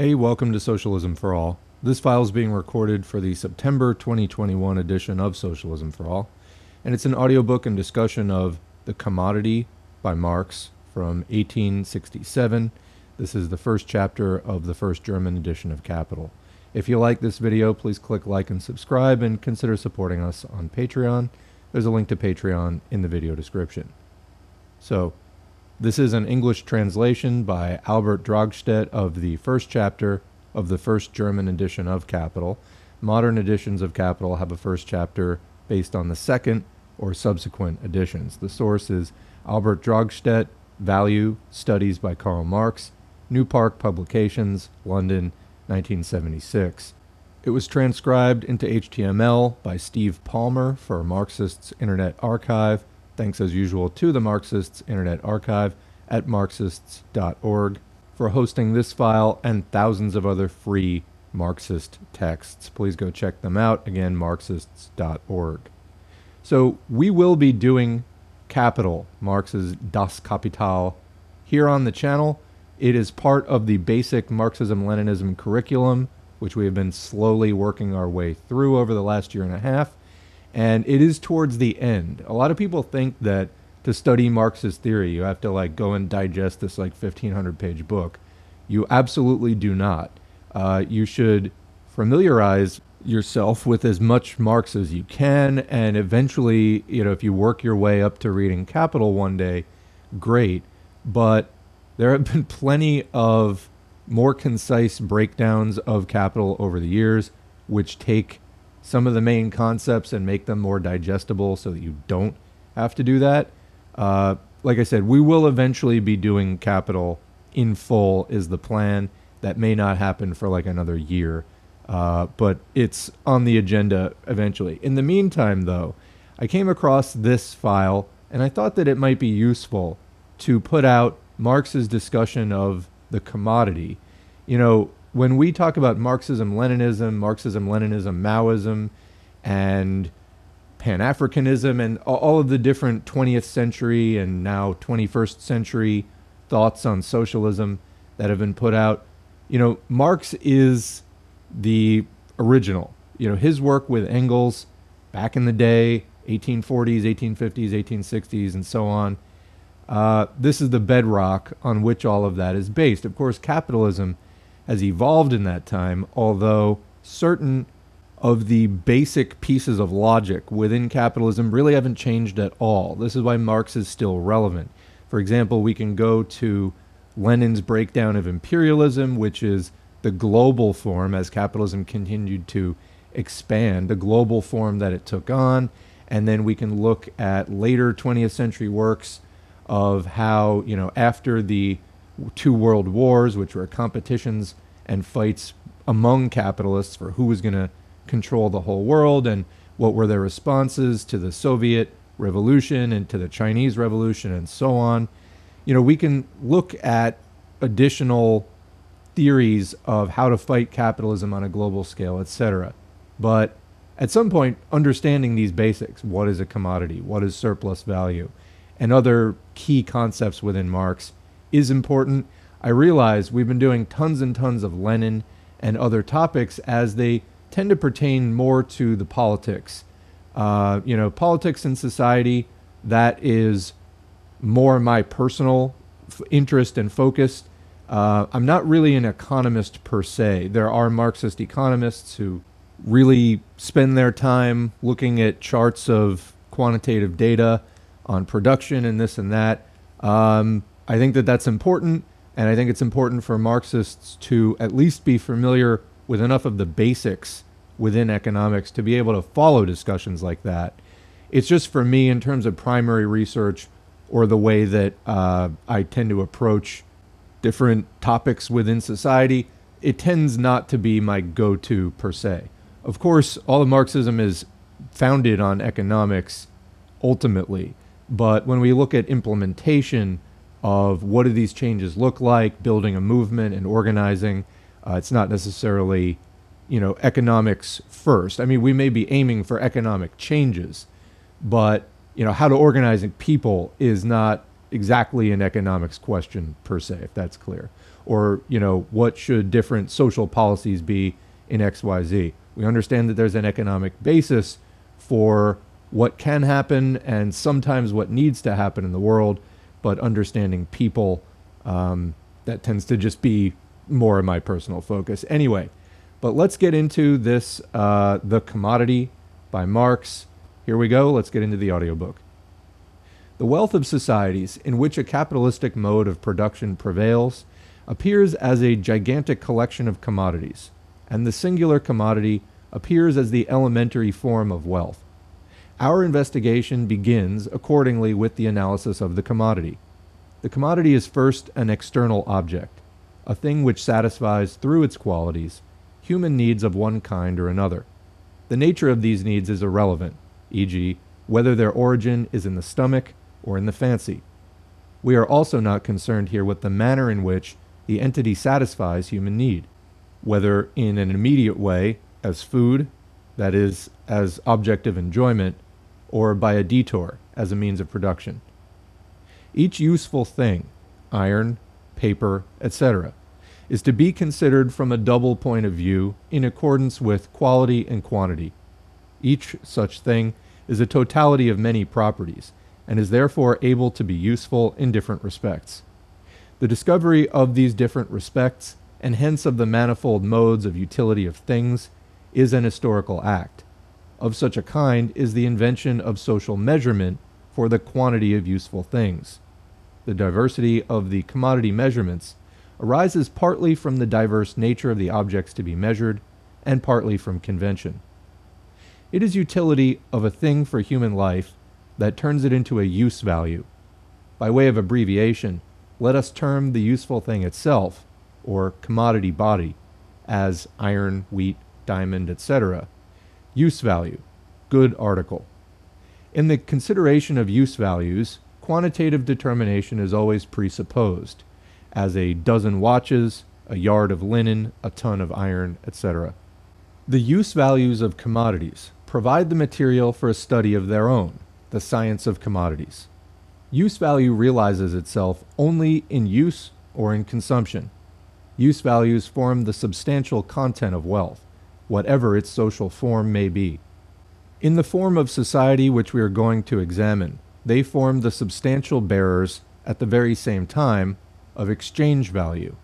Hey, welcome to Socialism for All. This file is being recorded for the September 2021 edition of Socialism for All, and it's an audiobook and discussion of The Commodity by Marx from 1867. This is the first chapter of the first German edition of Capital. If you like this video, please click like and subscribe and consider supporting us on Patreon. There's a link to Patreon in the video description. So, this is an English translation by Albert Dragstedt of the first chapter of the first German edition of Capital. Modern editions of Capital have a first chapter based on the second or subsequent editions. The source is Albert Dragstedt, Value, Studies by Karl Marx, New Park Publications, London, 1976. It was transcribed into HTML by Steve Palmer for Marxists Internet Archive Thanks as usual to the Marxists Internet Archive at marxists.org for hosting this file and thousands of other free Marxist texts. Please go check them out. Again, marxists.org. So we will be doing Capital, Marx's Das Kapital, here on the channel. It is part of the basic Marxism Leninism curriculum, which we have been slowly working our way through over the last year and a half and it is towards the end. A lot of people think that to study Marxist theory, you have to like go and digest this like 1500 page book. You absolutely do not. Uh, you should familiarize yourself with as much Marx as you can, and eventually, you know, if you work your way up to reading Capital one day, great. But there have been plenty of more concise breakdowns of Capital over the years, which take some of the main concepts and make them more digestible so that you don't have to do that. Uh, like I said, we will eventually be doing Capital in full, is the plan. That may not happen for like another year, uh, but it's on the agenda eventually. In the meantime, though, I came across this file and I thought that it might be useful to put out Marx's discussion of the commodity. You know, when we talk about Marxism, Leninism, Marxism, Leninism, Maoism, and Pan Africanism, and all of the different 20th century and now 21st century thoughts on socialism that have been put out, you know, Marx is the original. You know, his work with Engels back in the day, 1840s, 1850s, 1860s, and so on. Uh, this is the bedrock on which all of that is based. Of course, capitalism has evolved in that time, although certain of the basic pieces of logic within capitalism really haven't changed at all. This is why Marx is still relevant. For example, we can go to Lenin's breakdown of imperialism, which is the global form as capitalism continued to expand, the global form that it took on. And then we can look at later 20th century works of how, you know, after the two world wars, which were competitions and fights among capitalists for who was going to control the whole world and what were their responses to the Soviet revolution and to the Chinese revolution and so on. You know, we can look at additional theories of how to fight capitalism on a global scale, etc. But at some point, understanding these basics what is a commodity, what is surplus value, and other key concepts within Marx is important. I realize we've been doing tons and tons of Lenin and other topics as they tend to pertain more to the politics. Uh, you know, politics and society, that is more my personal f- interest and focus. Uh, I'm not really an economist per se. There are Marxist economists who really spend their time looking at charts of quantitative data on production and this and that. Um, I think that that's important, and I think it's important for Marxists to at least be familiar with enough of the basics within economics to be able to follow discussions like that. It's just for me, in terms of primary research or the way that uh, I tend to approach different topics within society, it tends not to be my go to per se. Of course, all of Marxism is founded on economics ultimately, but when we look at implementation, of what do these changes look like, building a movement and organizing. Uh, it's not necessarily, you know, economics first. I mean, we may be aiming for economic changes, but you know, how to organize people is not exactly an economics question per se, if that's clear. or you know what should different social policies be in xyz we understand that there's an economic basis for what can happen and sometimes what needs to happen in the world but understanding people um, that tends to just be more of my personal focus. Anyway but let's get into this uh, the commodity by marx. Here we go. Let's get into the audiobook. The wealth of societies in which a capitalistic mode of production prevails appears as a gigantic collection of commodities, and the singular commodity appears as the elementary form of wealth. Our investigation begins accordingly with the analysis of the commodity. The commodity is first an external object, a thing which satisfies through its qualities human needs of one kind or another. The nature of these needs is irrelevant, e.g., whether their origin is in the stomach or in the fancy. We are also not concerned here with the manner in which the entity satisfies human need, whether in an immediate way as food, that is, as object of enjoyment, or by a detour as a means of production. Each useful thing, iron, paper, etc., is to be considered from a double point of view in accordance with quality and quantity. Each such thing is a totality of many properties, and is therefore able to be useful in different respects. The discovery of these different respects, and hence of the manifold modes of utility of things, is an historical act. Of such a kind is the invention of social measurement for the quantity of useful things. The diversity of the commodity measurements arises partly from the diverse nature of the objects to be measured, and partly from convention. It is utility of a thing for human life that turns it into a use value. By way of abbreviation, let us term the useful thing itself, or commodity body, as iron, wheat, diamond, etc., use value, good article. In the consideration of use values, quantitative determination is always presupposed, as a dozen watches, a yard of linen, a ton of iron, etc. The use values of commodities provide the material for a study of their own, the science of commodities. Use value realizes itself only in use or in consumption. Use values form the substantial content of wealth, whatever its social form may be. In the form of society which we are going to examine, they form the substantial bearers at the very same time of exchange value.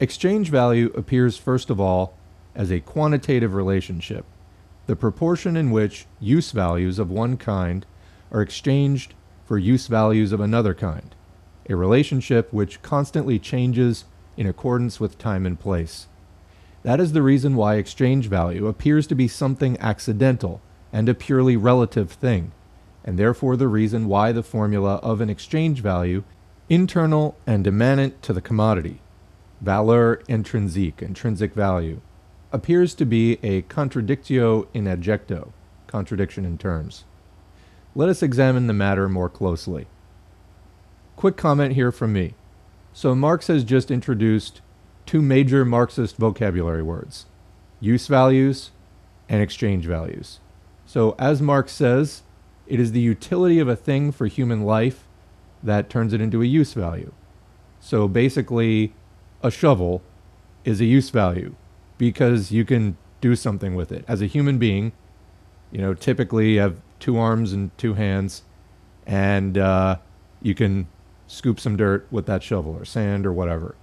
Exchange value appears first of all as a quantitative relationship, the proportion in which use values of one kind are exchanged for use values of another kind, a relationship which constantly changes in accordance with time and place. That is the reason why exchange value appears to be something accidental and a purely relative thing, and therefore the reason why the formula of an exchange value, internal and immanent to the commodity, valeur intrinsique, intrinsic value, appears to be a contradictio in adjecto, contradiction in terms. Let us examine the matter more closely. Quick comment here from me. So, Marx has just introduced two major Marxist vocabulary words use values and exchange values. So, as Marx says, it is the utility of a thing for human life that turns it into a use value. So, basically, a shovel is a use value because you can do something with it. As a human being, you know, typically you have two arms and two hands, and uh, you can scoop some dirt with that shovel or sand or whatever.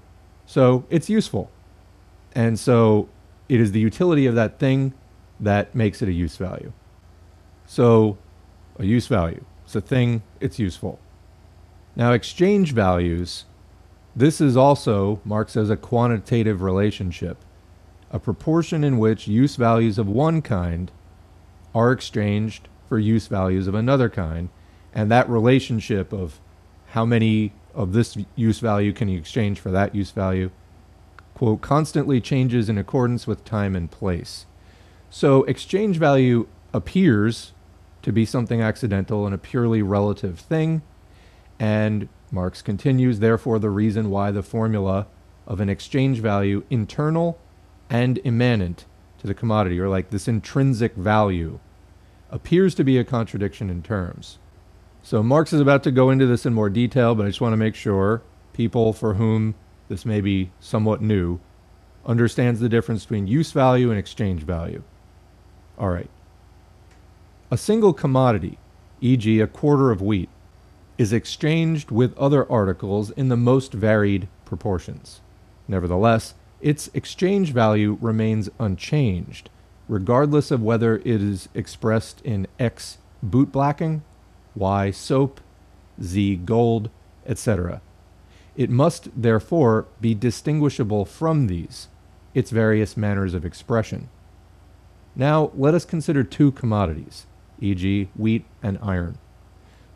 So it's useful. And so it is the utility of that thing that makes it a use value. So a use value. It's a thing, it's useful. Now, exchange values, this is also, Marx says, a quantitative relationship, a proportion in which use values of one kind are exchanged for use values of another kind. And that relationship of how many of this use value can you exchange for that use value, quote, constantly changes in accordance with time and place. So exchange value appears to be something accidental and a purely relative thing. And Marx continues, therefore, the reason why the formula of an exchange value internal and immanent to the commodity, or like this intrinsic value, appears to be a contradiction in terms. So Marx is about to go into this in more detail, but I just want to make sure people for whom this may be somewhat new, understands the difference between use value and exchange value. All right. A single commodity, e.g., a quarter of wheat, is exchanged with other articles in the most varied proportions. Nevertheless, its exchange value remains unchanged, regardless of whether it is expressed in X bootblacking, Y soap, Z gold, etc. It must therefore be distinguishable from these, its various manners of expression. Now let us consider two commodities, e.g., wheat and iron.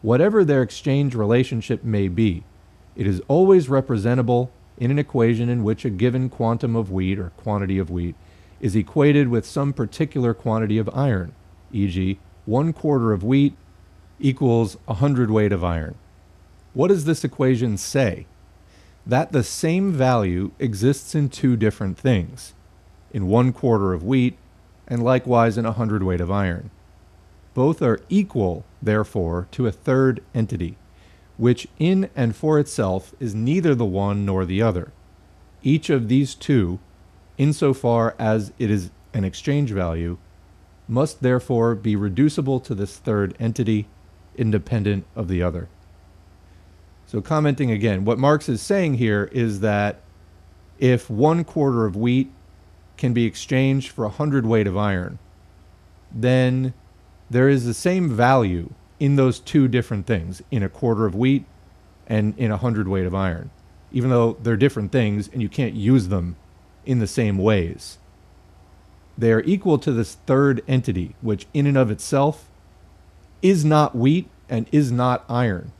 Whatever their exchange relationship may be, it is always representable in an equation in which a given quantum of wheat or quantity of wheat is equated with some particular quantity of iron, e.g., one quarter of wheat equals a hundredweight of iron. What does this equation say? That the same value exists in two different things, in one quarter of wheat and likewise in a hundredweight of iron. Both are equal, therefore, to a third entity, which in and for itself is neither the one nor the other. Each of these two, insofar as it is an exchange value, must therefore be reducible to this third entity, independent of the other. So, commenting again, what Marx is saying here is that if one quarter of wheat can be exchanged for a hundredweight of iron, then there is the same value in those two different things in a quarter of wheat and in a hundredweight of iron, even though they're different things and you can't use them in the same ways. They are equal to this third entity, which in and of itself is not wheat and is not iron,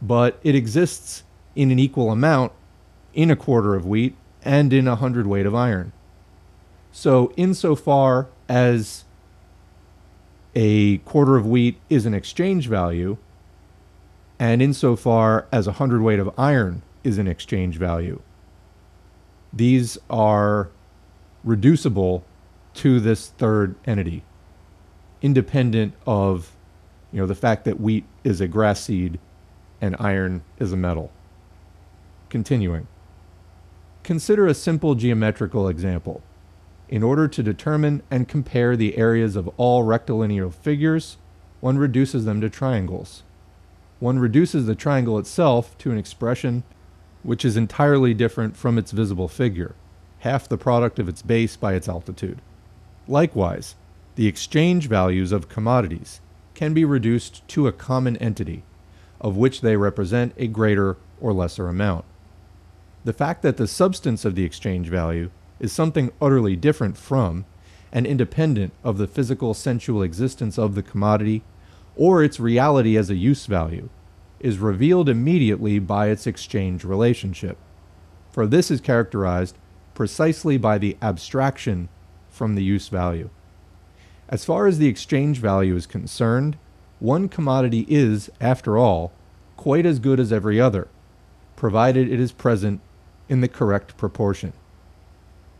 but it exists in an equal amount in a quarter of wheat and in a hundredweight of iron. So, insofar as a quarter of wheat is an exchange value, and insofar as a hundredweight of iron is an exchange value, these are reducible to this third entity, independent of you know the fact that wheat is a grass seed and iron is a metal. Continuing. Consider a simple geometrical example. In order to determine and compare the areas of all rectilinear figures, one reduces them to triangles. One reduces the triangle itself to an expression which is entirely different from its visible figure, half the product of its base by its altitude. Likewise, the exchange values of commodities can be reduced to a common entity, of which they represent a greater or lesser amount. The fact that the substance of the exchange value is something utterly different from and independent of the physical sensual existence of the commodity or its reality as a use value, is revealed immediately by its exchange relationship. For this is characterized precisely by the abstraction from the use value. As far as the exchange value is concerned, one commodity is, after all, quite as good as every other, provided it is present in the correct proportion.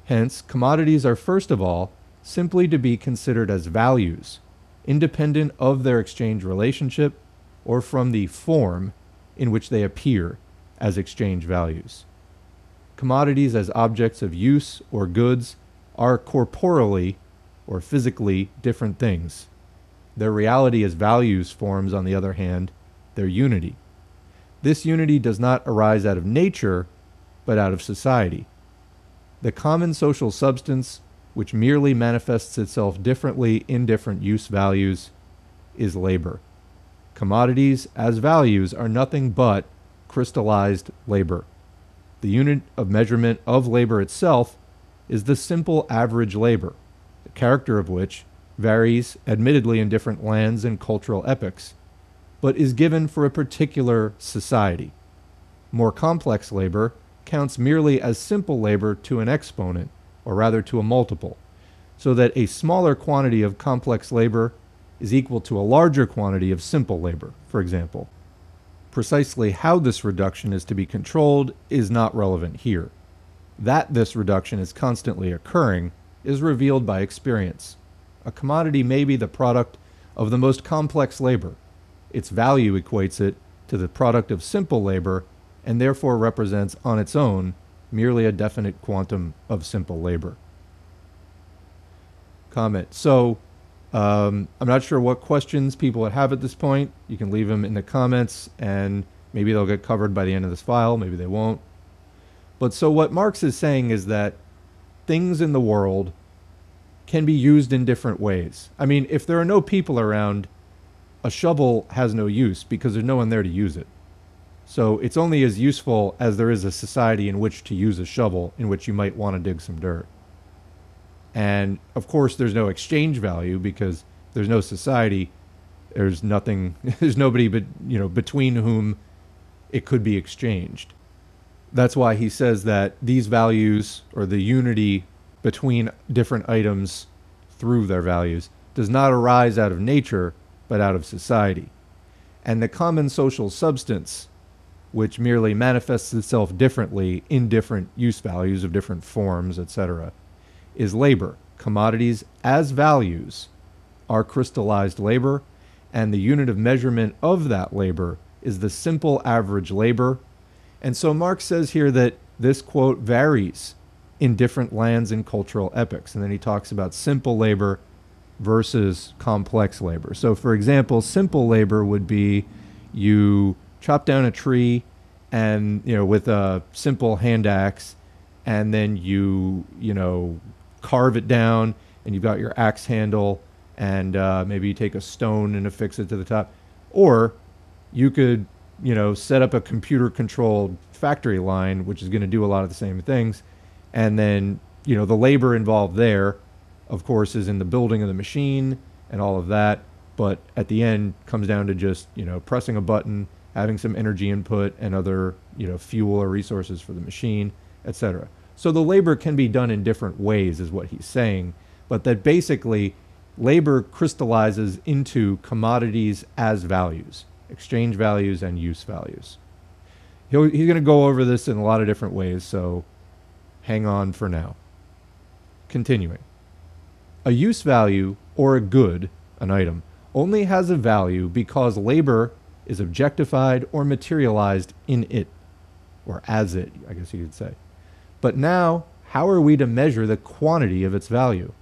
Hence, commodities are first of all simply to be considered as values, independent of their exchange relationship or from the form in which they appear as exchange values. Commodities as objects of use or goods are corporally or physically different things. Their reality as values forms, on the other hand, their unity. This unity does not arise out of nature, but out of society. The common social substance, which merely manifests itself differently in different use values, is labor. Commodities as values are nothing but crystallized labor. The unit of measurement of labor itself is the simple average labor, character of which varies admittedly in different lands and cultural epochs, but is given for a particular society. More complex labor counts merely as simple labor to an exponent, or rather to a multiple, so that a smaller quantity of complex labor is equal to a larger quantity of simple labor, for example. Precisely how this reduction is to be controlled is not relevant here. That this reduction is constantly occurring is revealed by experience. A commodity may be the product of the most complex labor. Its value equates it to the product of simple labor and therefore represents on its own merely a definite quantum of simple labor. Comment. So, um, I'm not sure what questions people would have at this point. You can leave them in the comments, and maybe they'll get covered by the end of this file. Maybe they won't. But so, what Marx is saying is that things in the world can be used in different ways. I mean, if there are no people around, a shovel has no use because there's no one there to use it. So it's only as useful as there is a society in which to use a shovel in which you might want to dig some dirt. And of course, there's no exchange value because there's no society. There's nothing. There's nobody but you know between whom it could be exchanged. That's why he says that these values or the unity between different items through their values does not arise out of nature but out of society. And the common social substance, which merely manifests itself differently in different use values of different forms, etc., is labor. Commodities as values are crystallized labor, and the unit of measurement of that labor is the simple average labor and so Marx says here that this quote varies in different lands and cultural epochs. And then he talks about simple labor versus complex labor. So, for example, simple labor would be you chop down a tree and, you know, with a simple hand axe, and then you, you know, carve it down and you've got your axe handle and uh, maybe you take a stone and affix it to the top. Or you could you know, set up a computer controlled factory line, which is going to do a lot of the same things. And then, you know, the labor involved there, of course, is in the building of the machine and all of that. But at the end, comes down to just, you know, pressing a button, having some energy input and other, you know, fuel or resources for the machine, etc. So the labor can be done in different ways, is what he's saying. But that basically labor crystallizes into commodities as values exchange values, and use values. He'll, he's going to go over this in a lot of different ways, so hang on for now. Continuing. A use value or a good, an item, only has a value because labor is objectified or materialized in it, or as it, I guess you could say. But now, how are we to measure the quantity of its value?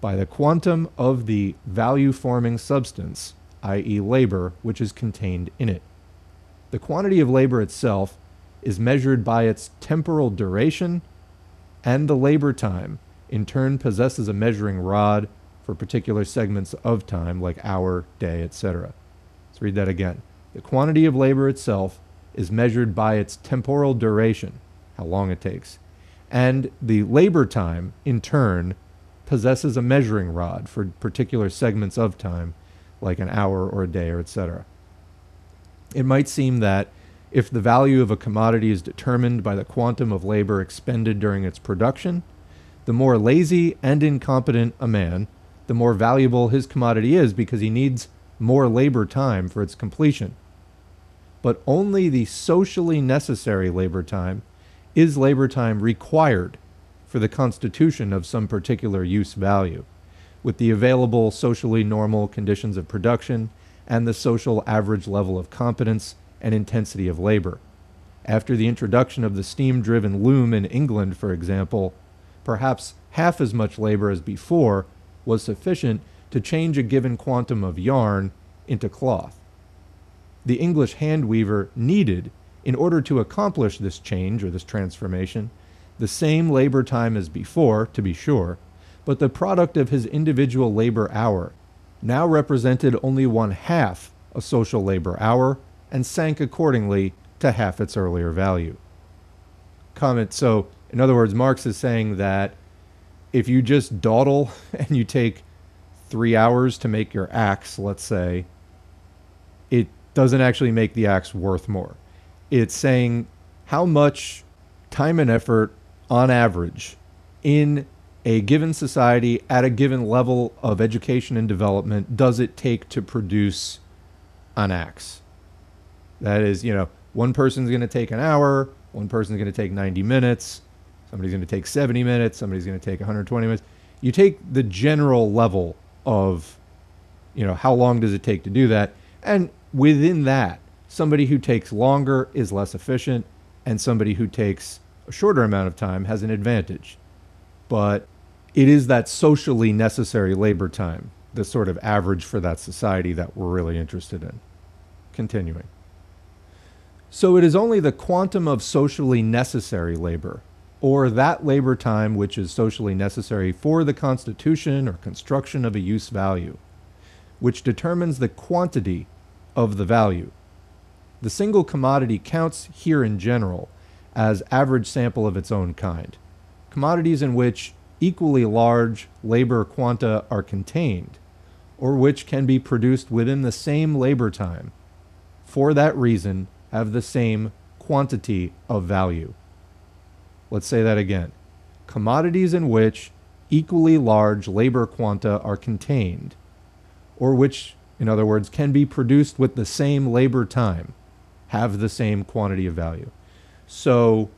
By the quantum of the value forming substance i.e., labor, which is contained in it. The quantity of labor itself is measured by its temporal duration, and the labor time, in turn, possesses a measuring rod for particular segments of time, like hour, day, etc. Let's read that again. The quantity of labor itself is measured by its temporal duration, how long it takes, and the labor time, in turn, possesses a measuring rod for particular segments of time, like an hour or a day or etc. It might seem that if the value of a commodity is determined by the quantum of labor expended during its production, the more lazy and incompetent a man, the more valuable his commodity is because he needs more labor time for its completion. But only the socially necessary labor time is labor time required for the constitution of some particular use value with the available socially normal conditions of production and the social average level of competence and intensity of labor. After the introduction of the steam driven loom in England, for example, perhaps half as much labor as before was sufficient to change a given quantum of yarn into cloth. The English hand weaver needed, in order to accomplish this change or this transformation, the same labor time as before, to be sure, but the product of his individual labor hour now represented only one half a social labor hour and sank accordingly to half its earlier value. Comment so, in other words, Marx is saying that if you just dawdle and you take three hours to make your axe, let's say, it doesn't actually make the axe worth more. It's saying how much time and effort on average in a given society at a given level of education and development does it take to produce an axe? That is, you know, one person's going to take an hour, one person's going to take 90 minutes, somebody's going to take 70 minutes, somebody's going to take 120 minutes. You take the general level of, you know, how long does it take to do that? And within that, somebody who takes longer is less efficient, and somebody who takes a shorter amount of time has an advantage. But it is that socially necessary labor time, the sort of average for that society that we're really interested in. Continuing. So it is only the quantum of socially necessary labor, or that labor time which is socially necessary for the constitution or construction of a use value, which determines the quantity of the value. The single commodity counts here in general as average sample of its own kind. Commodities in which equally large labor quanta are contained, or which can be produced within the same labor time, for that reason have the same quantity of value. Let's say that again. Commodities in which equally large labor quanta are contained, or which, in other words, can be produced with the same labor time, have the same quantity of value. So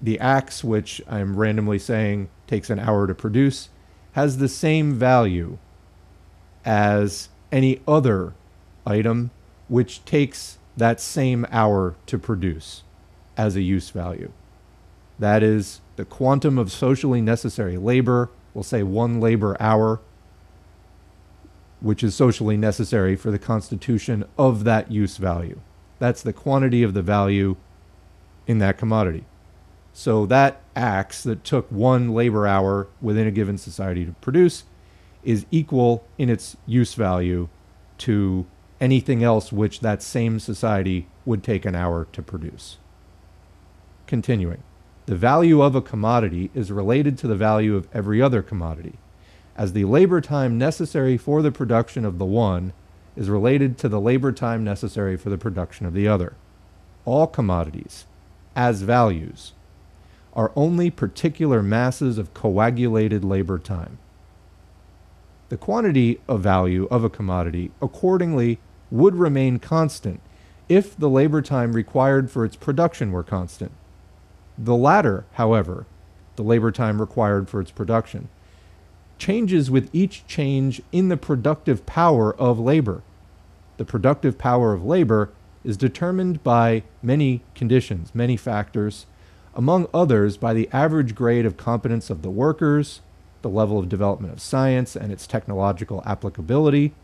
the axe, which I'm randomly saying takes an hour to produce, has the same value as any other item which takes that same hour to produce as a use value. That is the quantum of socially necessary labor, we'll say one labor hour, which is socially necessary for the constitution of that use value. That's the quantity of the value in that commodity. So that axe that took one labor hour within a given society to produce is equal in its use value to anything else which that same society would take an hour to produce. Continuing, the value of a commodity is related to the value of every other commodity, as the labor time necessary for the production of the one is related to the labor time necessary for the production of the other. All commodities, as values are only particular masses of coagulated labor time. The quantity of value of a commodity accordingly would remain constant if the labor time required for its production were constant. The latter, however, the labor time required for its production, changes with each change in the productive power of labor. The productive power of labor is determined by many conditions, many factors, among others by the average grade of competence of the workers, the level of development of science and its technological applicability,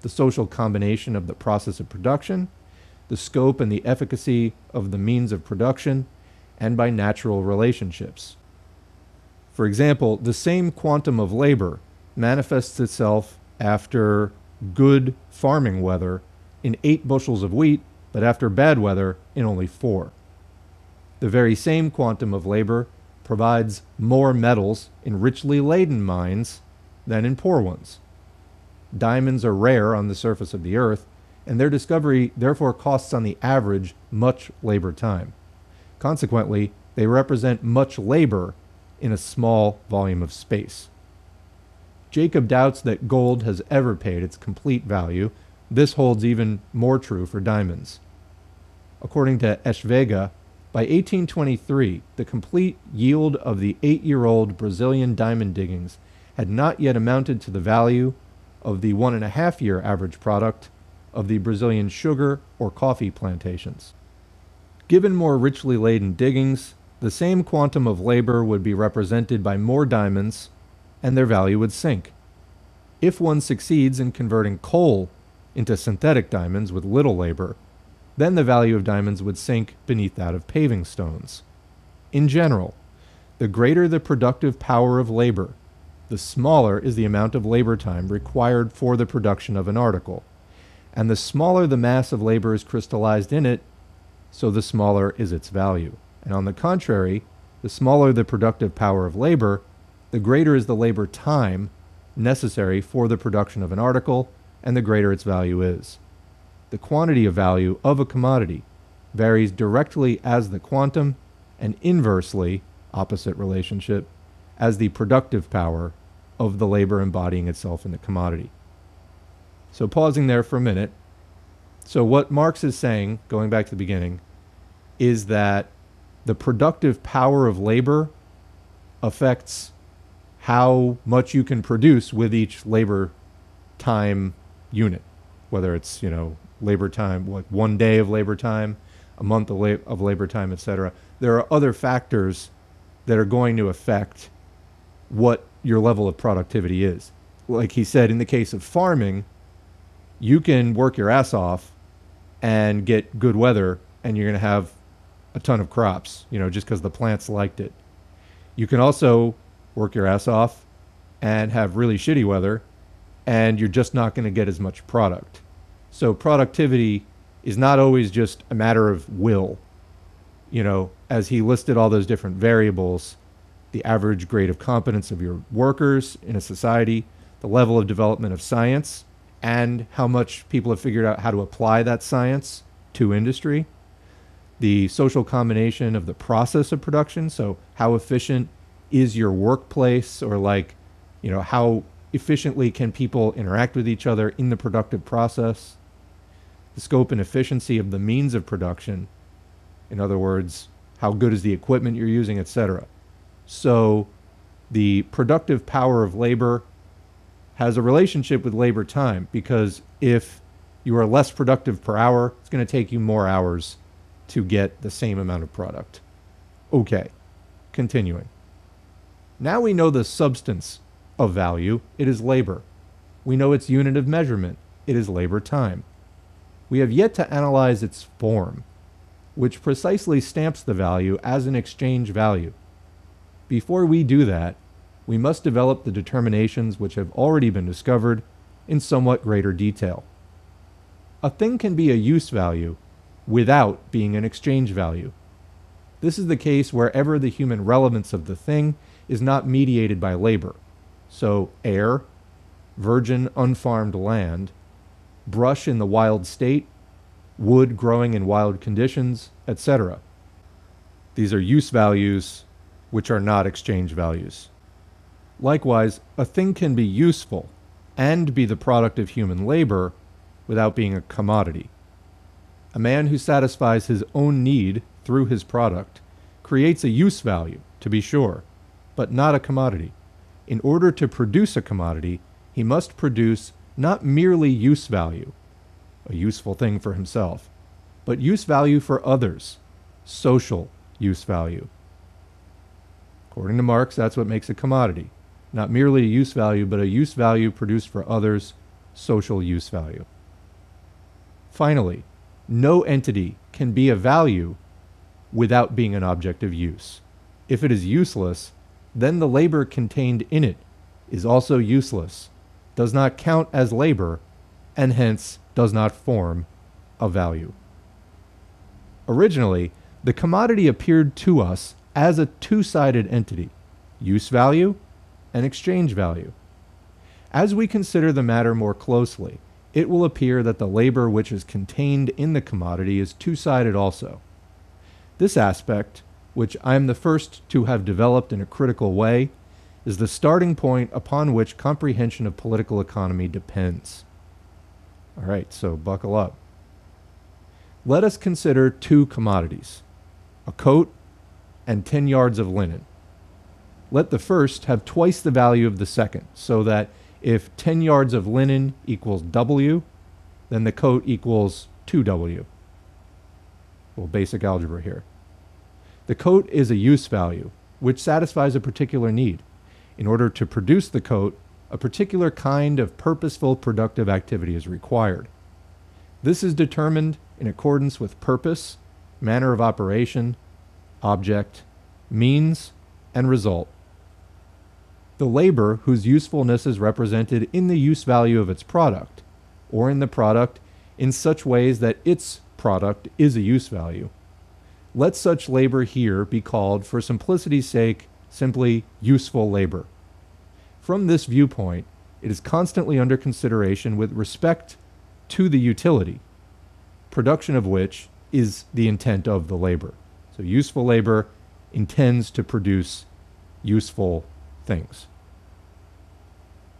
the social combination of the process of production, the scope and the efficacy of the means of production, and by natural relationships. For example, the same quantum of labor manifests itself after good farming weather in eight bushels of wheat but after bad weather, in only four. The very same quantum of labor provides more metals in richly laden mines than in poor ones. Diamonds are rare on the surface of the earth, and their discovery therefore costs on the average much labor time. Consequently, they represent much labor in a small volume of space. Jacob doubts that gold has ever paid its complete value this holds even more true for diamonds. According to Eschwege, by 1823, the complete yield of the eight year old Brazilian diamond diggings had not yet amounted to the value of the one and a half year average product of the Brazilian sugar or coffee plantations. Given more richly laden diggings, the same quantum of labor would be represented by more diamonds, and their value would sink. If one succeeds in converting coal into synthetic diamonds with little labor, then the value of diamonds would sink beneath that of paving stones. In general, the greater the productive power of labor, the smaller is the amount of labor time required for the production of an article, and the smaller the mass of labor is crystallized in it, so the smaller is its value. And on the contrary, the smaller the productive power of labor, the greater is the labor time necessary for the production of an article, and the greater its value is. The quantity of value of a commodity varies directly as the quantum and inversely, opposite relationship, as the productive power of the labor embodying itself in the commodity. So, pausing there for a minute. So, what Marx is saying, going back to the beginning, is that the productive power of labor affects how much you can produce with each labor time unit, whether it's you know labor time, like one day of labor time, a month of, la- of labor time, etc. there are other factors that are going to affect what your level of productivity is. Like he said, in the case of farming, you can work your ass off and get good weather, and you're going to have a ton of crops, you know, just because the plants liked it. You can also work your ass off and have really shitty weather, and you're just not going to get as much product. So, productivity is not always just a matter of will. You know, as he listed all those different variables, the average grade of competence of your workers in a society, the level of development of science, and how much people have figured out how to apply that science to industry, the social combination of the process of production, so how efficient is your workplace or like, you know, how efficiently can people interact with each other in the productive process, the scope and efficiency of the means of production, in other words, how good is the equipment you're using, etc. So the productive power of labor has a relationship with labor time because if you are less productive per hour, it's going to take you more hours to get the same amount of product. Okay, continuing. Now we know the substance of value, it is labor. We know its unit of measurement, it is labor time. We have yet to analyze its form, which precisely stamps the value as an exchange value. Before we do that, we must develop the determinations which have already been discovered in somewhat greater detail. A thing can be a use value without being an exchange value. This is the case wherever the human relevance of the thing is not mediated by labor. So, air, virgin unfarmed land, brush in the wild state, wood growing in wild conditions, etc. These are use values which are not exchange values. Likewise, a thing can be useful and be the product of human labor without being a commodity. A man who satisfies his own need through his product creates a use value, to be sure, but not a commodity. In order to produce a commodity, he must produce not merely use value, a useful thing for himself, but use value for others, social use value. According to Marx, that's what makes a commodity not merely a use value, but a use value produced for others, social use value. Finally, no entity can be a value without being an object of use. If it is useless, then the labor contained in it is also useless, does not count as labor, and hence does not form a value. Originally, the commodity appeared to us as a two sided entity use value and exchange value. As we consider the matter more closely, it will appear that the labor which is contained in the commodity is two sided also. This aspect, which I am the first to have developed in a critical way, is the starting point upon which comprehension of political economy depends. All right, so buckle up. Let us consider two commodities a coat and 10 yards of linen let the first have twice the value of the second, so that if 10 yards of linen equals W, then the coat equals 2W. Well, basic algebra here. The coat is a use value, which satisfies a particular need. In order to produce the coat, a particular kind of purposeful productive activity is required. This is determined in accordance with purpose, manner of operation, object, means, and result the labor whose usefulness is represented in the use value of its product, or in the product in such ways that its product is a use value. Let such labor here be called, for simplicity's sake, simply useful labor. From this viewpoint, it is constantly under consideration with respect to the utility, production of which is the intent of the labor. So, useful labor intends to produce useful things.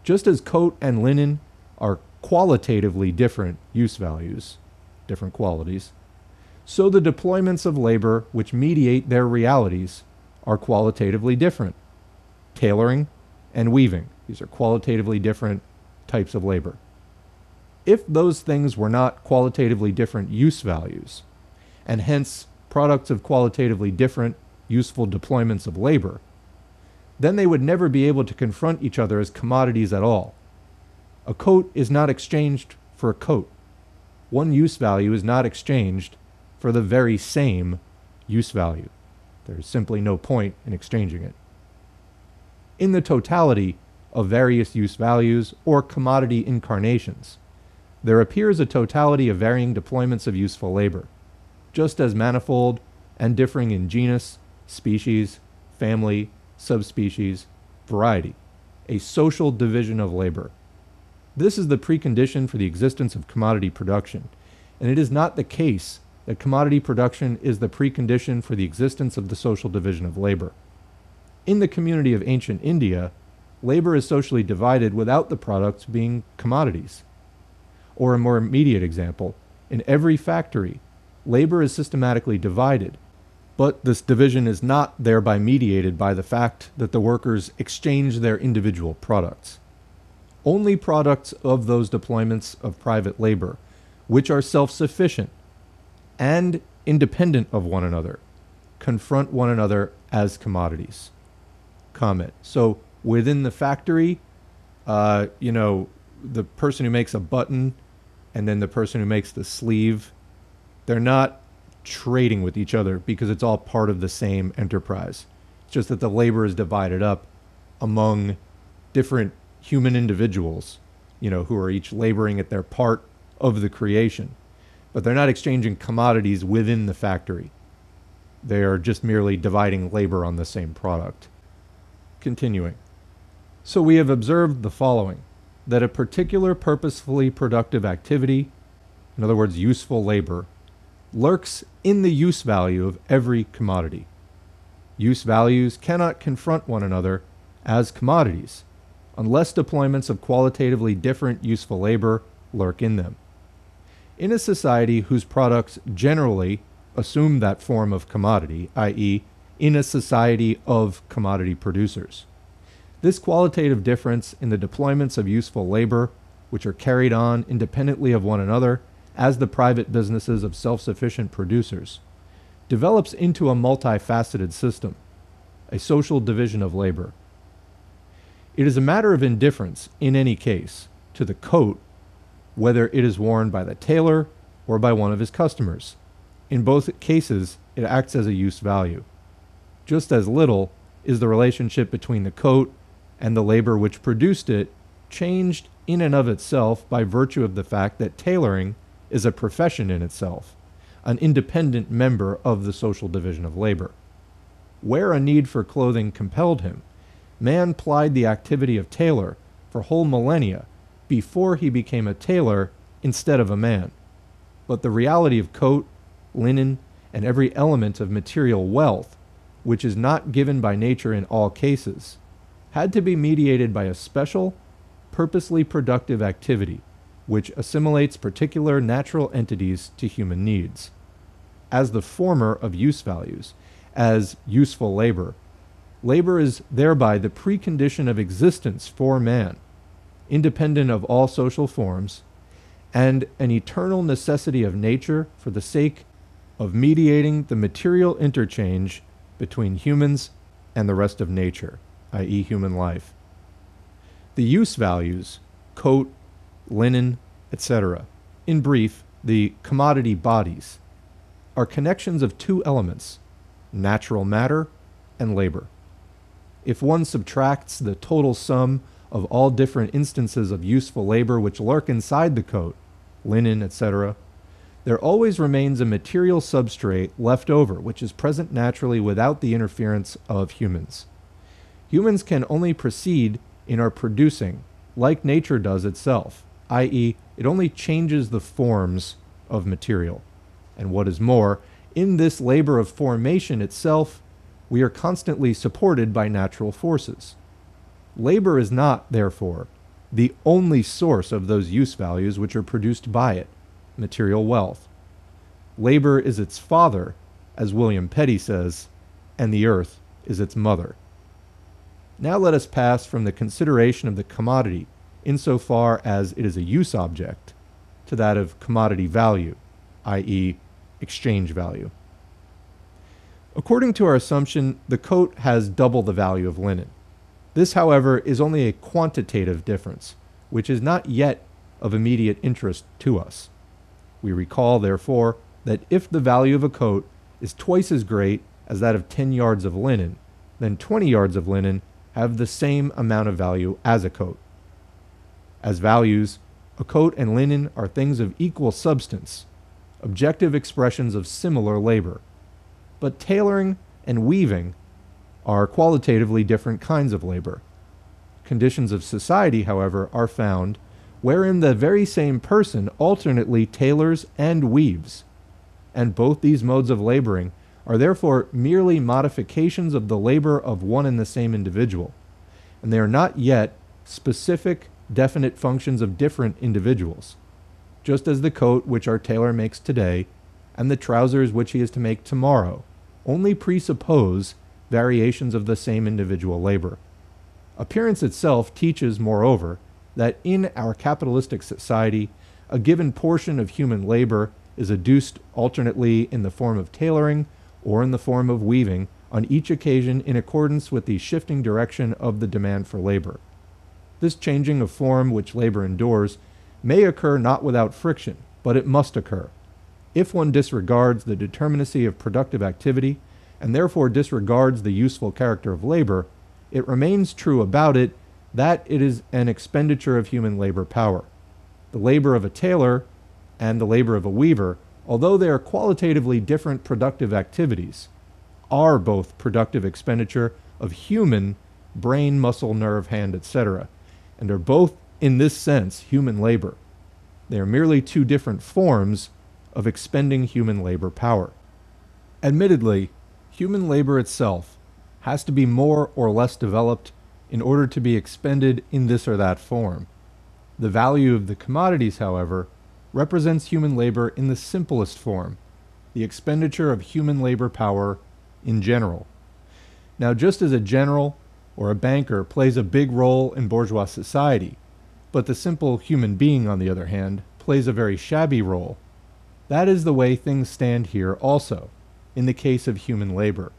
Just as coat and linen are qualitatively different use values, different qualities, so the deployments of labor which mediate their realities are qualitatively different. Tailoring and weaving, these are qualitatively different types of labor. If those things were not qualitatively different use values, and hence products of qualitatively different, useful deployments of labor, then they would never be able to confront each other as commodities at all. A coat is not exchanged for a coat. One use value is not exchanged for the very same use value. There is simply no point in exchanging it. In the totality of various use values or commodity incarnations, there appears a totality of varying deployments of useful labor, just as manifold and differing in genus, species, family, subspecies, variety, a social division of labor. This is the precondition for the existence of commodity production, and it is not the case that commodity production is the precondition for the existence of the social division of labor. In the community of ancient India, labor is socially divided without the products being commodities. Or a more immediate example, in every factory, labor is systematically divided but this division is not thereby mediated by the fact that the workers exchange their individual products. Only products of those deployments of private labor, which are self sufficient and independent of one another, confront one another as commodities. Comment. So within the factory, uh, you know, the person who makes a button and then the person who makes the sleeve, they're not trading with each other because it's all part of the same enterprise. It's just that the labor is divided up among different human individuals, you know, who are each laboring at their part of the creation. But they're not exchanging commodities within the factory. They are just merely dividing labor on the same product. Continuing. So we have observed the following that a particular purposefully productive activity, in other words, useful labor, lurks in the use value of every commodity. Use values cannot confront one another as commodities unless deployments of qualitatively different useful labor lurk in them. In a society whose products generally assume that form of commodity, i.e., in a society of commodity producers. This qualitative difference in the deployments of useful labor, which are carried on independently of one another, as the private businesses of self sufficient producers, develops into a multifaceted system, a social division of labor. It is a matter of indifference, in any case, to the coat, whether it is worn by the tailor or by one of his customers. In both cases, it acts as a use value. Just as little is the relationship between the coat and the labor which produced it changed in and of itself by virtue of the fact that tailoring is a profession in itself, an independent member of the social division of labor. Where a need for clothing compelled him, man plied the activity of tailor for whole millennia before he became a tailor instead of a man. But the reality of coat, linen, and every element of material wealth, which is not given by nature in all cases, had to be mediated by a special, purposely productive activity which assimilates particular natural entities to human needs. As the former of use values, as useful labor, labor is thereby the precondition of existence for man, independent of all social forms, and an eternal necessity of nature for the sake of mediating the material interchange between humans and the rest of nature, i.e., human life. The use values, coat, linen, etc. In brief, the commodity bodies are connections of two elements natural matter and labor. If one subtracts the total sum of all different instances of useful labor which lurk inside the coat, linen, etc., there always remains a material substrate left over which is present naturally without the interference of humans. Humans can only proceed in our producing, like nature does itself i.e., it only changes the forms of material. And what is more, in this labor of formation itself, we are constantly supported by natural forces. Labor is not, therefore, the only source of those use values which are produced by it, material wealth. Labor is its father, as William Petty says, and the earth is its mother. Now let us pass from the consideration of the commodity insofar as it is a use object, to that of commodity value, i.e., exchange value. According to our assumption, the coat has double the value of linen. This, however, is only a quantitative difference, which is not yet of immediate interest to us. We recall, therefore, that if the value of a coat is twice as great as that of 10 yards of linen, then 20 yards of linen have the same amount of value as a coat. As values, a coat and linen are things of equal substance, objective expressions of similar labor. But tailoring and weaving are qualitatively different kinds of labor. Conditions of society, however, are found wherein the very same person alternately tailors and weaves, and both these modes of laboring are therefore merely modifications of the labor of one and the same individual, and they are not yet specific, definite functions of different individuals, just as the coat which our tailor makes today and the trousers which he is to make tomorrow only presuppose variations of the same individual labor. Appearance itself teaches, moreover, that in our capitalistic society, a given portion of human labor is adduced alternately in the form of tailoring or in the form of weaving on each occasion in accordance with the shifting direction of the demand for labor. This changing of form which labor endures may occur not without friction, but it must occur. If one disregards the determinacy of productive activity and therefore disregards the useful character of labor, it remains true about it that it is an expenditure of human labor power. The labor of a tailor and the labor of a weaver, although they are qualitatively different productive activities, are both productive expenditure of human brain, muscle, nerve, hand, etc., and are both, in this sense, human labor. They are merely two different forms of expending human labor power. Admittedly, human labor itself has to be more or less developed in order to be expended in this or that form. The value of the commodities, however, represents human labor in the simplest form, the expenditure of human labor power in general. Now, just as a general or a banker plays a big role in bourgeois society, but the simple human being, on the other hand, plays a very shabby role, that is the way things stand here also, in the case of human labor.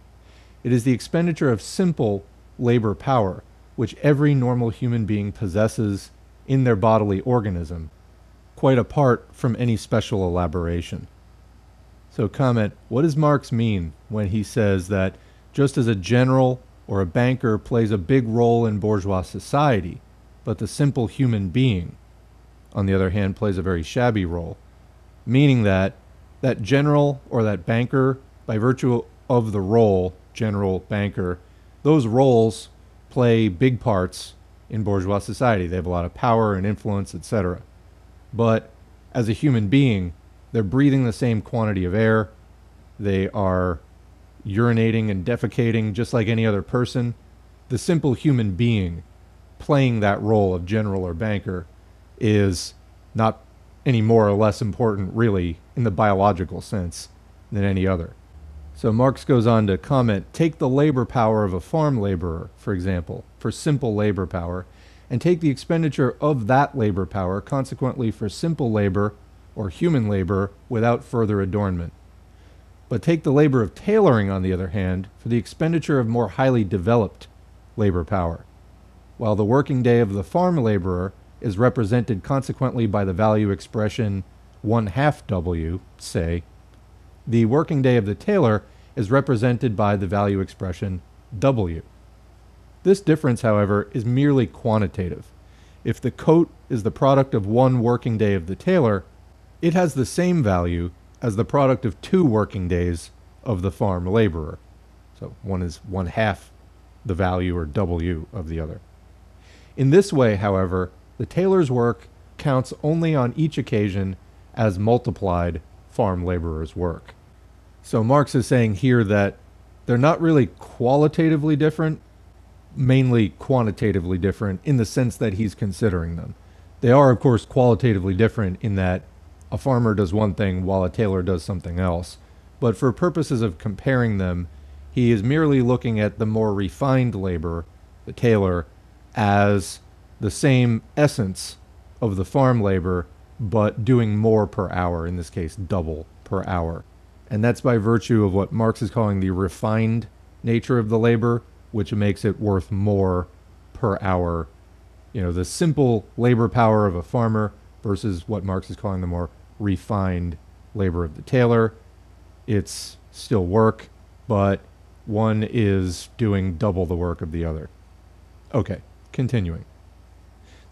It is the expenditure of simple labor power which every normal human being possesses in their bodily organism, quite apart from any special elaboration. So, comment what does Marx mean when he says that just as a general or a banker plays a big role in bourgeois society, but the simple human being, on the other hand, plays a very shabby role? Meaning that that general or that banker, by virtue of the role, general, banker, those roles play big parts in bourgeois society. They have a lot of power and influence, etc. But as a human being, they're breathing the same quantity of air. They are urinating and defecating just like any other person. The simple human being playing that role of general or banker is not any more or less important, really, in the biological sense than any other. So Marx goes on to comment take the labor power of a farm laborer, for example, for simple labor power, and take the expenditure of that labor power, consequently, for simple labor or human labor without further adornment. But take the labor of tailoring, on the other hand, for the expenditure of more highly developed labor power. While the working day of the farm laborer is represented consequently by the value expression 1 half W, say, the working day of the tailor is represented by the value expression W. This difference, however, is merely quantitative. If the coat is the product of one working day of the tailor, it has the same value as the product of two working days of the farm laborer. So one is one half the value or W of the other. In this way, however, the tailor's work counts only on each occasion as multiplied farm laborer's work. So Marx is saying here that they're not really qualitatively different, mainly quantitatively different in the sense that he's considering them. They are, of course, qualitatively different in that a farmer does one thing while a tailor does something else. But for purposes of comparing them, he is merely looking at the more refined labor, the tailor, as the same essence of the farm labor, but doing more per hour, in this case, double per hour And that's by virtue of what Marx is calling the refined nature of the labor, which makes it worth more per hour. You know, the simple labor power of a farmer versus what Marx is calling the more refined labor of the tailor. It's still work, but one is doing double the work of the other. Okay, continuing.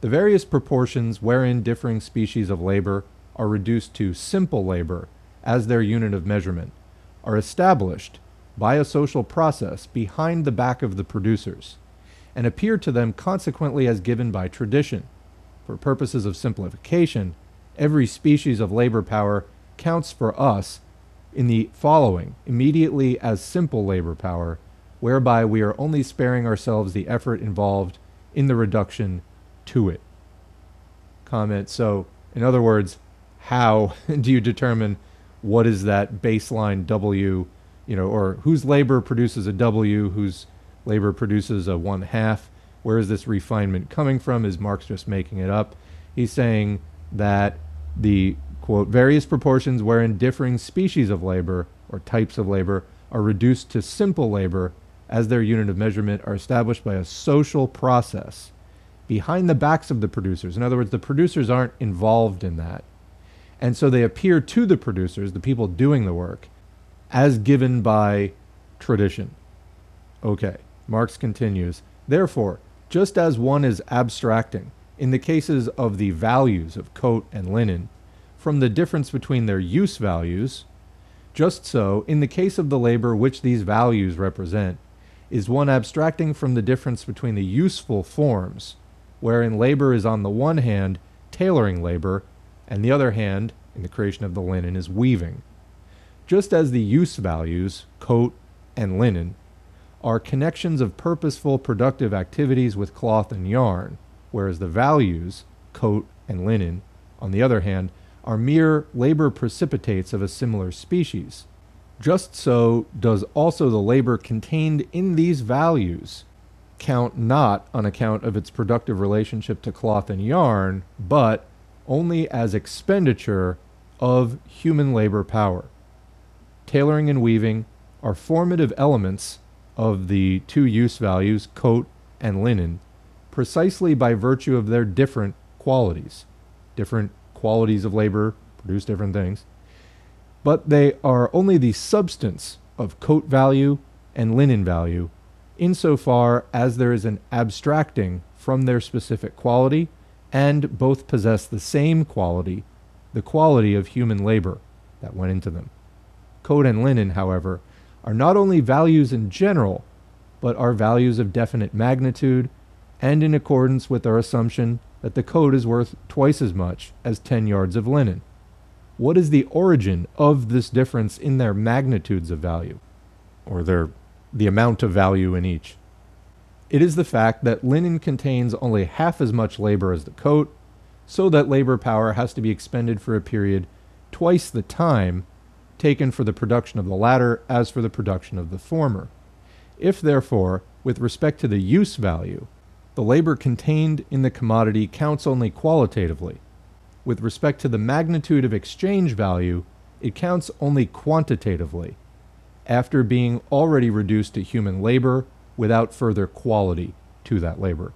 The various proportions wherein differing species of labor are reduced to simple labor as their unit of measurement are established by a social process behind the back of the producers and appear to them consequently as given by tradition. For purposes of simplification, every species of labor power counts for us in the following immediately as simple labor power, whereby we are only sparing ourselves the effort involved in the reduction to it. Comment. So, in other words, how do you determine what is that baseline W, you know, or whose labor produces a W, whose labor produces a one half? Where is this refinement coming from? Is Marx just making it up? He's saying that the quote various proportions wherein differing species of labor or types of labor are reduced to simple labor as their unit of measurement are established by a social process behind the backs of the producers. In other words, the producers aren't involved in that. And so they appear to the producers, the people doing the work, as given by tradition. Okay, Marx continues. Therefore, just as one is abstracting, in the cases of the values of coat and linen, from the difference between their use values, just so, in the case of the labor which these values represent, is one abstracting from the difference between the useful forms, wherein labor is on the one hand tailoring labor, and the other hand, in the creation of the linen, is weaving. Just as the use values, coat and linen, are connections of purposeful productive activities with cloth and yarn, whereas the values, coat and linen, on the other hand, are mere labor precipitates of a similar species. Just so does also the labor contained in these values count not on account of its productive relationship to cloth and yarn, but only as expenditure of human labor power. Tailoring and weaving are formative elements of the two use values, coat and linen, precisely by virtue of their different qualities. Different qualities of labor produce different things but they are only the substance of coat value and linen value insofar as there is an abstracting from their specific quality and both possess the same quality, the quality of human labor that went into them. Coat and linen, however, are not only values in general, but are values of definite magnitude and in accordance with our assumption that the coat is worth twice as much as 10 yards of linen. What is the origin of this difference in their magnitudes of value, or their the amount of value in each? It is the fact that linen contains only half as much labor as the coat, so that labor power has to be expended for a period twice the time taken for the production of the latter as for the production of the former. If, therefore, with respect to the use value, the labor contained in the commodity counts only qualitatively, with respect to the magnitude of exchange value, it counts only quantitatively, after being already reduced to human labor without further quality to that labor.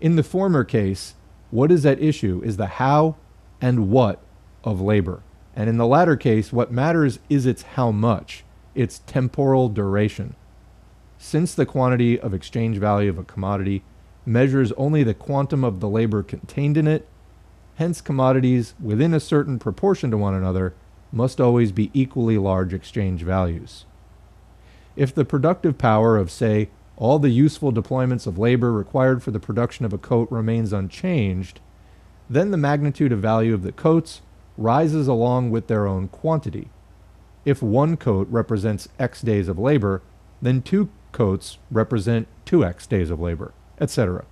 In the former case, what is at issue is the how and what of labor. And in the latter case, what matters is its how much, its temporal duration. Since the quantity of exchange value of a commodity measures only the quantum of the labor contained in it, Hence, commodities within a certain proportion to one another must always be equally large exchange values. If the productive power of, say, all the useful deployments of labor required for the production of a coat remains unchanged, then the magnitude of value of the coats rises along with their own quantity. If one coat represents X days of labor, then two coats represent 2X days of labor, etc.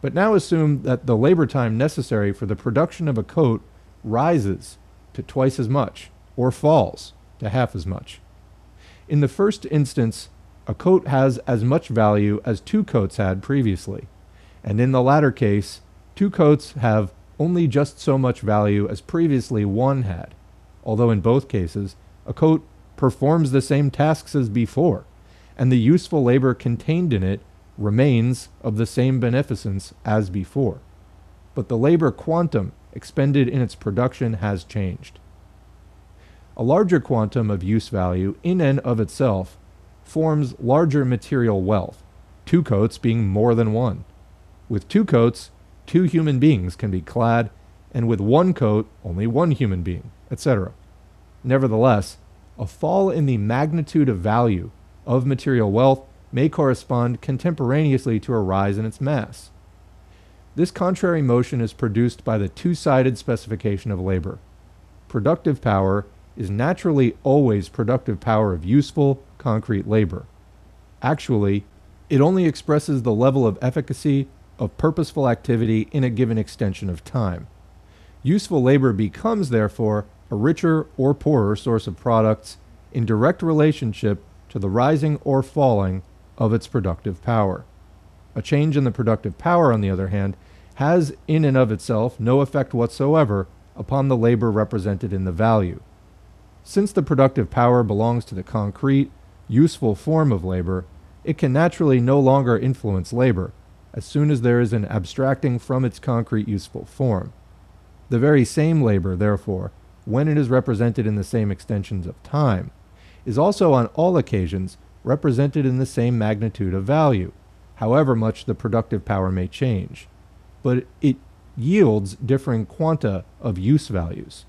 But now assume that the labor time necessary for the production of a coat rises to twice as much or falls to half as much. In the first instance, a coat has as much value as two coats had previously, and in the latter case, two coats have only just so much value as previously one had, although in both cases a coat performs the same tasks as before, and the useful labor contained in it remains of the same beneficence as before. But the labor quantum expended in its production has changed. A larger quantum of use value in and of itself forms larger material wealth, two coats being more than one. With two coats, two human beings can be clad, and with one coat, only one human being, etc. Nevertheless, a fall in the magnitude of value of material wealth may correspond contemporaneously to a rise in its mass. This contrary motion is produced by the two sided specification of labor. Productive power is naturally always productive power of useful, concrete labor. Actually, it only expresses the level of efficacy of purposeful activity in a given extension of time. Useful labor becomes, therefore, a richer or poorer source of products in direct relationship to the rising or falling of its productive power. A change in the productive power, on the other hand, has in and of itself no effect whatsoever upon the labor represented in the value. Since the productive power belongs to the concrete, useful form of labor, it can naturally no longer influence labor as soon as there is an abstracting from its concrete useful form. The very same labor, therefore, when it is represented in the same extensions of time, is also on all occasions represented in the same magnitude of value, however much the productive power may change. But it yields differing quanta of use values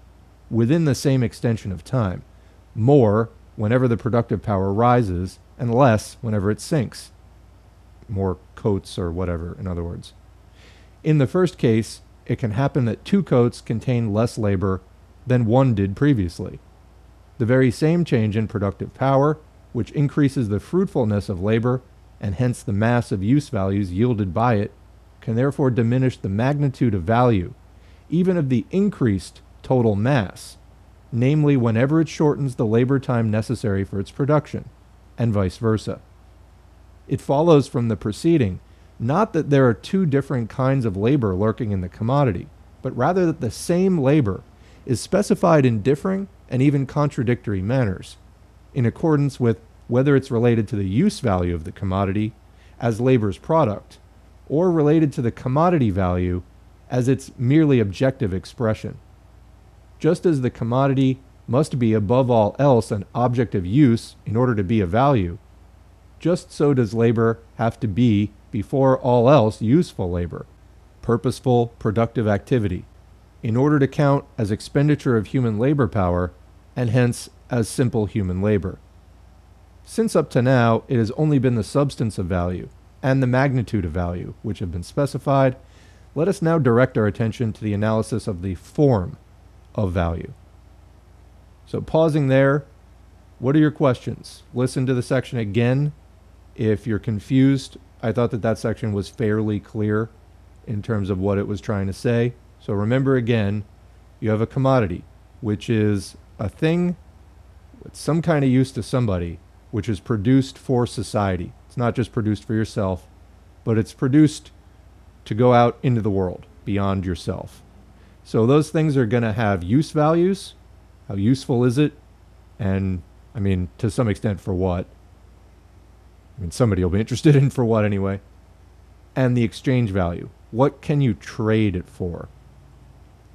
within the same extension of time, more whenever the productive power rises and less whenever it sinks. More coats or whatever, in other words. In the first case, it can happen that two coats contain less labor than one did previously. The very same change in productive power which increases the fruitfulness of labor and hence the mass of use values yielded by it, can therefore diminish the magnitude of value, even of the increased total mass, namely whenever it shortens the labor time necessary for its production, and vice versa. It follows from the preceding not that there are two different kinds of labor lurking in the commodity, but rather that the same labor is specified in differing and even contradictory manners in accordance with whether it's related to the use value of the commodity as labor's product or related to the commodity value as its merely objective expression. Just as the commodity must be above all else an object of use in order to be of value, just so does labor have to be, before all else, useful labor, purposeful, productive activity, in order to count as expenditure of human labor power and hence as simple human labor. Since up to now it has only been the substance of value and the magnitude of value which have been specified, let us now direct our attention to the analysis of the form of value. So, pausing there, what are your questions? Listen to the section again. If you're confused, I thought that that section was fairly clear in terms of what it was trying to say. So, remember again, you have a commodity, which is a thing with some kind of use to somebody, which is produced for society. It's not just produced for yourself, but it's produced to go out into the world beyond yourself. So those things are going to have use values. How useful is it? And I mean, to some extent, for what? I mean, somebody will be interested in for what anyway. And the exchange value. What can you trade it for?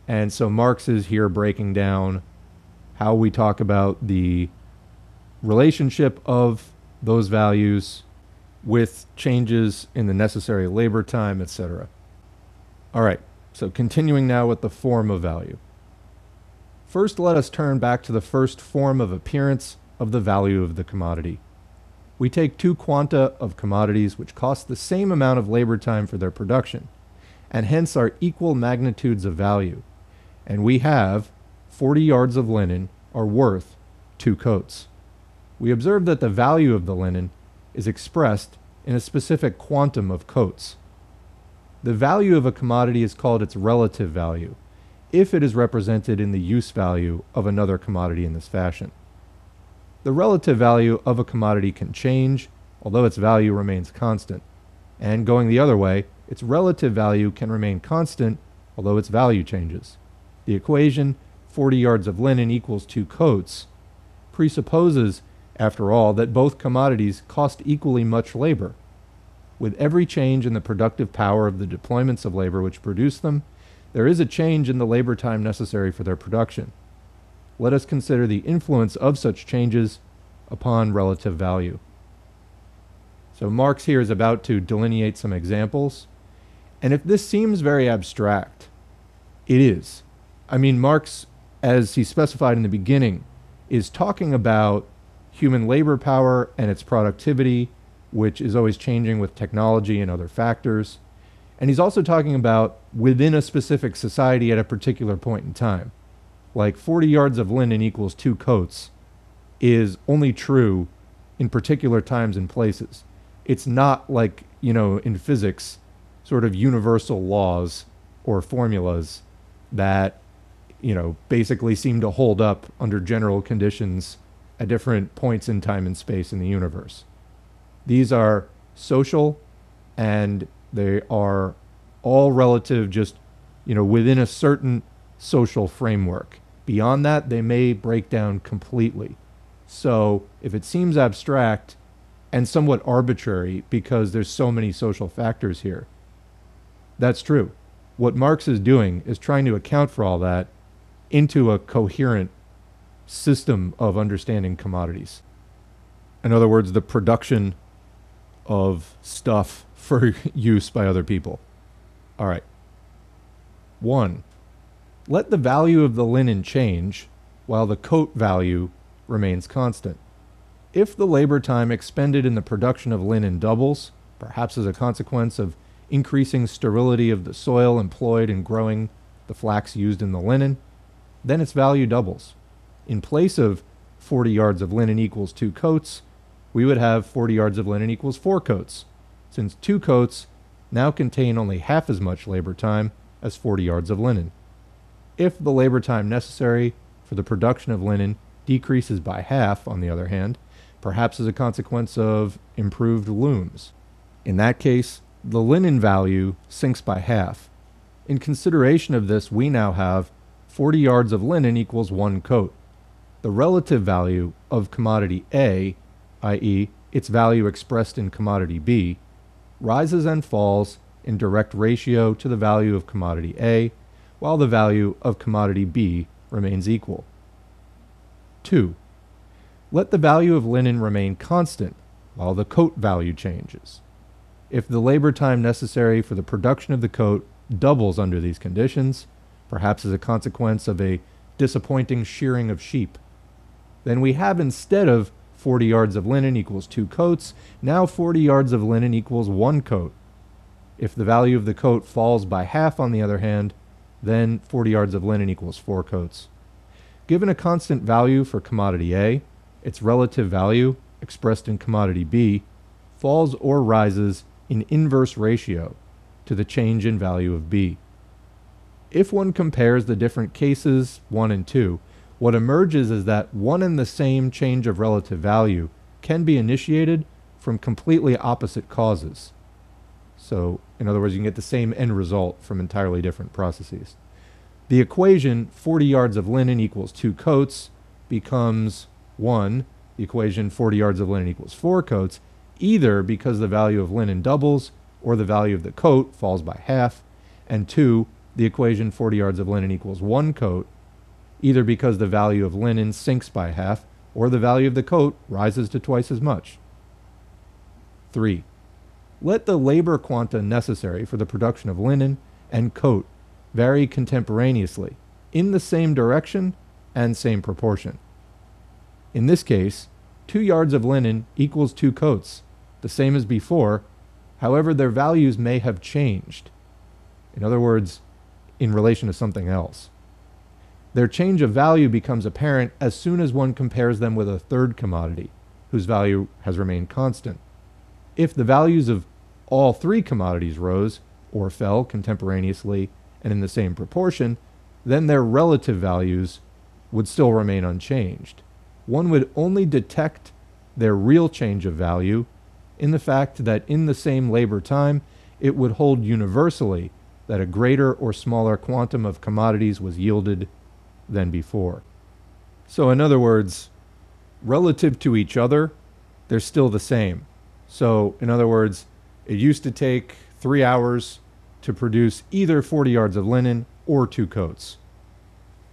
And so Marx is here breaking down how we talk about the relationship of those values with changes in the necessary labor time, etc. All right, so continuing now with the form of value. First, let us turn back to the first form of appearance of the value of the commodity. We take two quanta of commodities which cost the same amount of labor time for their production, and hence are equal magnitudes of value, and we have 40 yards of linen are worth two coats. We observe that the value of the linen is expressed in a specific quantum of coats. The value of a commodity is called its relative value if it is represented in the use value of another commodity in this fashion. The relative value of a commodity can change, although its value remains constant. And going the other way, its relative value can remain constant, although its value changes. The equation 40 yards of linen equals two coats presupposes, after all, that both commodities cost equally much labor. With every change in the productive power of the deployments of labor which produce them, there is a change in the labor time necessary for their production. Let us consider the influence of such changes upon relative value. So Marx here is about to delineate some examples. And if this seems very abstract, it is. I mean, Marx, as he specified in the beginning, is talking about human labor power and its productivity, which is always changing with technology and other factors. And he's also talking about within a specific society at a particular point in time. Like 40 yards of linen equals two coats is only true in particular times and places. It's not like, you know, in physics, sort of universal laws or formulas that, you know, basically seem to hold up under general conditions at different points in time and space in the universe. These are social and they are all relative, just, you know, within a certain social framework. Beyond that, they may break down completely. So if it seems abstract and somewhat arbitrary because there's so many social factors here, that's true. What Marx is doing is trying to account for all that into a coherent system of understanding commodities. In other words, the production of stuff for use by other people. All right. One, let the value of the linen change while the coat value remains constant. If the labor time expended in the production of linen doubles, perhaps as a consequence of increasing sterility of the soil employed in growing the flax used in the linen, then its value doubles. In place of 40 yards of linen equals two coats, we would have 40 yards of linen equals four coats, since two coats now contain only half as much labor time as 40 yards of linen. If the labor time necessary for the production of linen decreases by half, on the other hand, perhaps as a consequence of improved looms. In that case, the linen value sinks by half. In consideration of this, we now have 40 yards of linen equals one coat. The relative value of commodity A, i.e., its value expressed in commodity B, rises and falls in direct ratio to the value of commodity A, while the value of commodity B remains equal. 2. Let the value of linen remain constant while the coat value changes. If the labor time necessary for the production of the coat doubles under these conditions, perhaps as a consequence of a disappointing shearing of sheep, then we have instead of 40 yards of linen equals two coats. Now 40 yards of linen equals one coat. If the value of the coat falls by half, on the other hand, then 40 yards of linen equals four coats. Given a constant value for commodity A, its relative value, expressed in commodity B, falls or rises in inverse ratio to the change in value of B. If one compares the different cases 1 and 2, what emerges is that one and the same change of relative value can be initiated from completely opposite causes. So, in other words, you can get the same end result from entirely different processes. The equation 40 yards of linen equals 2 coats becomes 1. The equation 40 yards of linen equals 4 coats, either because the value of linen doubles or the value of the coat falls by half, and 2. The equation 40 yards of linen equals 1 coat either because the value of linen sinks by half or the value of the coat rises to twice as much. 3. Let the labor quanta necessary for the production of linen and coat vary contemporaneously in the same direction and same proportion. In this case, 2 yards of linen equals 2 coats, the same as before, however their values may have changed. In other words, in relation to something else. Their change of value becomes apparent as soon as one compares them with a third commodity, whose value has remained constant. If the values of all three commodities rose or fell contemporaneously and in the same proportion, then their relative values would still remain unchanged. One would only detect their real change of value in the fact that in the same labor time, it would hold universally that a greater or smaller quantum of commodities was yielded than before. So, in other words, relative to each other, they're still the same. So, in other words, it used to take three hours to produce either 40 yards of linen or two coats.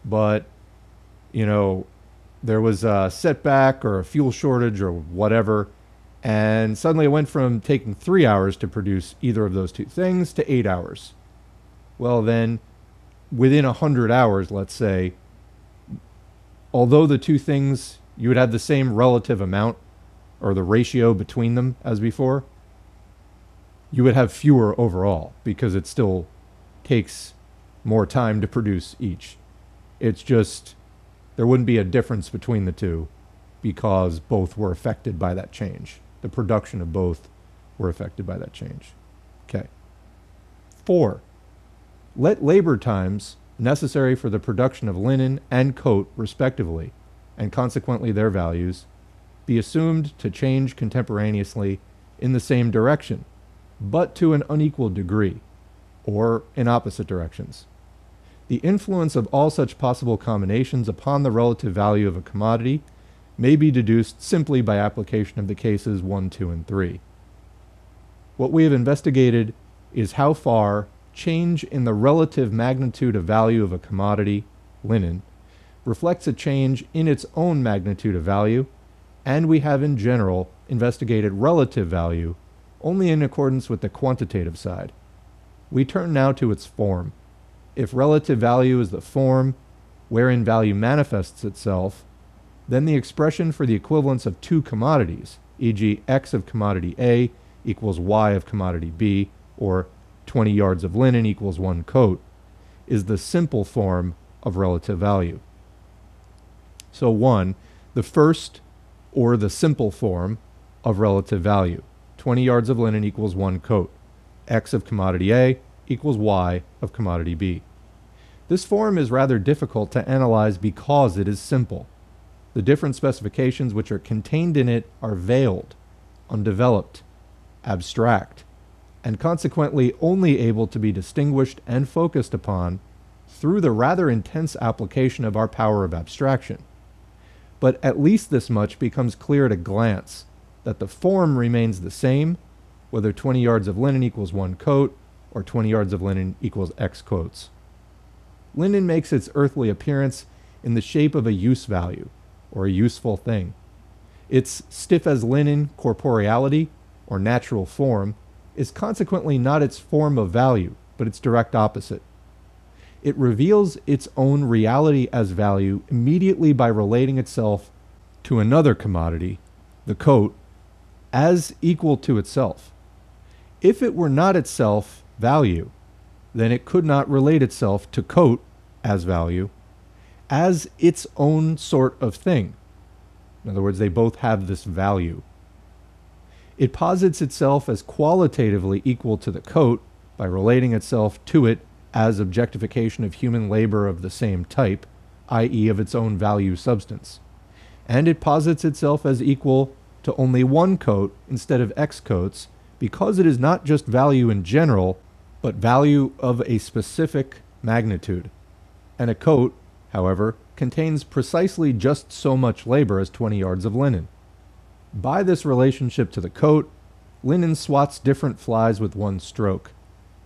But, you know, there was a setback or a fuel shortage or whatever, and suddenly it went from taking three hours to produce either of those two things to eight hours. Well, then, within a 100 hours, let's say, although the two things you would have the same relative amount or the ratio between them as before, you would have fewer overall because it still takes more time to produce each. It's just there wouldn't be a difference between the two because both were affected by that change. The production of both were affected by that change. Okay. Four, let labor times necessary for the production of linen and coat, respectively, and consequently their values, be assumed to change contemporaneously in the same direction, but to an unequal degree, or in opposite directions. The influence of all such possible combinations upon the relative value of a commodity may be deduced simply by application of the cases 1, 2, and 3. What we have investigated is how far change in the relative magnitude of value of a commodity, linen, reflects a change in its own magnitude of value, and we have in general investigated relative value only in accordance with the quantitative side. We turn now to its form. If relative value is the form wherein value manifests itself, then the expression for the equivalence of two commodities, e.g., x of commodity A equals y of commodity B, or 20 yards of linen equals one coat, is the simple form of relative value. So, one, the first or the simple form of relative value 20 yards of linen equals one coat. X of commodity A equals Y of commodity B. This form is rather difficult to analyze because it is simple. The different specifications which are contained in it are veiled, undeveloped, abstract, and consequently only able to be distinguished and focused upon through the rather intense application of our power of abstraction but at least this much becomes clear at a glance that the form remains the same, whether 20 yards of linen equals one coat or 20 yards of linen equals X coats. Linen makes its earthly appearance in the shape of a use value, or a useful thing. Its stiff as linen corporeality, or natural form, is consequently not its form of value, but its direct opposite it reveals its own reality as value immediately by relating itself to another commodity, the coat, as equal to itself. If it were not itself value, then it could not relate itself to coat as value as its own sort of thing. In other words, they both have this value. It posits itself as qualitatively equal to the coat by relating itself to it as objectification of human labor of the same type, i.e., of its own value substance. And it posits itself as equal to only one coat instead of X coats because it is not just value in general, but value of a specific magnitude. And a coat, however, contains precisely just so much labor as 20 yards of linen. By this relationship to the coat, linen swats different flies with one stroke.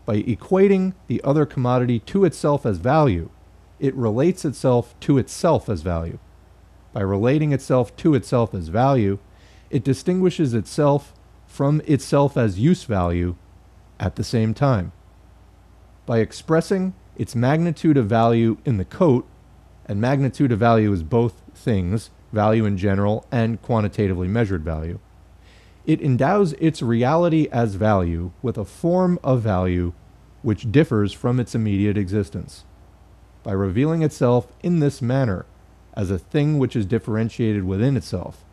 By equating the other commodity to itself as value, it relates itself to itself as value. By relating itself to itself as value, it distinguishes itself from itself as use value at the same time. By expressing its magnitude of value in the coat, and magnitude of value is both things, value in general and quantitatively measured value, it endows its reality as value with a form of value which differs from its immediate existence. By revealing itself in this manner, as a thing which is differentiated within itself,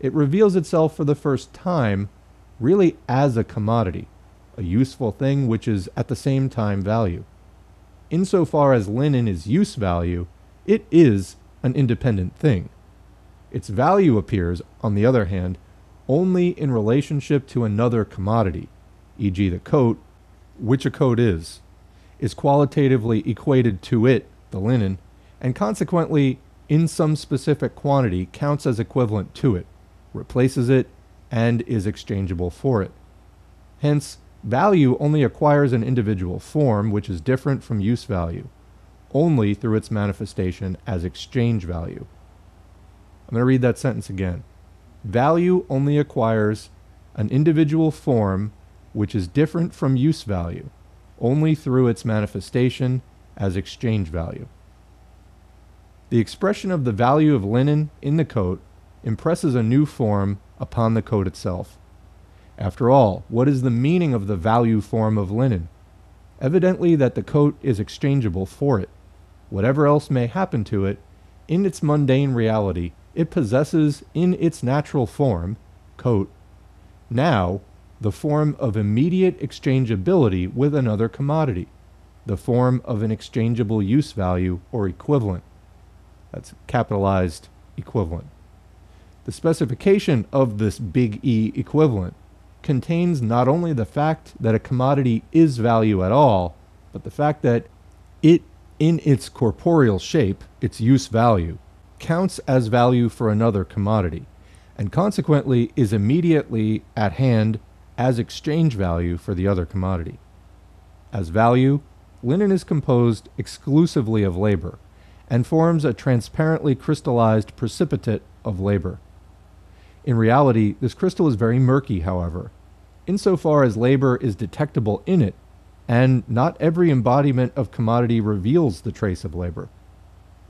it reveals itself for the first time really as a commodity, a useful thing which is at the same time value. Insofar as linen is use value, it is an independent thing. Its value appears, on the other hand, only in relationship to another commodity, e.g., the coat which a coat is, is qualitatively equated to it, the linen, and consequently in some specific quantity counts as equivalent to it, replaces it, and is exchangeable for it. Hence, value only acquires an individual form which is different from use value, only through its manifestation as exchange value. I'm going to read that sentence again. Value only acquires an individual form which is different from use value, only through its manifestation as exchange value. The expression of the value of linen in the coat impresses a new form upon the coat itself. After all, what is the meaning of the value form of linen? Evidently, that the coat is exchangeable for it. Whatever else may happen to it, in its mundane reality, it possesses in its natural form, coat, now the form of immediate exchangeability with another commodity, the form of an exchangeable use value or equivalent. That's capitalized equivalent. The specification of this big E equivalent contains not only the fact that a commodity is value at all, but the fact that it, in its corporeal shape, its use value, counts as value for another commodity, and consequently is immediately at hand as exchange value for the other commodity. As value, linen is composed exclusively of labor and forms a transparently crystallized precipitate of labor. In reality, this crystal is very murky, however, insofar as labor is detectable in it, and not every embodiment of commodity reveals the trace of labor.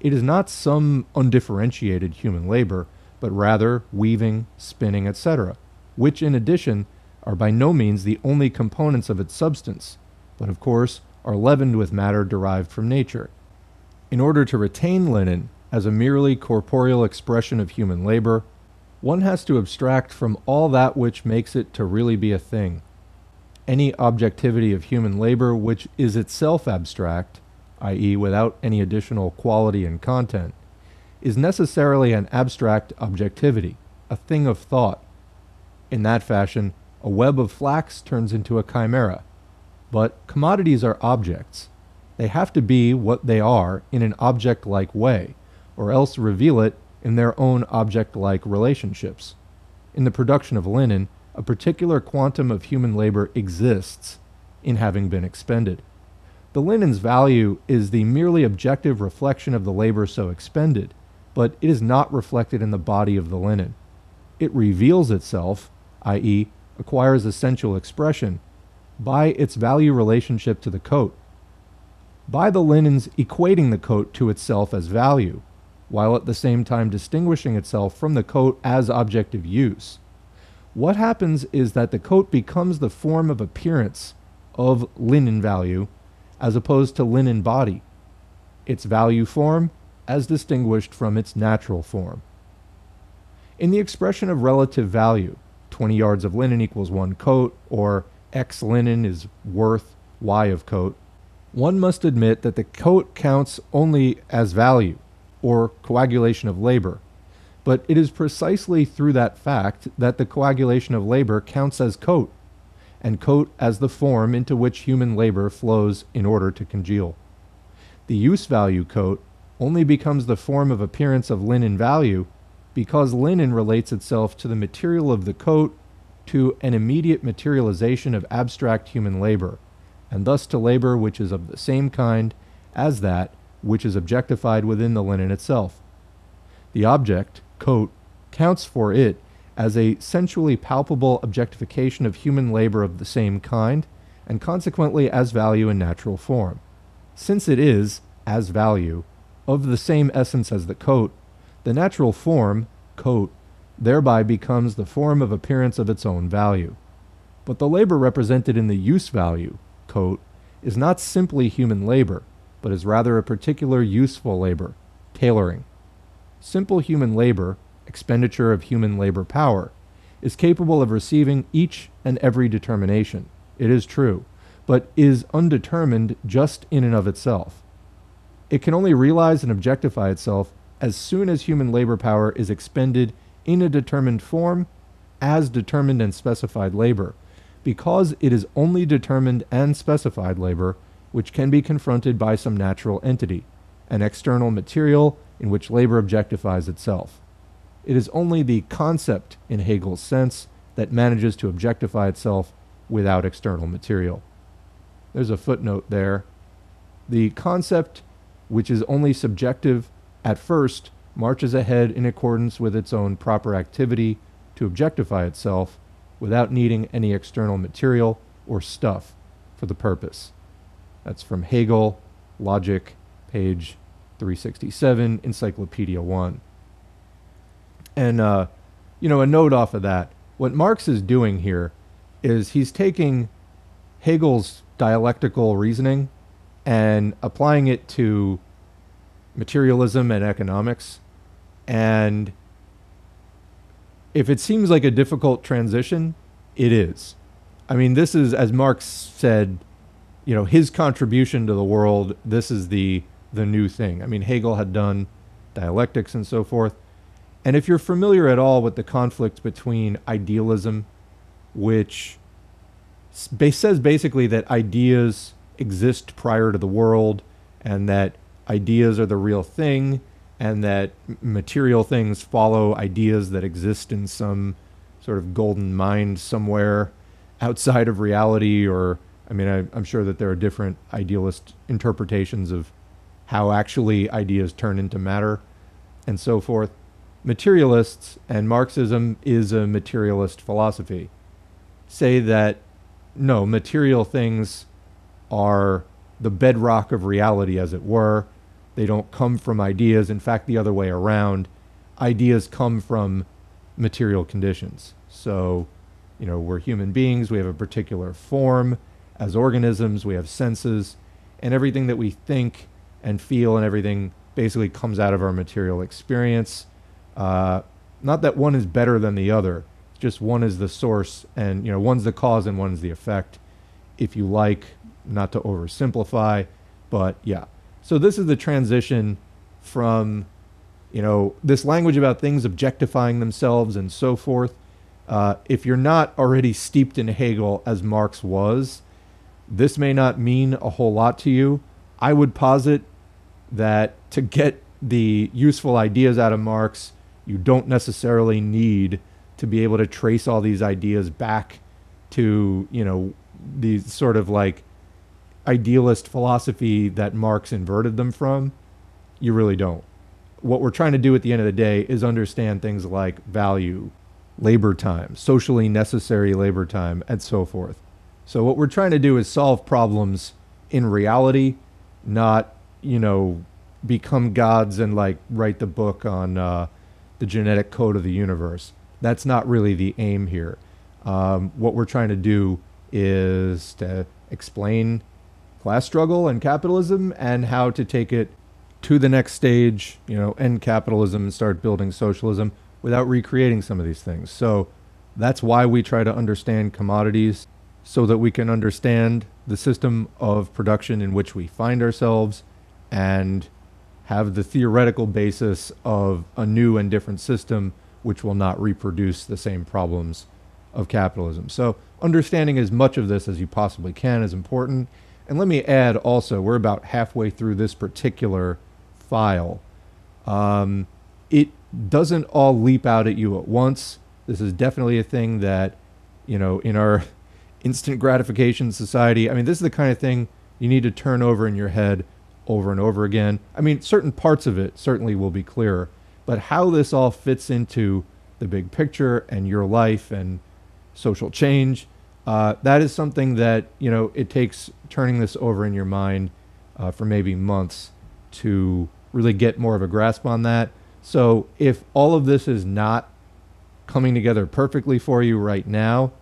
It is not some undifferentiated human labor, but rather weaving, spinning, etc., which in addition are by no means the only components of its substance, but of course are leavened with matter derived from nature. In order to retain linen as a merely corporeal expression of human labor, one has to abstract from all that which makes it to really be a thing. Any objectivity of human labor which is itself abstract, i.e., without any additional quality and content, is necessarily an abstract objectivity, a thing of thought. In that fashion, a web of flax turns into a chimera. But commodities are objects. They have to be what they are in an object like way, or else reveal it in their own object like relationships. In the production of linen, a particular quantum of human labor exists in having been expended. The linen's value is the merely objective reflection of the labor so expended, but it is not reflected in the body of the linen. It reveals itself, i.e., acquires essential expression by its value relationship to the coat, by the linen's equating the coat to itself as value, while at the same time distinguishing itself from the coat as object of use. What happens is that the coat becomes the form of appearance of linen value as opposed to linen body, its value form as distinguished from its natural form. In the expression of relative value, 20 yards of linen equals one coat, or X linen is worth Y of coat, one must admit that the coat counts only as value, or coagulation of labor. But it is precisely through that fact that the coagulation of labor counts as coat, and coat as the form into which human labor flows in order to congeal. The use value coat only becomes the form of appearance of linen value because linen relates itself to the material of the coat to an immediate materialization of abstract human labor, and thus to labor which is of the same kind as that which is objectified within the linen itself. The object, coat, counts for it as a sensually palpable objectification of human labor of the same kind, and consequently as value in natural form. Since it is, as value, of the same essence as the coat, the natural form, coat, thereby becomes the form of appearance of its own value. But the labor represented in the use value, coat, is not simply human labor, but is rather a particular useful labor, tailoring. Simple human labor, expenditure of human labor power, is capable of receiving each and every determination. It is true, but is undetermined just in and of itself. It can only realize and objectify itself as soon as human labor power is expended in a determined form as determined and specified labor, because it is only determined and specified labor which can be confronted by some natural entity, an external material in which labor objectifies itself. It is only the concept in Hegel's sense that manages to objectify itself without external material. There's a footnote there. The concept, which is only subjective at first, marches ahead in accordance with its own proper activity to objectify itself without needing any external material or stuff for the purpose. That's from Hegel, Logic, page 367, Encyclopedia 1. And, uh, you know, a note off of that what Marx is doing here is he's taking Hegel's dialectical reasoning and applying it to materialism and economics. And if it seems like a difficult transition, it is. I mean, this is, as Marx said, you know, his contribution to the world. This is the the new thing. I mean, Hegel had done dialectics and so forth. And if you're familiar at all with the conflict between idealism, which says basically that ideas exist prior to the world and that ideas are the real thing and that material things follow ideas that exist in some sort of golden mind somewhere outside of reality or i mean I, am sure that there are different idealist interpretations of how actually ideas turn into matter and so forth materialists, and Marxism is a materialist philosophy, say that no, material things are the bedrock of reality, as it were. They don't come from ideas. In fact, the other way around. Ideas come from material conditions. So, you know, we're human beings, we have a particular form. As organisms, we have senses, and everything that we think and feel and everything basically comes out of our material experience uh, not that one is better than the other, just one is the source, and you know one's the cause and one's the effect. If you like, not to oversimplify, but yeah. So this is the transition from, you know, this language about things objectifying themselves and so forth. Uh, if you're not already steeped in Hegel as Marx was, this may not mean a whole lot to you. I would posit that to get the useful ideas out of Marx, you don't necessarily need to be able to trace all these ideas back to you know these sort of like idealist philosophy that Marx inverted them from. You really don't. What we're trying to do at the end of the day is understand things like value, labor time, socially necessary labor time, and so forth. So what we're trying to do is solve problems in reality, not you know become gods and like write the book on uh, the genetic code of the universe. That's not really the aim here. Um, what we're trying to do is to explain class struggle and capitalism and how to take it to the next stage, you know, end capitalism and start building socialism without recreating some of these things. So that's why we try to understand commodities so that we can understand the system of production in which we find ourselves and have the theoretical basis of a new and different system which will not reproduce the same problems of capitalism. So, understanding as much of this as you possibly can is important. And let me add also, we're about halfway through this particular file. Um, it doesn't all leap out at you at once. This is definitely a thing that, you know, in our instant gratification society, I mean, this is the kind of thing you need to turn over in your head over and over again. I mean, certain parts of it certainly will be clearer, but how this all fits into the big picture and your life and social change, uh, that is something that, you know, it takes turning this over in your mind uh, for maybe months to really get more of a grasp on that. So if all of this is not coming together perfectly for you right now,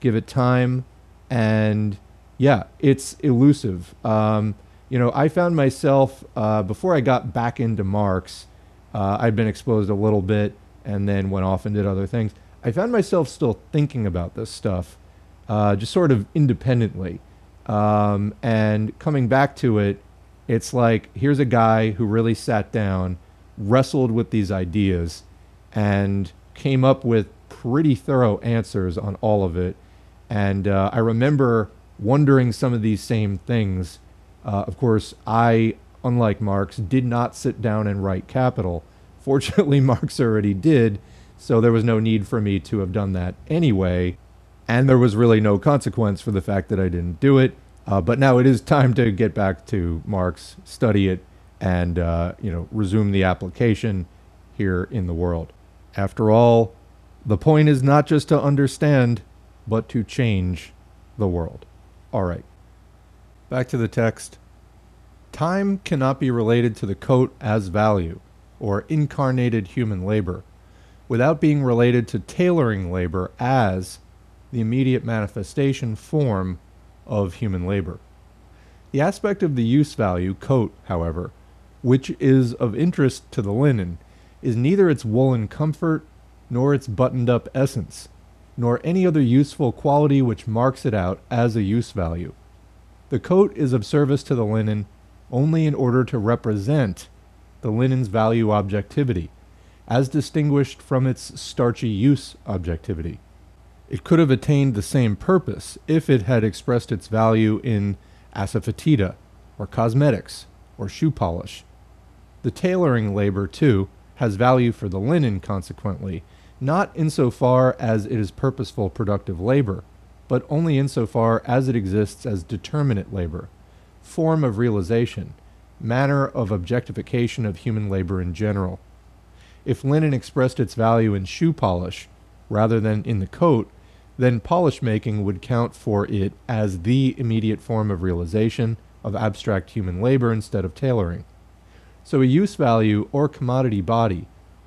give it time. And yeah, it's elusive. Um, you know, I found myself uh, before I got back into Marx, uh, I'd been exposed a little bit and then went off and did other things. I found myself still thinking about this stuff, uh, just sort of independently. Um, and coming back to it, it's like here's a guy who really sat down, wrestled with these ideas, and came up with pretty thorough answers on all of it. And uh, I remember wondering some of these same things uh, of course, I unlike Marx, did not sit down and write Capital. Fortunately, Marx already did, so there was no need for me to have done that anyway. And there was really no consequence for the fact that I didn't do it. Uh, but now it is time to get back to Marx, study it, and uh, you know resume the application here in the world. After all, the point is not just to understand, but to change the world. All right. Back to the text. Time cannot be related to the coat as value, or incarnated human labor, without being related to tailoring labor as the immediate manifestation form of human labor. The aspect of the use value, coat, however, which is of interest to the linen, is neither its woolen comfort nor its buttoned up essence, nor any other useful quality which marks it out as a use value. The coat is of service to the linen only in order to represent the linen's value objectivity, as distinguished from its starchy use objectivity. It could have attained the same purpose if it had expressed its value in asafoetida, or cosmetics, or shoe polish. The tailoring labor, too, has value for the linen, consequently, not insofar as it is purposeful productive labor, but only insofar as it exists as determinate labor, form of realization, manner of objectification of human labor in general. If linen expressed its value in shoe polish rather than in the coat, then polish making would count for it as the immediate form of realization of abstract human labor instead of tailoring. So a use value or commodity body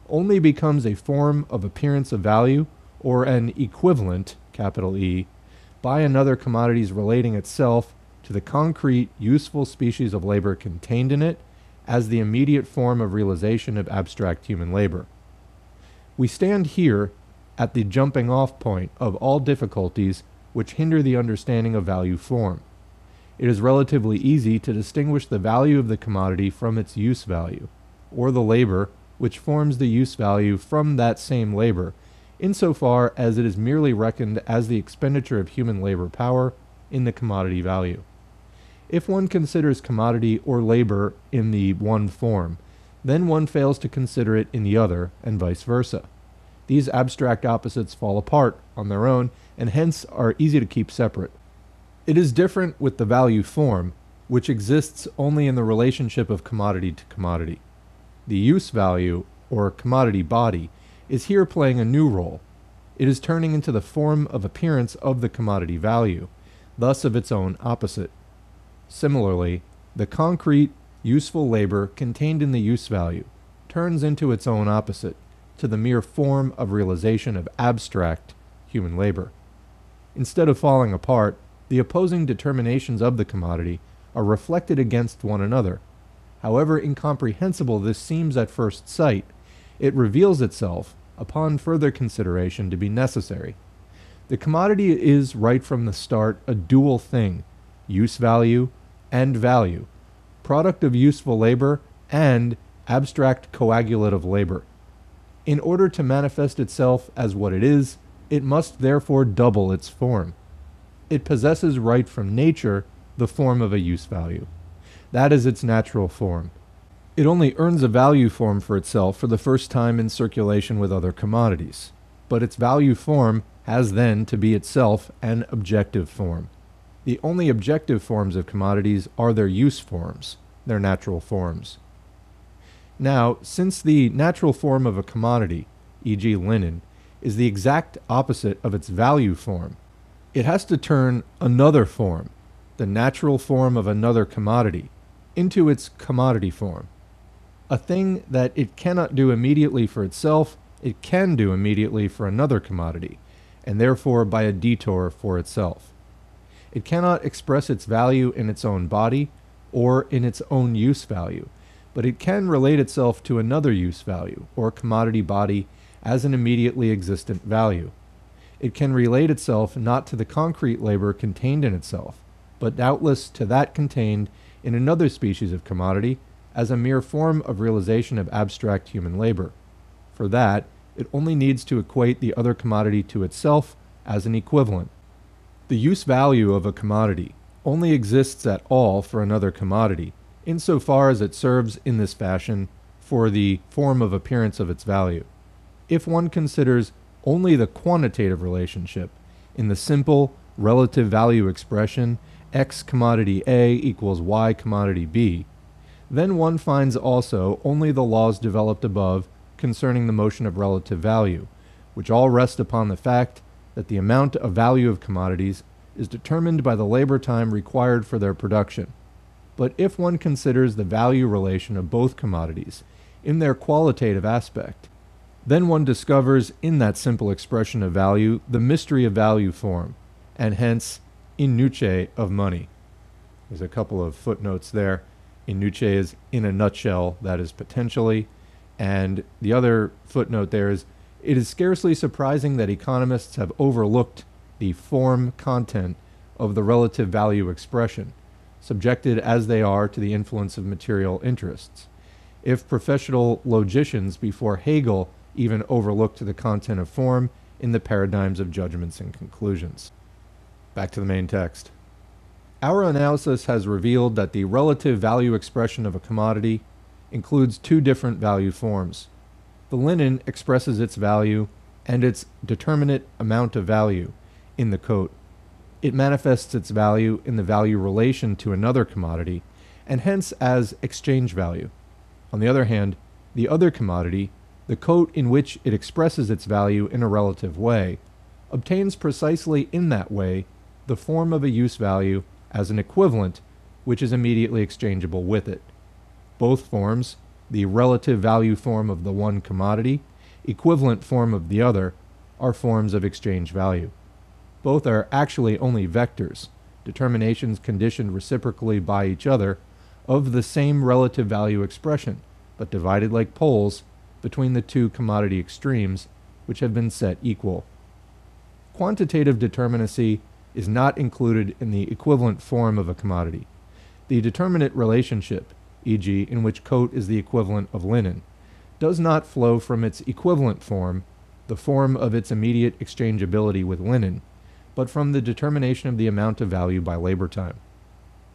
only becomes a form of appearance of value or an equivalent, capital E, by another commodity's relating itself to the concrete, useful species of labor contained in it as the immediate form of realization of abstract human labor. We stand here at the jumping off point of all difficulties which hinder the understanding of value form. It is relatively easy to distinguish the value of the commodity from its use value, or the labor which forms the use value from that same labor, insofar as it is merely reckoned as the expenditure of human labor power in the commodity value. If one considers commodity or labor in the one form, then one fails to consider it in the other, and vice versa. These abstract opposites fall apart on their own and hence are easy to keep separate. It is different with the value form, which exists only in the relationship of commodity to commodity. The use value, or commodity body, is here playing a new role. It is turning into the form of appearance of the commodity value, thus of its own opposite. Similarly, the concrete, useful labor contained in the use value turns into its own opposite, to the mere form of realization of abstract human labor. Instead of falling apart, the opposing determinations of the commodity are reflected against one another. However incomprehensible this seems at first sight, it reveals itself, upon further consideration, to be necessary. The commodity is right from the start a dual thing use value and value, product of useful labor and abstract coagulative labor. In order to manifest itself as what it is, it must therefore double its form. It possesses right from nature the form of a use value. That is its natural form. It only earns a value form for itself for the first time in circulation with other commodities. But its value form has then to be itself an objective form. The only objective forms of commodities are their use forms, their natural forms. Now, since the natural form of a commodity, e.g., linen, is the exact opposite of its value form, it has to turn another form, the natural form of another commodity, into its commodity form. A thing that it cannot do immediately for itself, it can do immediately for another commodity, and therefore by a detour for itself. It cannot express its value in its own body or in its own use value but it can relate itself to another use value, or commodity body, as an immediately existent value. It can relate itself not to the concrete labor contained in itself, but doubtless to that contained in another species of commodity as a mere form of realization of abstract human labor. For that, it only needs to equate the other commodity to itself as an equivalent. The use value of a commodity only exists at all for another commodity insofar as it serves in this fashion for the form of appearance of its value. If one considers only the quantitative relationship in the simple relative value expression x commodity A equals y commodity B, then one finds also only the laws developed above concerning the motion of relative value, which all rest upon the fact that the amount of value of commodities is determined by the labor time required for their production. But if one considers the value relation of both commodities in their qualitative aspect, then one discovers in that simple expression of value the mystery of value form, and hence in nuce of money. There's a couple of footnotes there. In nuce is in a nutshell, that is potentially. And the other footnote there is it is scarcely surprising that economists have overlooked the form content of the relative value expression, subjected as they are to the influence of material interests. If professional logicians before Hegel even overlooked the content of form in the paradigms of judgments and conclusions. Back to the main text. Our analysis has revealed that the relative value expression of a commodity includes two different value forms. The linen expresses its value and its determinate amount of value in the coat. It manifests its value in the value relation to another commodity, and hence as exchange value. On the other hand, the other commodity, the coat in which it expresses its value in a relative way, obtains precisely in that way the form of a use value as an equivalent which is immediately exchangeable with it. Both forms, the relative value form of the one commodity, equivalent form of the other, are forms of exchange value. Both are actually only vectors, determinations conditioned reciprocally by each other, of the same relative value expression, but divided like poles between the two commodity extremes, which have been set equal. Quantitative determinacy is not included in the equivalent form of a commodity. The determinate relationship, e.g., in which coat is the equivalent of linen, does not flow from its equivalent form, the form of its immediate exchangeability with linen, but from the determination of the amount of value by labor time.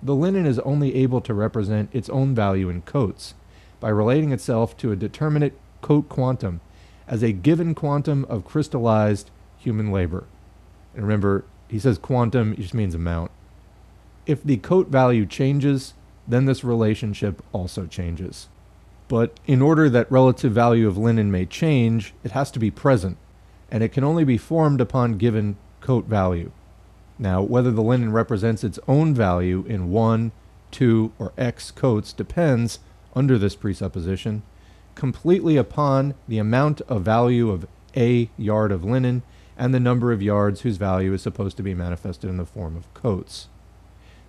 The linen is only able to represent its own value in coats by relating itself to a determinate coat quantum as a given quantum of crystallized human labor. And remember, he says quantum just means amount. If the coat value changes, then this relationship also changes. But in order that relative value of linen may change, it has to be present, and it can only be formed upon given coat value. Now, whether the linen represents its own value in 1, 2, or x coats depends, under this presupposition, completely upon the amount of value of a yard of linen and the number of yards whose value is supposed to be manifested in the form of coats.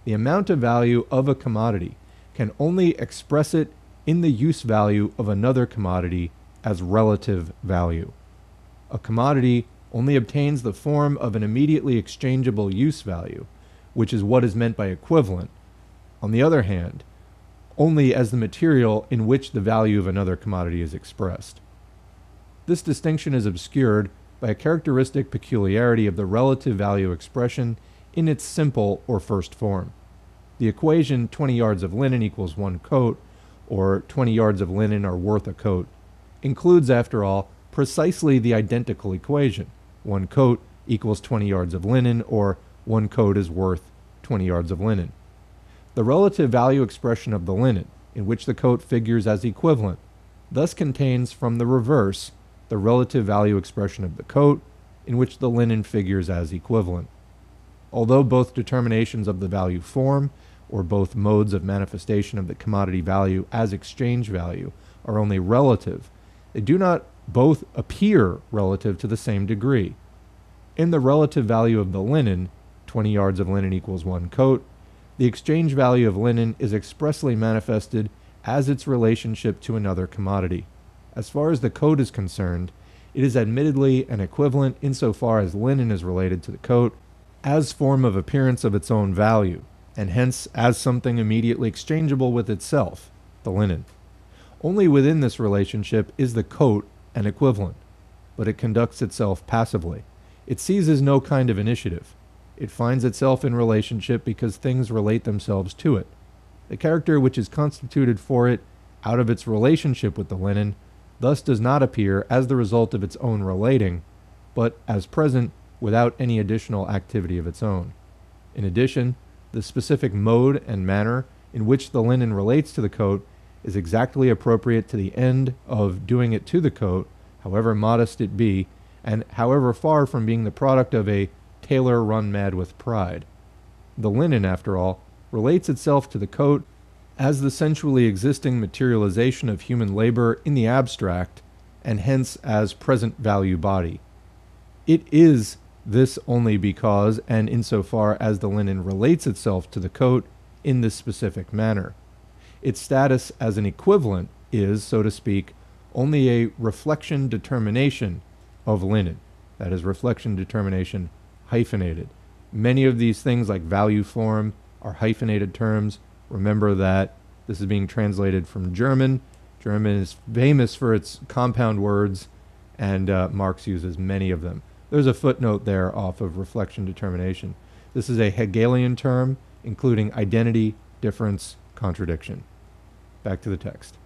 The amount of value of a commodity can only express it in the use value of another commodity as relative value. A commodity only obtains the form of an immediately exchangeable use value, which is what is meant by equivalent, on the other hand, only as the material in which the value of another commodity is expressed. This distinction is obscured by a characteristic peculiarity of the relative value expression in its simple or first form. The equation 20 yards of linen equals one coat, or 20 yards of linen are worth a coat, includes, after all, precisely the identical equation one coat equals 20 yards of linen, or one coat is worth 20 yards of linen. The relative value expression of the linen, in which the coat figures as equivalent, thus contains from the reverse the relative value expression of the coat, in which the linen figures as equivalent. Although both determinations of the value form, or both modes of manifestation of the commodity value as exchange value, are only relative, they do not both appear relative to the same degree. In the relative value of the linen, 20 yards of linen equals one coat, the exchange value of linen is expressly manifested as its relationship to another commodity. As far as the coat is concerned, it is admittedly an equivalent insofar as linen is related to the coat as form of appearance of its own value, and hence as something immediately exchangeable with itself, the linen. Only within this relationship is the coat an equivalent, but it conducts itself passively. It seizes no kind of initiative. It finds itself in relationship because things relate themselves to it. the character which is constituted for it out of its relationship with the linen thus does not appear as the result of its own relating, but as present without any additional activity of its own. In addition, the specific mode and manner in which the linen relates to the coat is exactly appropriate to the end of doing it to the coat, however modest it be, and however far from being the product of a tailor run mad with pride. The linen, after all, relates itself to the coat as the sensually existing materialization of human labor in the abstract, and hence as present value body. It is this only because and insofar as the linen relates itself to the coat in this specific manner. Its status as an equivalent is, so to speak, only a reflection determination of linen. That is, reflection determination hyphenated. Many of these things, like value form, are hyphenated terms. Remember that this is being translated from German. German is famous for its compound words, and uh, Marx uses many of them. There's a footnote there off of reflection determination. This is a Hegelian term, including identity, difference, contradiction. Back to the text.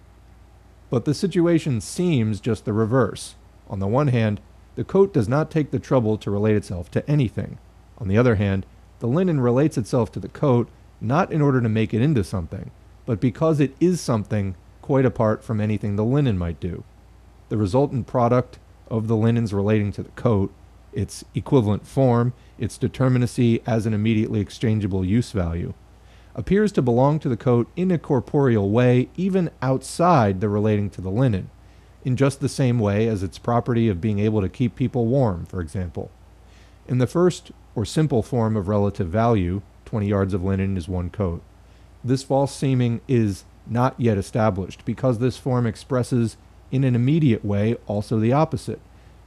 But the situation seems just the reverse. On the one hand, the coat does not take the trouble to relate itself to anything. On the other hand, the linen relates itself to the coat not in order to make it into something, but because it is something quite apart from anything the linen might do. The resultant product of the linens relating to the coat its equivalent form, its determinacy as an immediately exchangeable use value, appears to belong to the coat in a corporeal way, even outside the relating to the linen, in just the same way as its property of being able to keep people warm, for example. In the first or simple form of relative value, 20 yards of linen is one coat. This false seeming is not yet established because this form expresses in an immediate way also the opposite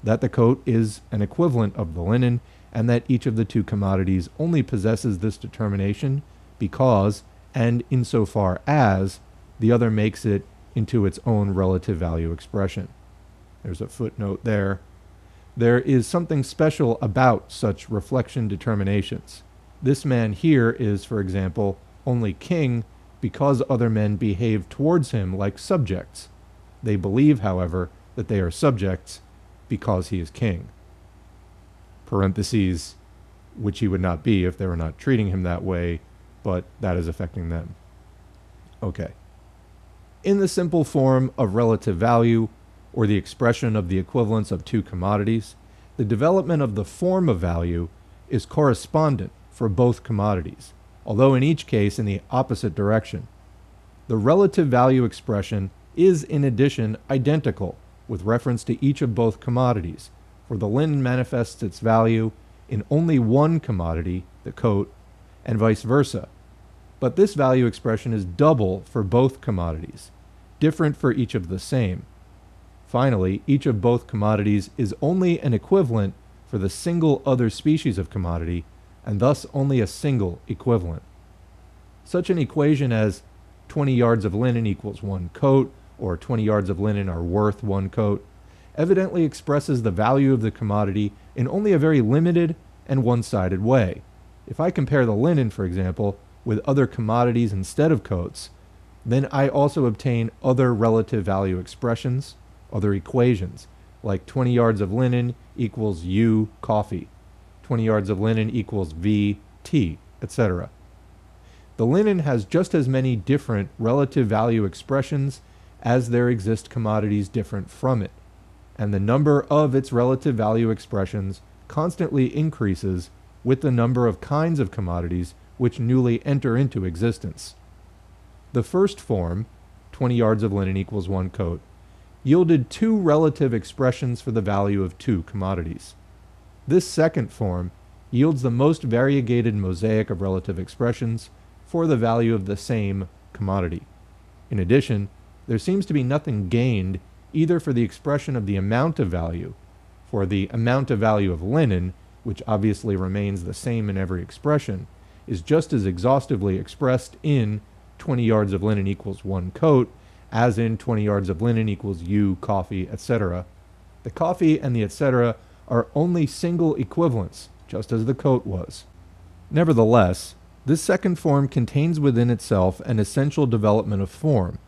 that the coat is an equivalent of the linen, and that each of the two commodities only possesses this determination because, and insofar as, the other makes it into its own relative value expression. There's a footnote there. There is something special about such reflection determinations. This man here is, for example, only king because other men behave towards him like subjects. They believe, however, that they are subjects because he is king. Parentheses, which he would not be if they were not treating him that way, but that is affecting them. Okay. In the simple form of relative value, or the expression of the equivalence of two commodities, the development of the form of value is correspondent for both commodities, although in each case in the opposite direction. The relative value expression is in addition identical with reference to each of both commodities, for the linen manifests its value in only one commodity, the coat, and vice versa. But this value expression is double for both commodities, different for each of the same. Finally, each of both commodities is only an equivalent for the single other species of commodity, and thus only a single equivalent. Such an equation as 20 yards of linen equals one coat, or 20 yards of linen are worth one coat, evidently expresses the value of the commodity in only a very limited and one sided way. If I compare the linen, for example, with other commodities instead of coats, then I also obtain other relative value expressions, other equations, like 20 yards of linen equals U coffee, 20 yards of linen equals VT, etc. The linen has just as many different relative value expressions as there exist commodities different from it, and the number of its relative value expressions constantly increases with the number of kinds of commodities which newly enter into existence. The first form, 20 yards of linen equals one coat, yielded two relative expressions for the value of two commodities. This second form yields the most variegated mosaic of relative expressions for the value of the same commodity. In addition, there seems to be nothing gained either for the expression of the amount of value, for the amount of value of linen, which obviously remains the same in every expression, is just as exhaustively expressed in 20 yards of linen equals one coat, as in 20 yards of linen equals you, coffee, etc. The coffee and the etc. are only single equivalents, just as the coat was. Nevertheless, This second form contains within itself an essential development of form,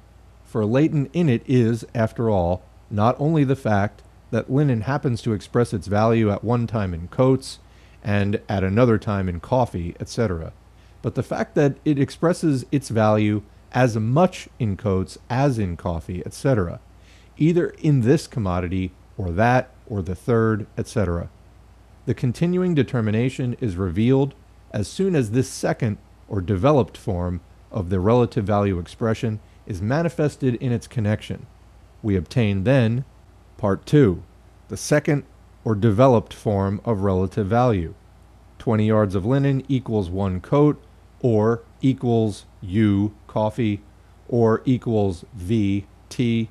for latent in it is, after all, not only the fact that linen happens to express its value at one time in coats and at another time in coffee, etc., but the fact that it expresses its value as much in coats as in coffee, etc., either in this commodity or that or the third, etc. The continuing determination is revealed as soon as this second or developed form of the relative value expression is manifested in its connection. We obtain then, part 2, the second or developed form of relative value. 20 yards of linen equals one coat, or equals U coffee, or equals V tea,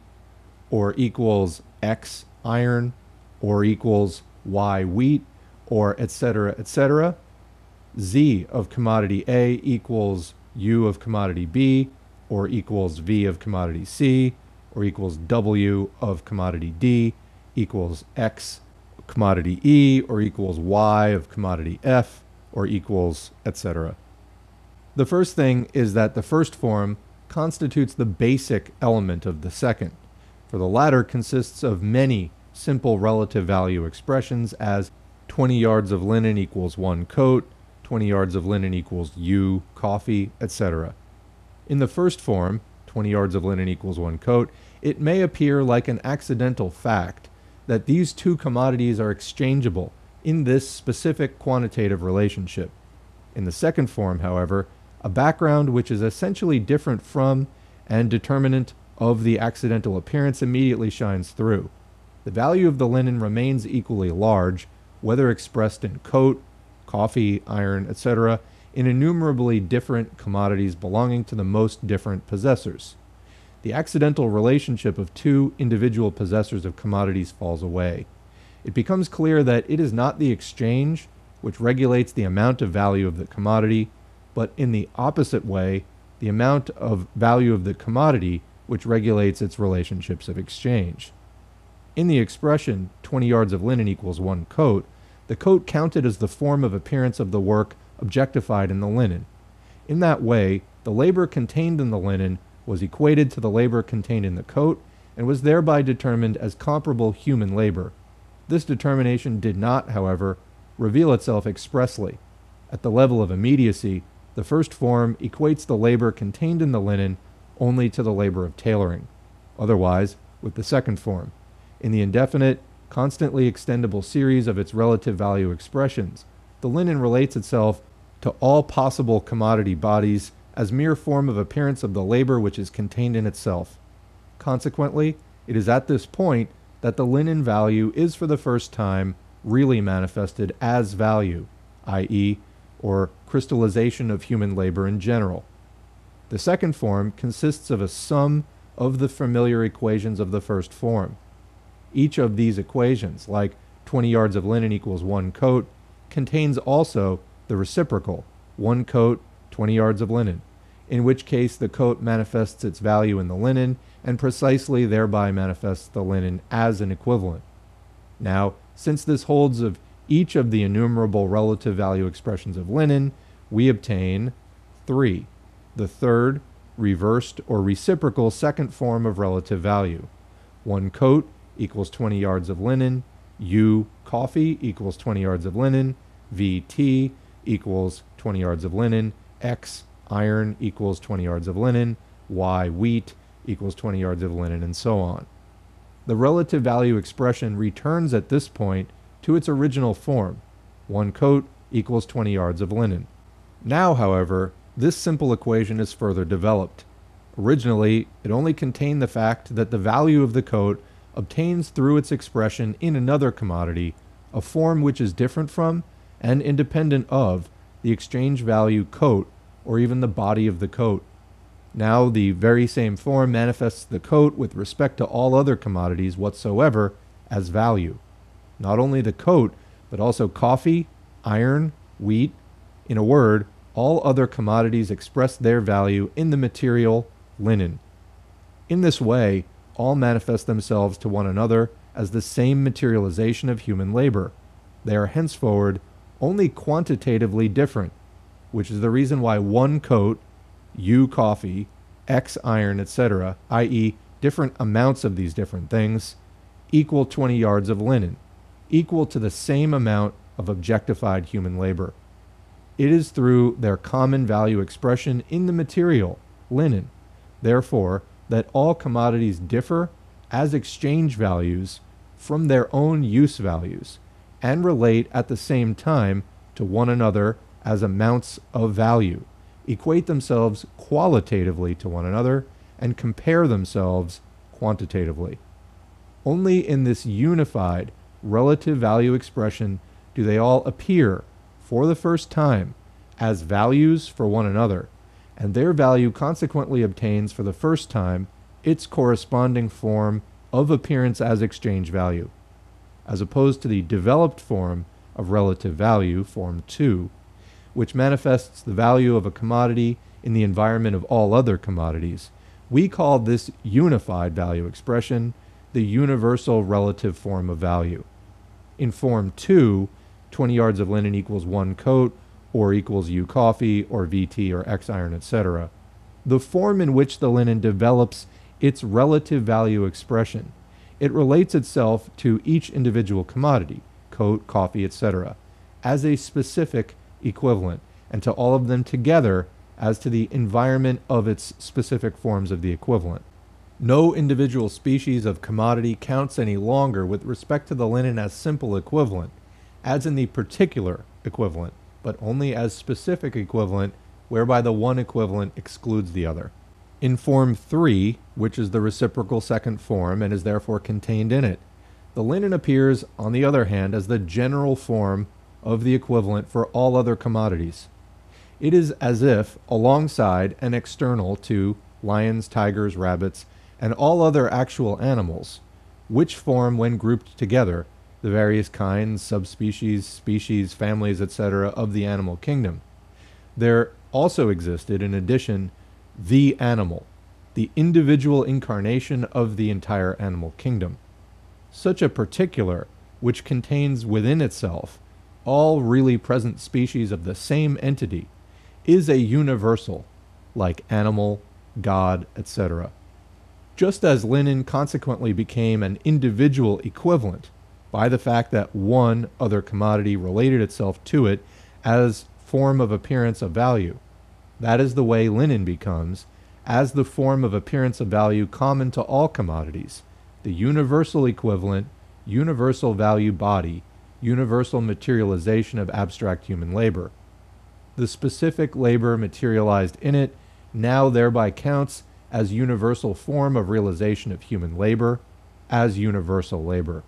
or equals X iron, or equals Y wheat, or etc., etc. Z of commodity A equals U of commodity B, or equals V of commodity C, or equals W of commodity D, equals X commodity E, or equals Y of commodity F, or equals etc. The first thing is that the first form constitutes the basic element of the second, for the latter consists of many simple relative value expressions as 20 yards of linen equals one coat, 20 yards of linen equals U coffee, etc. In the first form, 20 yards of linen equals one coat, it may appear like an accidental fact that these two commodities are exchangeable in this specific quantitative relationship. In the second form, however, a background which is essentially different from and determinant of the accidental appearance immediately shines through. The value of the linen remains equally large, whether expressed in coat, coffee, iron, etc., in innumerably different commodities belonging to the most different possessors. The accidental relationship of two individual possessors of commodities falls away. It becomes clear that it is not the exchange which regulates the amount of value of the commodity, but in the opposite way, the amount of value of the commodity which regulates its relationships of exchange. In the expression 20 yards of linen equals one coat, the coat counted as the form of appearance of the work objectified in the linen. In that way, the labor contained in the linen was equated to the labor contained in the coat and was thereby determined as comparable human labor. This determination did not, however, reveal itself expressly. At the level of immediacy, the first form equates the labor contained in the linen only to the labor of tailoring, otherwise, with the second form. In the indefinite, constantly extendable series of its relative value expressions, the linen relates itself to all possible commodity bodies as mere form of appearance of the labor which is contained in itself. Consequently, it is at this point that the linen value is for the first time really manifested as value, i.e., or crystallization of human labor in general. The second form consists of a sum of the familiar equations of the first form. Each of these equations, like 20 yards of linen equals one coat, contains also the reciprocal, one coat, 20 yards of linen, in which case the coat manifests its value in the linen and precisely thereby manifests the linen as an equivalent. Now, since this holds of each of the innumerable relative value expressions of linen, we obtain 3, the third, reversed or reciprocal second form of relative value. One coat equals 20 yards of linen, U coffee equals 20 yards of linen, VT equals 20 yards of linen, X iron equals 20 yards of linen, Y wheat equals 20 yards of linen, and so on. The relative value expression returns at this point to its original form. One coat equals 20 yards of linen. Now, however, this simple equation is further developed. Originally, it only contained the fact that the value of the coat obtains through its expression in another commodity a form which is different from and independent of the exchange value coat or even the body of the coat. Now, the very same form manifests the coat with respect to all other commodities whatsoever as value not only the coat, but also coffee, iron, wheat. In a word, all other commodities express their value in the material linen. In this way, all manifest themselves to one another as the same materialization of human labor. They are henceforward only quantitatively different. which is the reason why one coat, U coffee, X iron, etc., i.e., different amounts of these different things, equal 20 yards of linen, equal to the same amount of objectified human labor. It is through their common value expression in the material, linen, therefore, that all commodities differ as exchange values from their own use values and relate at the same time to one another as amounts of value, equate themselves qualitatively to one another, and compare themselves quantitatively. Only in this unified relative value expression do they all appear for the first time as values for one another, and their value consequently obtains for the first time its corresponding form of appearance as exchange value, as opposed to the developed form of relative value, form 2, which manifests the value of a commodity in the environment of all other commodities. We call this unified value expression the universal relative form of value. In form 2, 20 yards of linen equals one coat, or equals U coffee, or VT, or X iron, etc. The form in which the linen develops its relative value expression. It relates itself to each individual commodity, coat, coffee, etc., as a specific equivalent, and to all of them together as to the environment of its specific forms of the equivalent. No individual species of commodity counts any longer with respect to the linen as simple equivalent, as in the particular equivalent, but only as specific equivalent, whereby the one equivalent excludes the other. In form 3, which is the reciprocal second form and is therefore contained in it, the linen appears, on the other hand, as the general form of the equivalent for all other commodities. It is as if, alongside and external to lions, tigers, rabbits, and all other actual animals, which form, when grouped together, the various kinds, subspecies, species, families, etc., of the animal kingdom. There also existed, in addition, the animal, the individual incarnation of the entire animal kingdom. Such a particular, which contains within itself all really present species of the same entity, is a universal, like animal, God, etc just as linen consequently became an individual equivalent by the fact that one other commodity related itself to it as form of appearance of value. That is the way linen becomes as the form of appearance of value common to all commodities, the universal equivalent, universal value body, universal materialization of abstract human labor. The specific labor materialized in it now thereby counts as universal form of realization of human labor, as universal labor.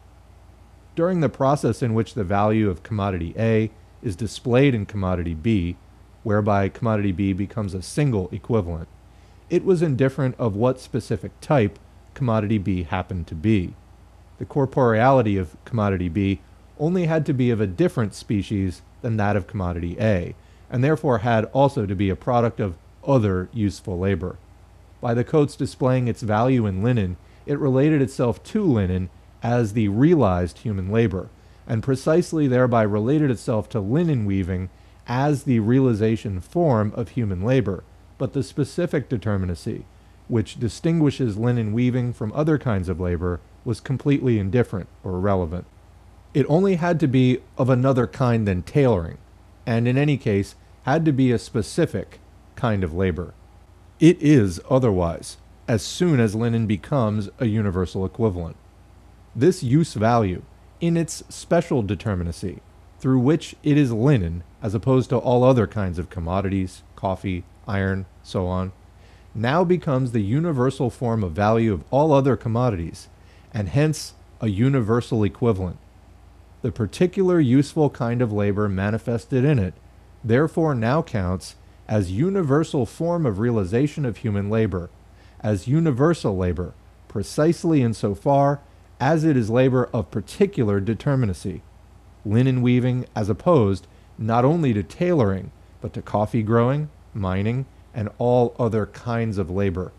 During the process in which the value of commodity A is displayed in commodity B, whereby commodity B becomes a single equivalent, it was indifferent of what specific type commodity B happened to be. The corporeality of commodity B only had to be of a different species than that of commodity A, and therefore had also to be a product of other useful labor. By the coat's displaying its value in linen, it related itself to linen as the realized human labor, and precisely thereby related itself to linen weaving as the realization form of human labor, but the specific determinacy, which distinguishes linen weaving from other kinds of labor, was completely indifferent or irrelevant. It only had to be of another kind than tailoring, and in any case, had to be a specific kind of labor. It is otherwise, as soon as linen becomes a universal equivalent. This use value, in its special determinacy, through which it is linen as opposed to all other kinds of commodities, coffee, iron, so on, now becomes the universal form of value of all other commodities, and hence a universal equivalent. The particular useful kind of labor manifested in it therefore now counts as universal form of realization of human labor, as universal labor, precisely in so far as it is labor of particular determinacy, linen weaving as opposed not only to tailoring, but to coffee growing, mining, and all other kinds of labor.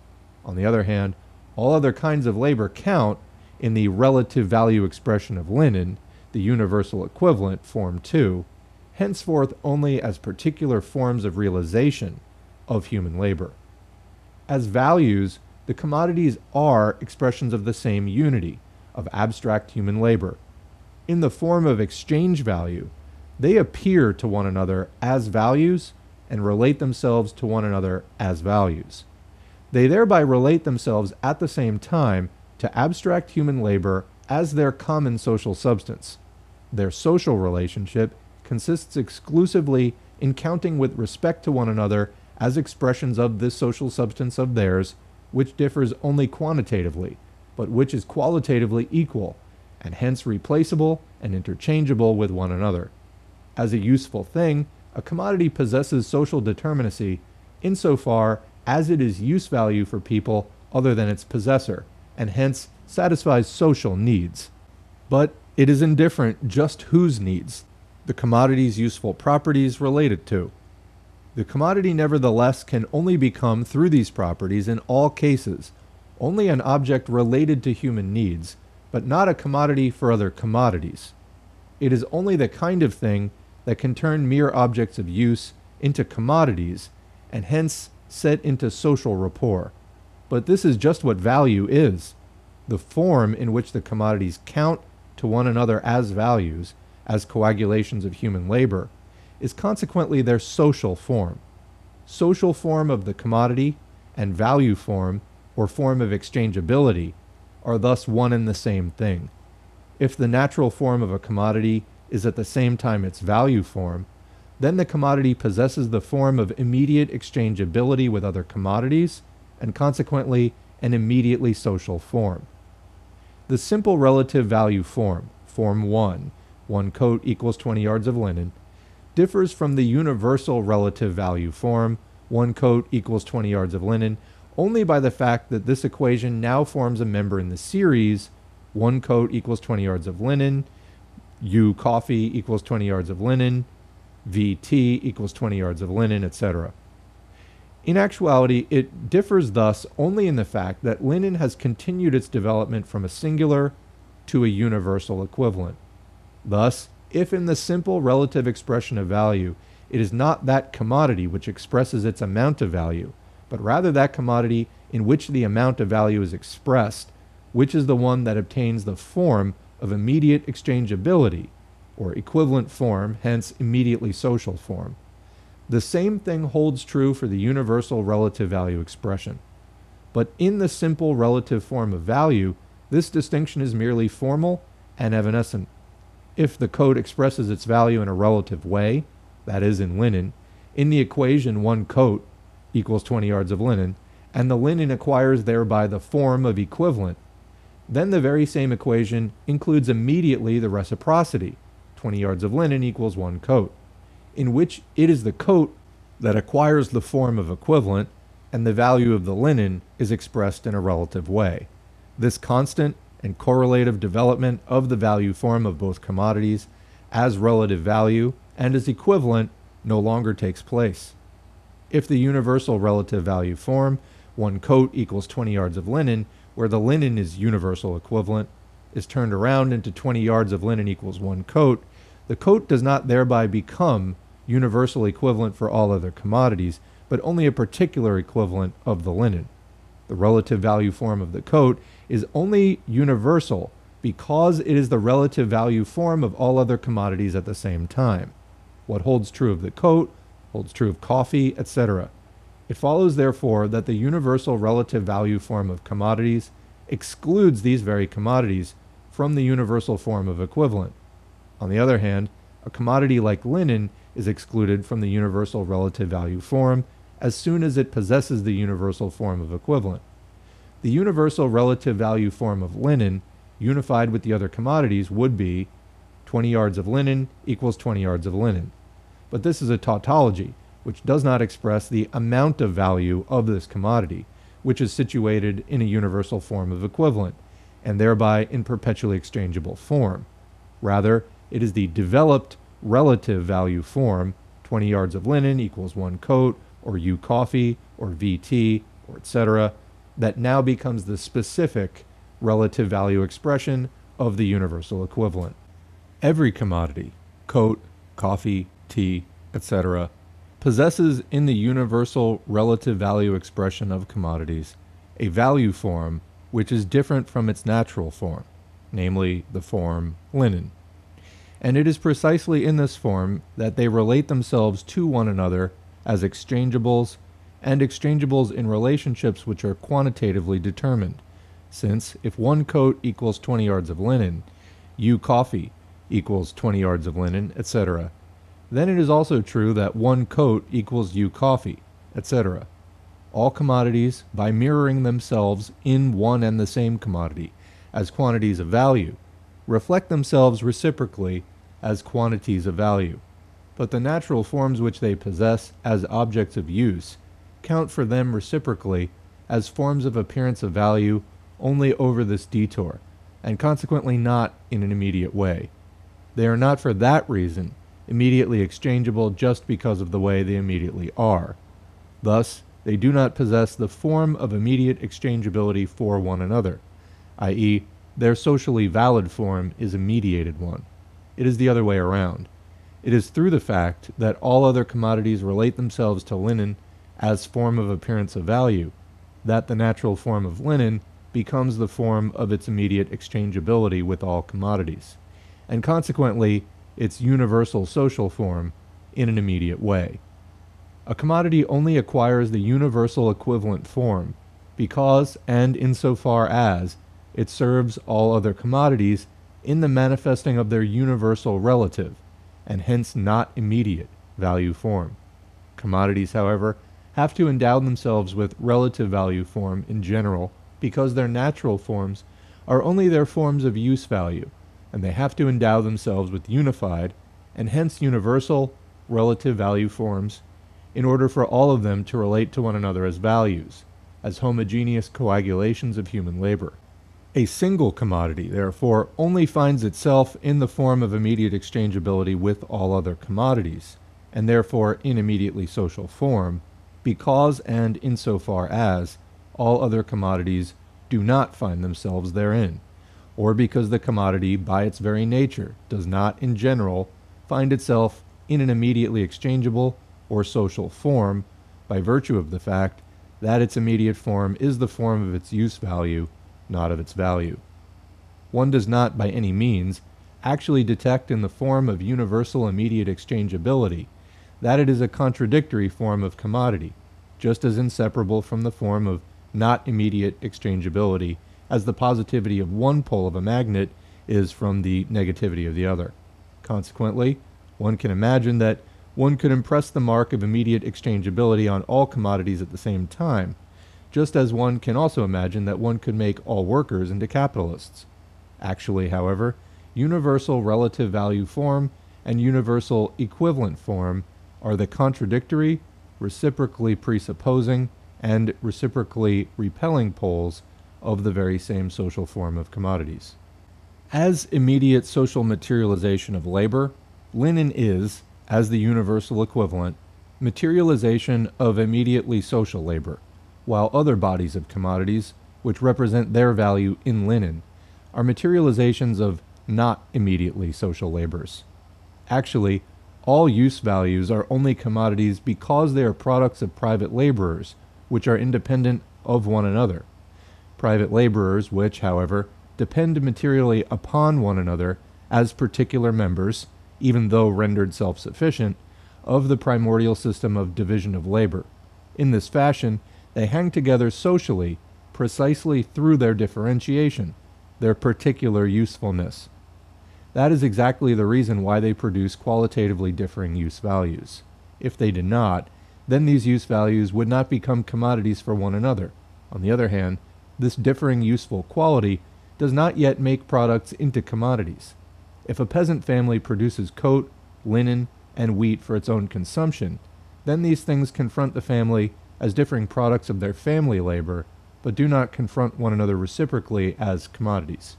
On the other hand, all other kinds of labor count in the relative value expression of linen, the universal equivalent, Form 2, henceforth only as particular forms of realization of human labor. As values, the commodities are expressions of the same unity of abstract human labor. In the form of exchange value, they appear to one another as values and relate themselves to one another as values. They thereby relate themselves at the same time to abstract human labor as their common social substance. Their social relationship consists exclusively in counting with respect to one another as expressions of this social substance of theirs, which differs only quantitatively, but which is qualitatively equal, and hence replaceable and interchangeable with one another. As a useful thing, a commodity possesses social determinacy insofar as it is use value for people other than its possessor, and hence satisfies social needs. But it is indifferent just whose needs the commodity's useful properties related to. The commodity, nevertheless, can only become, through these properties, in all cases, only an object related to human needs, but not a commodity for other commodities. It is only the kind of thing that can turn mere objects of use into commodities, and hence set into social rapport. But this is just what value is the form in which the commodities count to one another as values, as coagulations of human labor, is consequently their social form. Social form of the commodity and value form, or form of exchangeability, are thus one and the same thing. If the natural form of a commodity is at the same time its value form, then the commodity possesses the form of immediate exchangeability with other commodities, and consequently an immediately social form. The simple relative value form, Form 1, one coat equals 20 yards of linen, differs from the universal relative value form, one coat equals 20 yards of linen, only by the fact that this equation now forms a member in the series, one coat equals 20 yards of linen, U coffee equals 20 yards of linen, VT equals 20 yards of linen, etc. In actuality, it differs thus only in the fact that linen has continued its development from a singular to a universal equivalent. Thus, if in the simple relative expression of value, it is not that commodity which expresses its amount of value, but rather that commodity in which the amount of value is expressed, which is the one that obtains the form of immediate exchangeability, or equivalent form, hence immediately social form. The same thing holds true for the universal relative value expression. But in the simple relative form of value, this distinction is merely formal and evanescent. If the coat expresses its value in a relative way, that is, in linen, in the equation one coat equals 20 yards of linen, and the linen acquires thereby the form of equivalent, then the very same equation includes immediately the reciprocity 20 yards of linen equals one coat in which it is the coat that acquires the form of equivalent and the value of the linen is expressed in a relative way. This constant and correlative development of the value form of both commodities as relative value and as equivalent no longer takes place. If the universal relative value form, one coat equals 20 yards of linen, where the linen is universal equivalent, is turned around into 20 yards of linen equals one coat, the coat does not thereby become universal equivalent for all other commodities, but only a particular equivalent of the linen. The relative value form of the coat is only universal because it is the relative value form of all other commodities at the same time. What holds true of the coat holds true of coffee, etc. It follows, therefore, that the universal relative value form of commodities excludes these very commodities from the universal form of equivalent. On the other hand, a commodity like linen is excluded from the universal relative value form as soon as it possesses the universal form of equivalent. The universal relative value form of linen, unified with the other commodities, would be 20 yards of linen equals 20 yards of linen. But this is a tautology, which does not express the amount of value of this commodity, which is situated in a universal form of equivalent, and thereby in perpetually exchangeable form. Rather, it is the developed relative value form 20 yards of linen equals one coat, or U coffee, or VT, or etc., that now becomes the specific relative value expression of the universal equivalent. Every commodity, coat, coffee, tea, etc., possesses in the universal relative value expression of commodities a value form which is different from its natural form, namely the form linen. And it is precisely in this form that they relate themselves to one another as exchangeables and exchangeables in relationships which are quantitatively determined, since if one coat equals 20 yards of linen, you coffee equals 20 yards of linen, etc., then it is also true that one coat equals you coffee, etc. All commodities, by mirroring themselves in one and the same commodity as quantities of value, reflect themselves reciprocally as quantities of value. But the natural forms which they possess as objects of use count for them reciprocally as forms of appearance of value only over this detour, and consequently not in an immediate way. They are not for that reason immediately exchangeable just because of the way they immediately are. Thus, they do not possess the form of immediate exchangeability for one another, i.e., their socially valid form is a mediated one. It is the other way around. It is through the fact that all other commodities relate themselves to linen as form of appearance of value, that the natural form of linen becomes the form of its immediate exchangeability with all commodities, and consequently its universal social form in an immediate way. A commodity only acquires the universal equivalent form because and insofar as it serves all other commodities in the manifesting of their universal relative, and hence not immediate, value form. Commodities, however, have to endow themselves with relative value form in general because their natural forms are only their forms of use value, and they have to endow themselves with unified, and hence universal, relative value forms in order for all of them to relate to one another as values, as homogeneous coagulations of human labor. A single commodity, therefore, only finds itself in the form of immediate exchangeability with all other commodities, and therefore in immediately social form, because and insofar as all other commodities do not find themselves therein, or because the commodity by its very nature does not in general find itself in an immediately exchangeable or social form by virtue of the fact that its immediate form is the form of its use value, not of its value. One does not by any means actually detect in the form of universal immediate exchangeability that it is a contradictory form of commodity, just as inseparable from the form of not immediate exchangeability as the positivity of one pole of a magnet is from the negativity of the other. Consequently, one can imagine that one could impress the mark of immediate exchangeability on all commodities at the same time, just as one can also imagine that one could make all workers into capitalists. Actually, however, universal relative value form and universal equivalent form are the contradictory, reciprocally presupposing, and reciprocally repelling poles of the very same social form of commodities. As immediate social materialization of labor, linen is, as the universal equivalent, materialization of immediately social labor, while other bodies of commodities, which represent their value in linen, are materializations of not immediately social labors. Actually, all use values are only commodities because they are products of private laborers, which are independent of one another. Private laborers, which, however, depend materially upon one another as particular members, even though rendered self sufficient, of the primordial system of division of labor. In this fashion, they hang together socially precisely through their differentiation, their particular usefulness. That is exactly the reason why they produce qualitatively differing use values. If they did not, then these use values would not become commodities for one another. On the other hand, this differing useful quality does not yet make products into commodities. If a peasant family produces coat, linen, and wheat for its own consumption, then these things confront the family as differing products of their family labor, but do not confront one another reciprocally as commodities.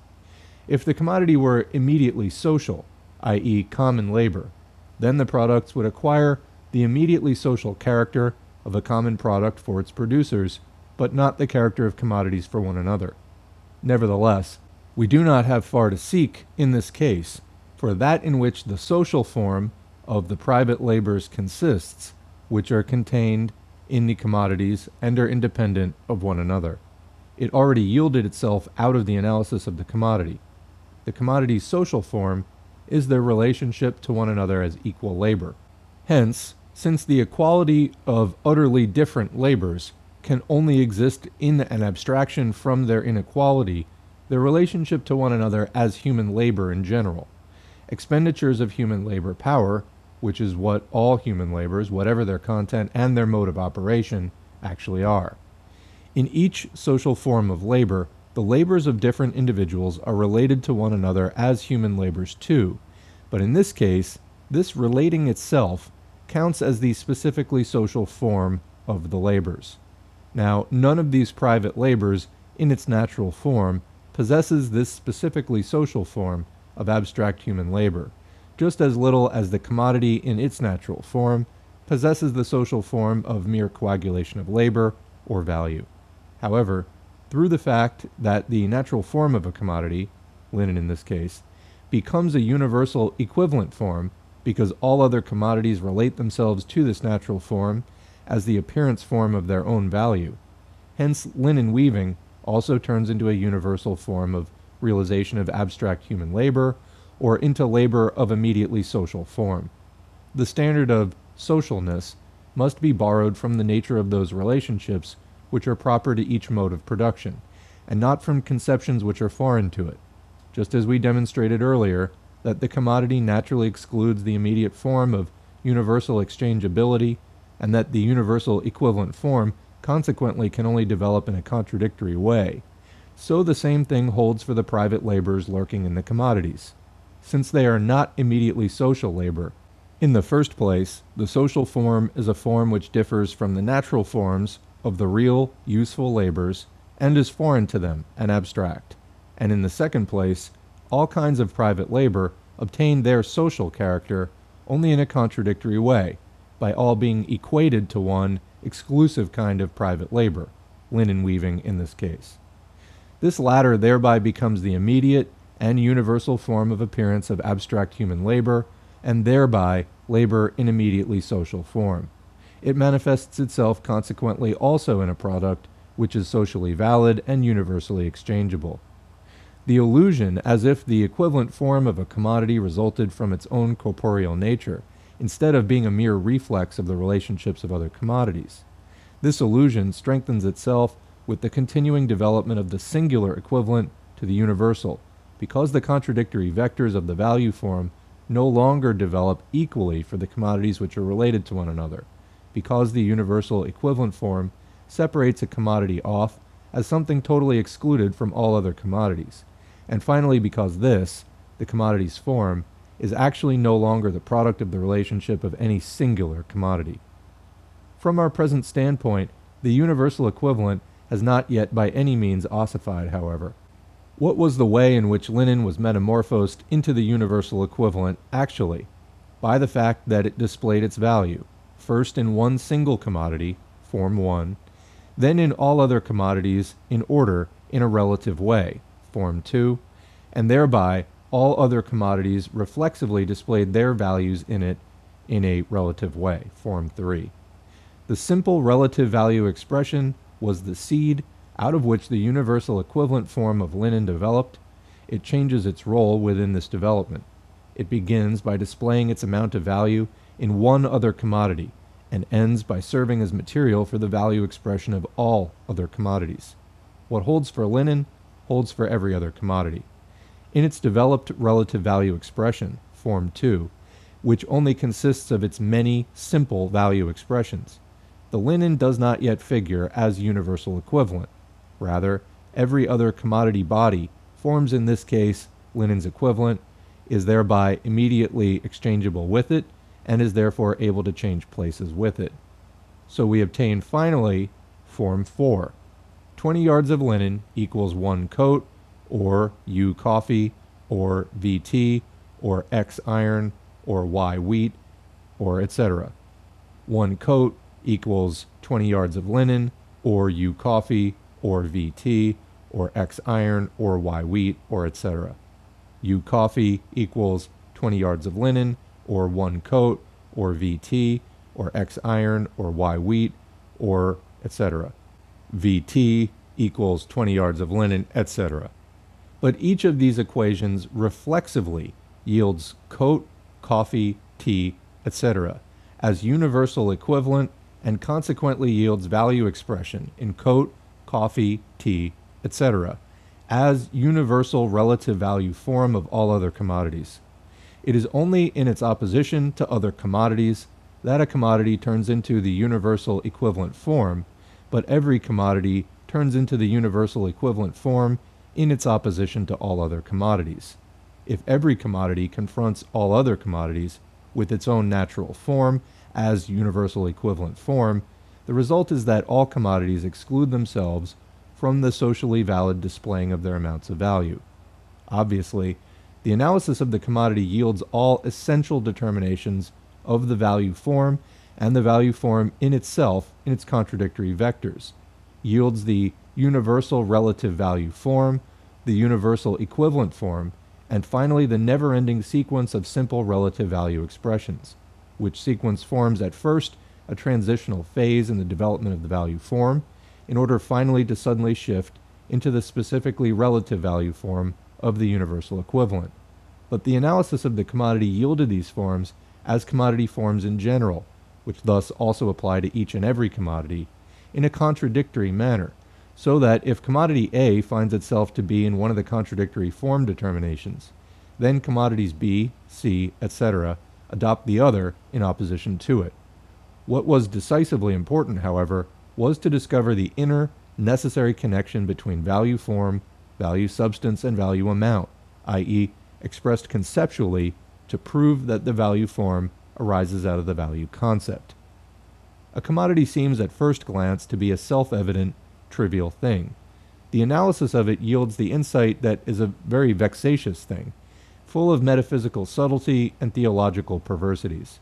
If the commodity were immediately social, i.e., common labor, then the products would acquire the immediately social character of a common product for its producers, but not the character of commodities for one another. Nevertheless, we do not have far to seek in this case, for that in which the social form of the private labors consists, which are contained in the commodities and are independent of one another. It already yielded itself out of the analysis of the commodity. The commodity's social form is their relationship to one another as equal labor. Hence, since the equality of utterly different labors can only exist in an abstraction from their inequality, their relationship to one another as human labor in general. Expenditures of human labor power, which is what all human labors, whatever their content and their mode of operation, actually are. In each social form of labor, the labors of different individuals are related to one another as human labors too, but in this case, this relating itself counts as the specifically social form of the labors. Now, none of these private labors, in its natural form, possesses this specifically social form of abstract human labor, just as little as the commodity in its natural form possesses the social form of mere coagulation of labor or value. However, through the fact that the natural form of a commodity, linen in this case, becomes a universal equivalent form because all other commodities relate themselves to this natural form as the appearance form of their own value. Hence, linen weaving also turns into a universal form of realization of abstract human labor or into labor of immediately social form. The standard of socialness must be borrowed from the nature of those relationships which are proper to each mode of production, and not from conceptions which are foreign to it. Just as we demonstrated earlier, that the commodity naturally excludes the immediate form of universal exchangeability, and that the universal equivalent form consequently can only develop in a contradictory way. So the same thing holds for the private labors lurking in the commodities. Since they are not immediately social labor, in the first place, the social form is a form which differs from the natural forms of the real, useful labors and is foreign to them and abstract. And in the second place, all kinds of private labor obtain their social character only in a contradictory way, by all being equated to one exclusive kind of private labor, linen weaving in this case. This latter thereby becomes the immediate and universal form of appearance of abstract human labor, and thereby labor in immediately social form. It manifests itself consequently also in a product which is socially valid and universally exchangeable. The illusion, as if the equivalent form of a commodity resulted from its own corporeal nature, instead of being a mere reflex of the relationships of other commodities. This illusion strengthens itself with the continuing development of the singular equivalent to the universal, because the contradictory vectors of the value form no longer develop equally for the commodities which are related to one another, because the universal equivalent form separates a commodity off as something totally excluded from all other commodities and finally, because this, the commodity's form, is actually no longer the product of the relationship of any singular commodity. From our present standpoint, the universal equivalent has not yet by any means ossified, however. What was the way in which linen was metamorphosed into the universal equivalent actually? By the fact that it displayed its value, first in one single commodity, form 1, then in all other commodities in order in a relative way, Form 2, and thereby all other commodities reflexively displayed their values in it in a relative way, Form 3. The simple relative value expression was the seed out of which the universal equivalent form of linen developed. It changes its role within this development. It begins by displaying its amount of value in one other commodity and ends by serving as material for the value expression of all other commodities. What holds for linen holds for every other commodity. In its developed relative value expression, Form 2, which only consists of its many simple value expressions, the linen does not yet figure as universal equivalent. Rather, every other commodity body forms in this case linen's equivalent, is thereby immediately exchangeable with it, and is therefore able to change places with it. So we obtain finally Form 4, 20 yards of linen equals one coat, or U coffee, or VT, or X iron, or Y wheat, or etc. One coat equals 20 yards of linen, or U coffee, or VT, or X iron, or Y wheat, or etc. U coffee equals 20 yards of linen, or one coat, or VT, or X iron, or Y wheat, or etc. VT equals 20 yards of linen, etc. But each of these equations reflexively yields coat, coffee, tea, etc. as universal equivalent and consequently yields value expression in coat, coffee, tea, etc. as universal relative value form of all other commodities. It is only in its opposition to other commodities that a commodity turns into the universal equivalent form, but every commodity turns into the universal equivalent form in its opposition to all other commodities. If every commodity confronts all other commodities with its own natural form as universal equivalent form, the result is that all commodities exclude themselves from the socially valid displaying of their amounts of value. Obviously, the analysis of the commodity yields all essential determinations of the value form and the value form in itself in its contradictory vectors, yields the universal relative value form, the universal equivalent form, and finally the never ending sequence of simple relative value expressions, which sequence forms at first a transitional phase in the development of the value form, in order finally to suddenly shift into the specifically relative value form of the universal equivalent. But the analysis of the commodity yielded these forms as commodity forms in general, which thus also apply to each and every commodity, in a contradictory manner, so that if commodity A finds itself to be in one of the contradictory form determinations, then commodities B, C, etc. adopt the other in opposition to it. What was decisively important, however, was to discover the inner, necessary connection between value form, value substance, and value amount, i.e., expressed conceptually to prove that the value form arises out of the value concept. A commodity seems at first glance to be a self evident trivial thing. The analysis of it yields the insight that is a very vexatious thing, full of metaphysical subtlety and theological perversities.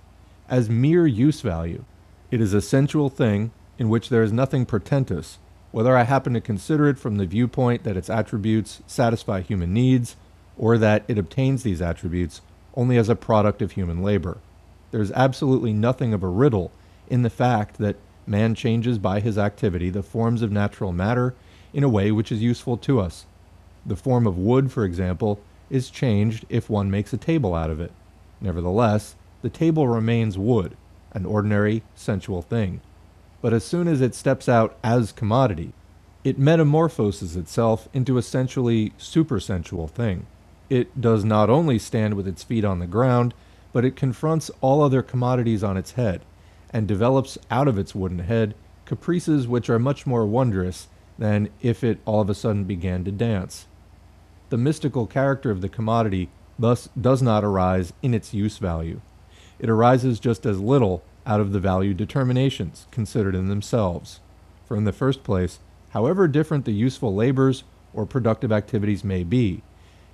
As mere use value, it is a sensual thing in which there is nothing portentous, whether I happen to consider it from the viewpoint that its attributes satisfy human needs, or that it obtains these attributes only as a product of human labor. There is absolutely nothing of a riddle in the fact that man changes by his activity the forms of natural matter in a way which is useful to us. The form of wood, for example, is changed if one makes a table out of it. Nevertheless, the table remains wood, an ordinary, sensual thing. But as soon as it steps out as commodity, it metamorphoses itself into a sensually supersensual thing. It does not only stand with its feet on the ground, but it confronts all other commodities on its head and develops out of its wooden head caprices which are much more wondrous than if it all of a sudden began to dance. The mystical character of the commodity thus does not arise in its use value. It arises just as little out of the value determinations considered in themselves. For in the first place, however different the useful labors or productive activities may be,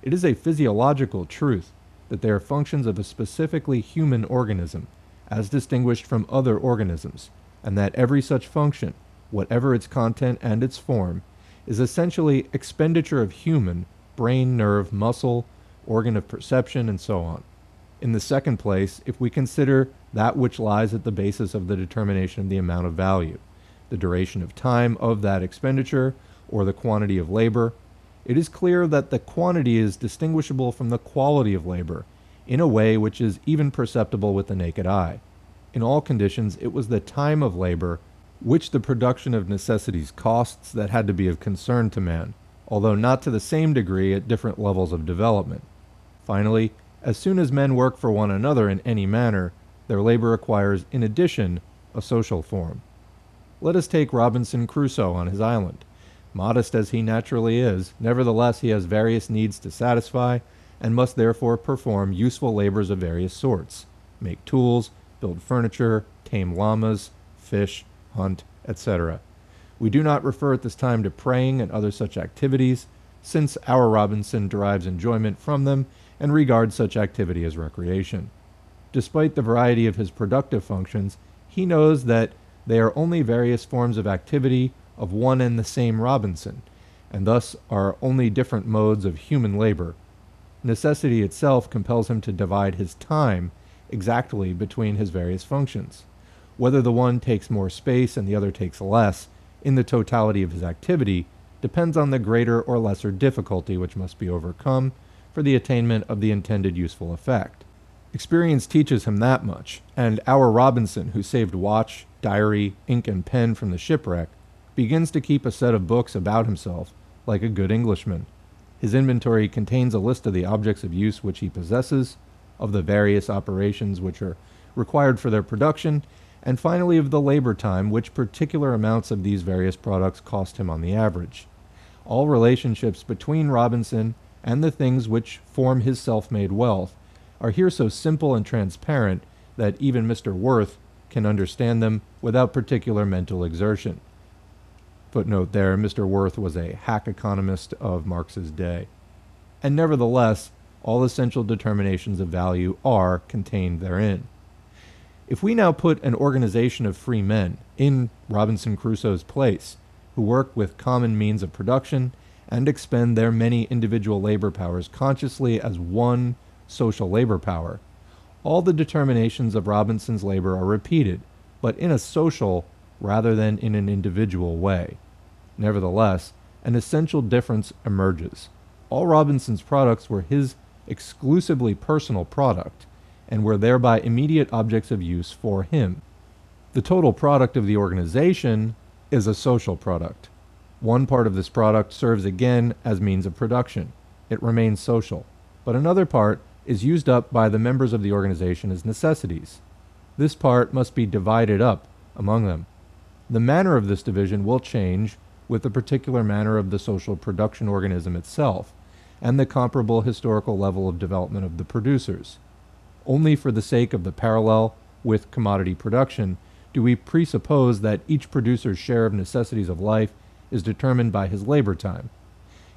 it is a physiological truth that they are functions of a specifically human organism as distinguished from other organisms, and that every such function, whatever its content and its form, is essentially expenditure of human brain, nerve, muscle, organ of perception, and so on. In the second place, if we consider that which lies at the basis of the determination of the amount of value, the duration of time of that expenditure, or the quantity of labor, it is clear that the quantity is distinguishable from the quality of labor in a way which is even perceptible with the naked eye. In all conditions, it was the time of labor which the production of necessities costs that had to be of concern to man, although not to the same degree at different levels of development. Finally, as soon as men work for one another in any manner, their labor acquires, in addition, a social form. Let us take Robinson Crusoe on his island. Modest as he naturally is, nevertheless he has various needs to satisfy, and must therefore perform useful labors of various sorts make tools, build furniture, tame llamas, fish, hunt, etc. We do not refer at this time to praying and other such activities, since our Robinson derives enjoyment from them and regards such activity as recreation. Despite the variety of his productive functions, he knows that they are only various forms of activity of one and the same Robinson, and thus are only different modes of human labor necessity itself compels him to divide his time exactly between his various functions. Whether the one takes more space and the other takes less in the totality of his activity depends on the greater or lesser difficulty which must be overcome for the attainment of the intended useful effect. Experience teaches him that much, and our Robinson, who saved watch, diary, ink, and pen from the shipwreck, begins to keep a set of books about himself like a good Englishman. His inventory contains a list of the objects of use which he possesses, of the various operations which are required for their production, and finally of the labor time which particular amounts of these various products cost him on the average. All relationships between Robinson and the things which form his self made wealth are here so simple and transparent that even Mr. Wirth can understand them without particular mental exertion. Footnote there Mr. Wirth was a hack economist of Marx's day. And nevertheless, all essential determinations of value are contained therein. If we now put an organization of free men in Robinson Crusoe's place, who work with common means of production and expend their many individual labor powers consciously as one social labor power, all the determinations of Robinson's labor are repeated, but in a social rather than in an individual way. Nevertheless, an essential difference emerges. All Robinson's products were his exclusively personal product, and were thereby immediate objects of use for him. The total product of the organization is a social product. One part of this product serves again as means of production. It remains social. But another part is used up by the members of the organization as necessities. This part must be divided up among them. The manner of this division will change with the particular manner of the social production organism itself and the comparable historical level of development of the producers. Only for the sake of the parallel with commodity production do we presuppose that each producer's share of necessities of life is determined by his labor time.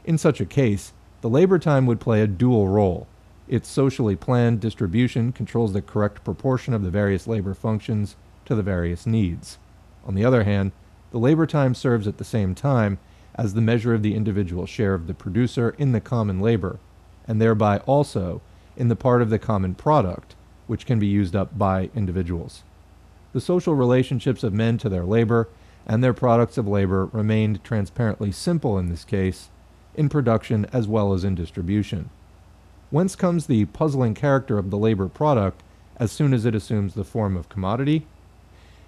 In such a case, the labor time would play a dual role. Its socially planned distribution controls the correct proportion of the various labor functions to the various needs. On the other hand, the labor time serves at the same time as the measure of the individual share of the producer in the common labor, and thereby also in the part of the common product which can be used up by individuals. The social relationships of men to their labor and their products of labor remained transparently simple in this case, in production as well as in distribution. Whence comes the puzzling character of the labor product as soon as it assumes the form of commodity?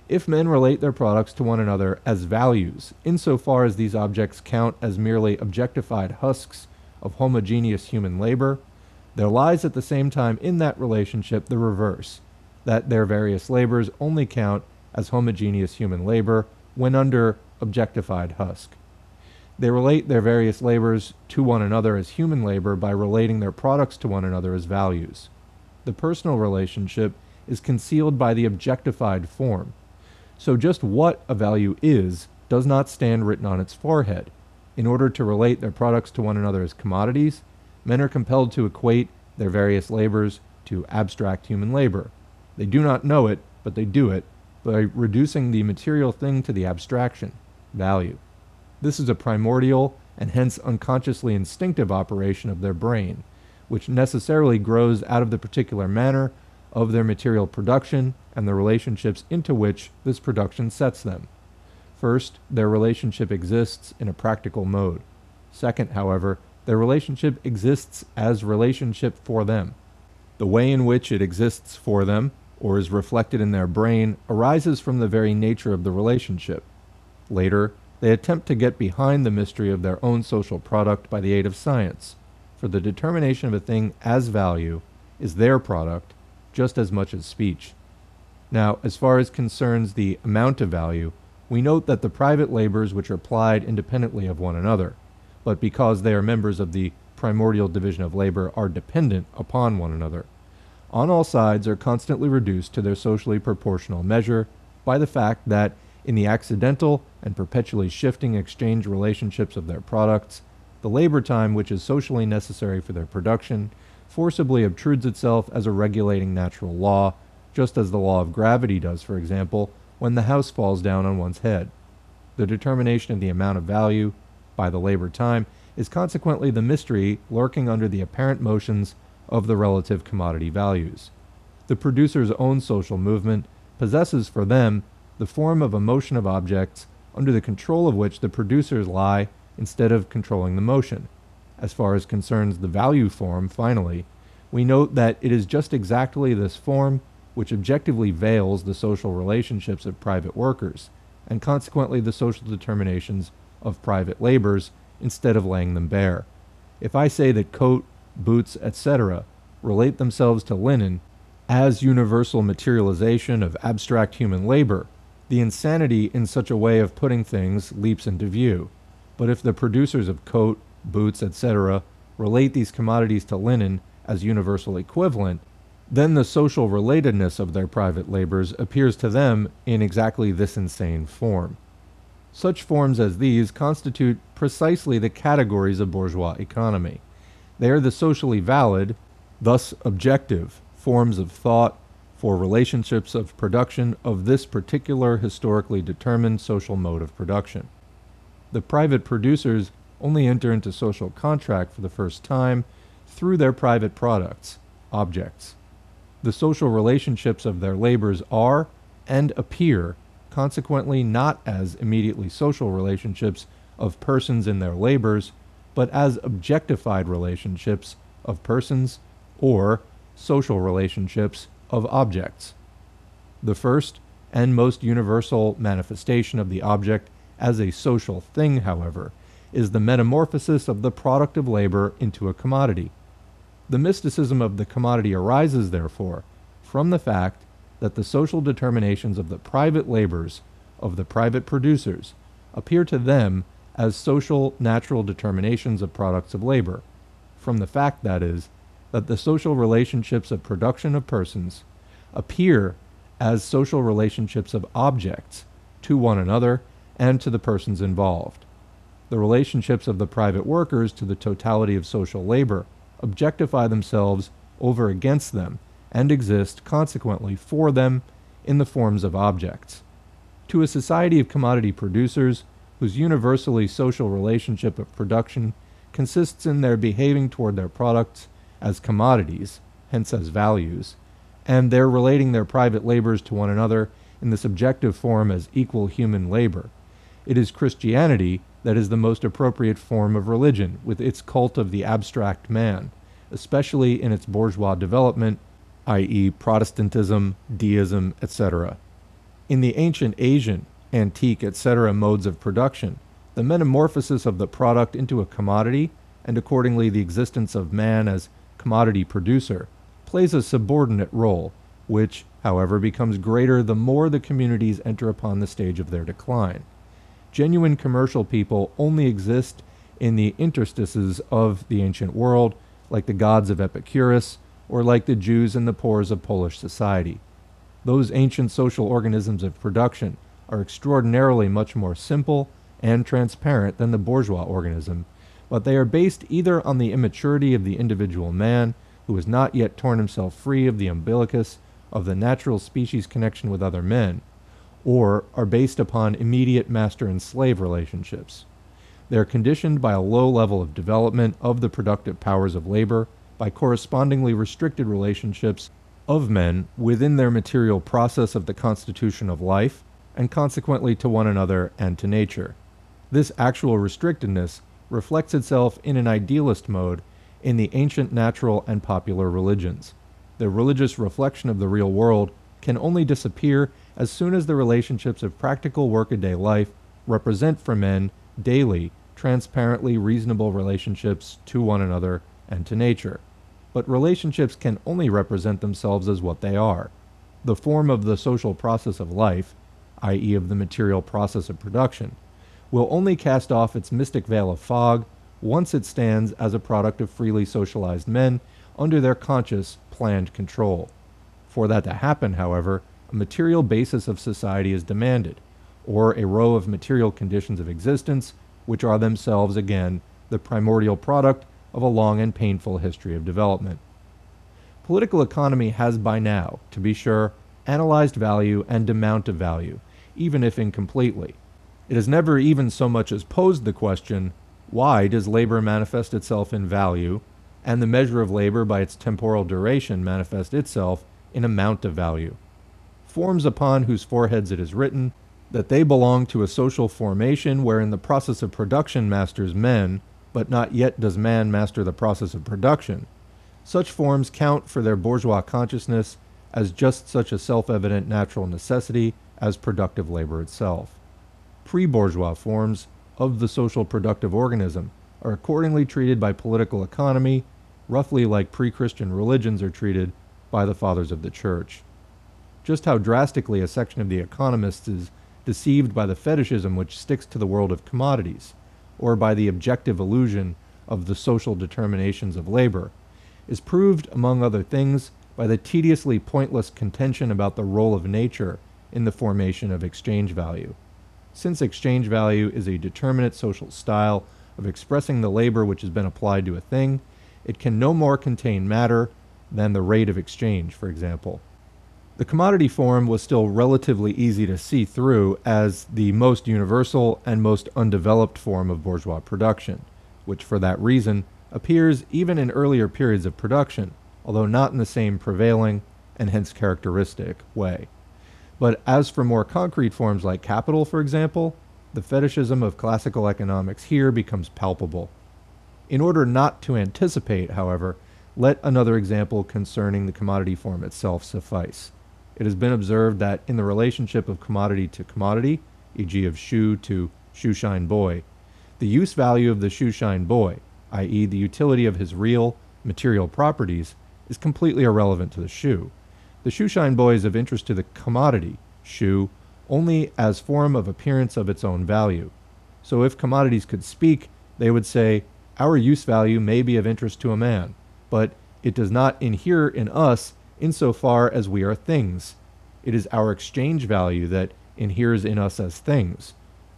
If men relate their products to one another as values, insofar as these objects count as merely objectified husks of homogeneous human labor, there lies at the same time in that relationship the reverse, that their various labors only count as homogeneous human labor when under objectified husk. They relate their various labors to one another as human labor by relating their products to one another as values. The personal relationship is concealed by the objectified form. So, just what a value is does not stand written on its forehead. In order to relate their products to one another as commodities, men are compelled to equate their various labors to abstract human labor. They do not know it, but they do it by reducing the material thing to the abstraction, value. This is a primordial and hence unconsciously instinctive operation of their brain, which necessarily grows out of the particular manner of their material production and the relationships into which this production sets them. First, their relationship exists in a practical mode. Second, however, their relationship exists as relationship for them. The way in which it exists for them or is reflected in their brain arises from the very nature of the relationship. Later, they attempt to get behind the mystery of their own social product by the aid of science, for the determination of a thing as value is their product just as much as speech. Now, as far as concerns the amount of value, we note that the private labors which are applied independently of one another, but because they are members of the primordial division of labor are dependent upon one another on all sides are constantly reduced to their socially proportional measure by the fact that in the accidental and perpetually shifting exchange relationships of their products, the labor time which is socially necessary for their production forcibly obtrudes itself as a regulating natural law, just as the law of gravity does, for example, when the house falls down on one's head. The determination of the amount of value by the labor time is consequently the mystery lurking under the apparent motions of the relative commodity values. the producer's own social movement possesses for them the form of a motion of objects under the control of which the producers lie instead of controlling the motion. As far as concerns the value form, finally, we note that it is just exactly this form which objectively veils the social relationships of private workers, and consequently the social determinations of private laborers, instead of laying them bare. If I say that coat, boots, etc., relate themselves to linen as universal materialization of abstract human labor, the insanity in such a way of putting things leaps into view. But if the producers of coat, boots, etc., relate these commodities to linen as universal equivalent, then the social relatedness of their private labors appears to them in exactly this insane form. Such forms as these constitute precisely the categories of bourgeois economy. They are the socially valid, thus objective, forms of thought for relationships of production of this particular historically determined social mode of production. The private producers only enter into social contract for the first time through their private products, objects. The social relationships of their labors are and appear consequently not as immediately social relationships of persons in their labors, but as objectified relationships of persons or social relationships of objects. The first and most universal manifestation of the object as a social thing, however, is the metamorphosis of the product of labor into a commodity. The mysticism of the commodity arises, therefore, from the fact that the social determinations of the private labors of the private producers appear to them as social natural determinations of products of labor, from the fact, that is, that the social relationships of production of persons appear as social relationships of objects to one another and to the persons involved. The relationships of the private workers to the totality of social labor objectify themselves over against them and exist consequently for them in the forms of objects. To a society of commodity producers, whose universally social relationship of production consists in their behaving toward their products as commodities, hence as values, and their relating their private labors to one another in the subjective form as equal human labor. It is Christianity that is the most appropriate form of religion, with its cult of the abstract man, especially in its bourgeois development, i.e., Protestantism, deism, etc. In the ancient Asian, antique, etc. modes of production, the metamorphosis of the product into a commodity, and accordingly the existence of man as commodity producer, plays a subordinate role, which, however, becomes greater the more the communities enter upon the stage of their decline. Genuine commercial people only exist in the interstices of the ancient world, like the gods of Epicurus, or like the Jews and the pores of Polish society. Those ancient social organisms of production are extraordinarily much more simple and transparent than the bourgeois organism, but they are based either on the immaturity of the individual man, who has not yet torn himself free of the umbilicus of the natural species connection with other men, or are based upon immediate master and slave relationships. They are conditioned by a low level of development of the productive powers of labor, by correspondingly restricted relationships of men within their material process of the constitution of life, and consequently to one another and to nature. This actual restrictedness reflects itself in an idealist mode in the ancient natural and popular religions. The religious reflection of the real world can only disappear as soon as the relationships of practical workaday life represent for men daily, transparently reasonable relationships to one another and to nature. But relationships can only represent themselves as what they are the form of the social process of life, i.e., of the material process of production, will only cast off its mystic veil of fog once it stands as a product of freely socialized men under their conscious, planned control. For that to happen, however, material basis of society is demanded, or a row of material conditions of existence, which are themselves again the primordial product of a long and painful history of development. Political economy has by now, to be sure, analyzed value and amount of value, even if incompletely. It has never even so much as posed the question why does labor manifest itself in value, and the measure of labor by its temporal duration manifest itself in amount of value. Forms upon whose foreheads it is written that they belong to a social formation wherein the process of production masters men, but not yet does man master the process of production. Such forms count for their bourgeois consciousness as just such a self evident natural necessity as productive labor itself. Pre bourgeois forms of the social productive organism are accordingly treated by political economy roughly like pre Christian religions are treated by the fathers of the church. Just how drastically a section of the economists is deceived by the fetishism which sticks to the world of commodities, or by the objective illusion of the social determinations of labor, is proved, among other things, by the tediously pointless contention about the role of nature in the formation of exchange value. Since exchange value is a determinate social style of expressing the labor which has been applied to a thing, it can no more contain matter than the rate of exchange, for example. The commodity form was still relatively easy to see through as the most universal and most undeveloped form of bourgeois production, which for that reason appears even in earlier periods of production, although not in the same prevailing and hence characteristic way. But as for more concrete forms like capital, for example, the fetishism of classical economics here becomes palpable. In order not to anticipate, however, let another example concerning the commodity form itself suffice. It has been observed that in the relationship of commodity to commodity, e.g., of shoe to shoeshine boy, the use value of the shoeshine boy, i.e., the utility of his real material properties, is completely irrelevant to the shoe. The shoeshine boy is of interest to the commodity, shoe, only as form of appearance of its own value. So if commodities could speak, they would say, our use value may be of interest to a man, but it does not inhere in us insofar as we are things. It is our exchange value that inheres in us as things.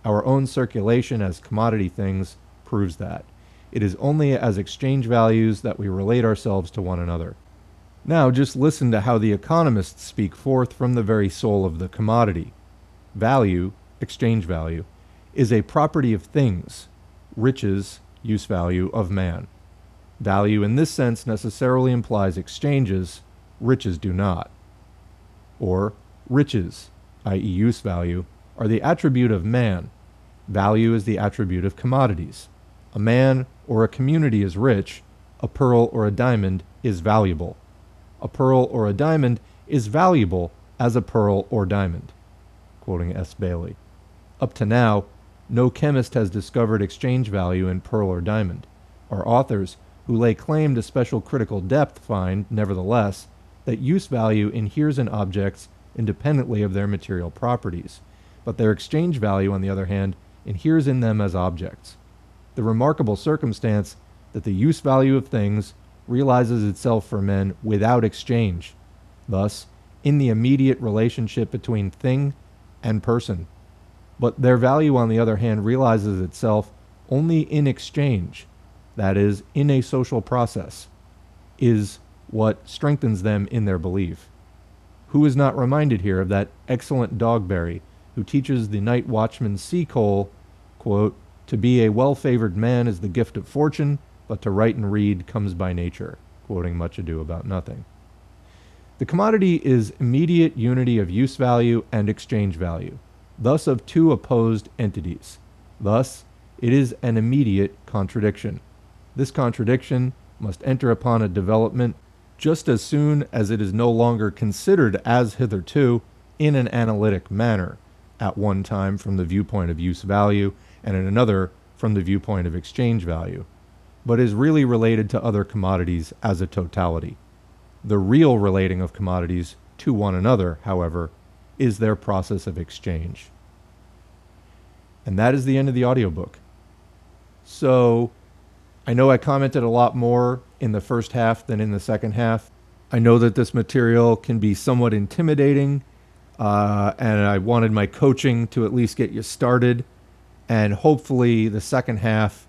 Our own circulation as commodity things proves that. It is only as exchange values that we relate ourselves to one another. Now, just listen to how the economists speak forth from the very soul of the commodity. Value, exchange value, is a property of things. Riches use value of man. Value in this sense necessarily implies exchanges, riches do not. Or, riches, i.e., use value, are the attribute of man. Value is the attribute of commodities. A man or a community is rich, a pearl or a diamond is valuable. A pearl or a diamond is valuable as a pearl or diamond. Quoting S. Bailey. Up to now, no chemist has discovered exchange value in pearl or diamond. Our authors, who lay claim to special critical depth, find, nevertheless, that use value inheres in objects independently of their material properties, but their exchange value, on the other hand, inheres in them as objects. The remarkable circumstance that the use value of things realizes itself for men without exchange, thus, in the immediate relationship between thing and person but their value, on the other hand, realizes itself only in exchange, that is, in a social process, is what strengthens them in their belief. Who is not reminded here of that excellent Dogberry who teaches the night watchman Seacole, quote, to be a well favored man is the gift of fortune, but to write and read comes by nature, quoting Much Ado About Nothing. The commodity is immediate unity of use value and exchange value thus of two opposed entities. Thus, it is an immediate contradiction. This contradiction must enter upon a development just as soon as it is no longer considered as hitherto in an analytic manner, at one time from the viewpoint of use value and at another from the viewpoint of exchange value, but is really related to other commodities as a totality. The real relating of commodities to one another, however, is their process of exchange. And that is the end of the audiobook. So I know I commented a lot more in the first half than in the second half. I know that this material can be somewhat intimidating, uh, and I wanted my coaching to at least get you started. And hopefully, the second half,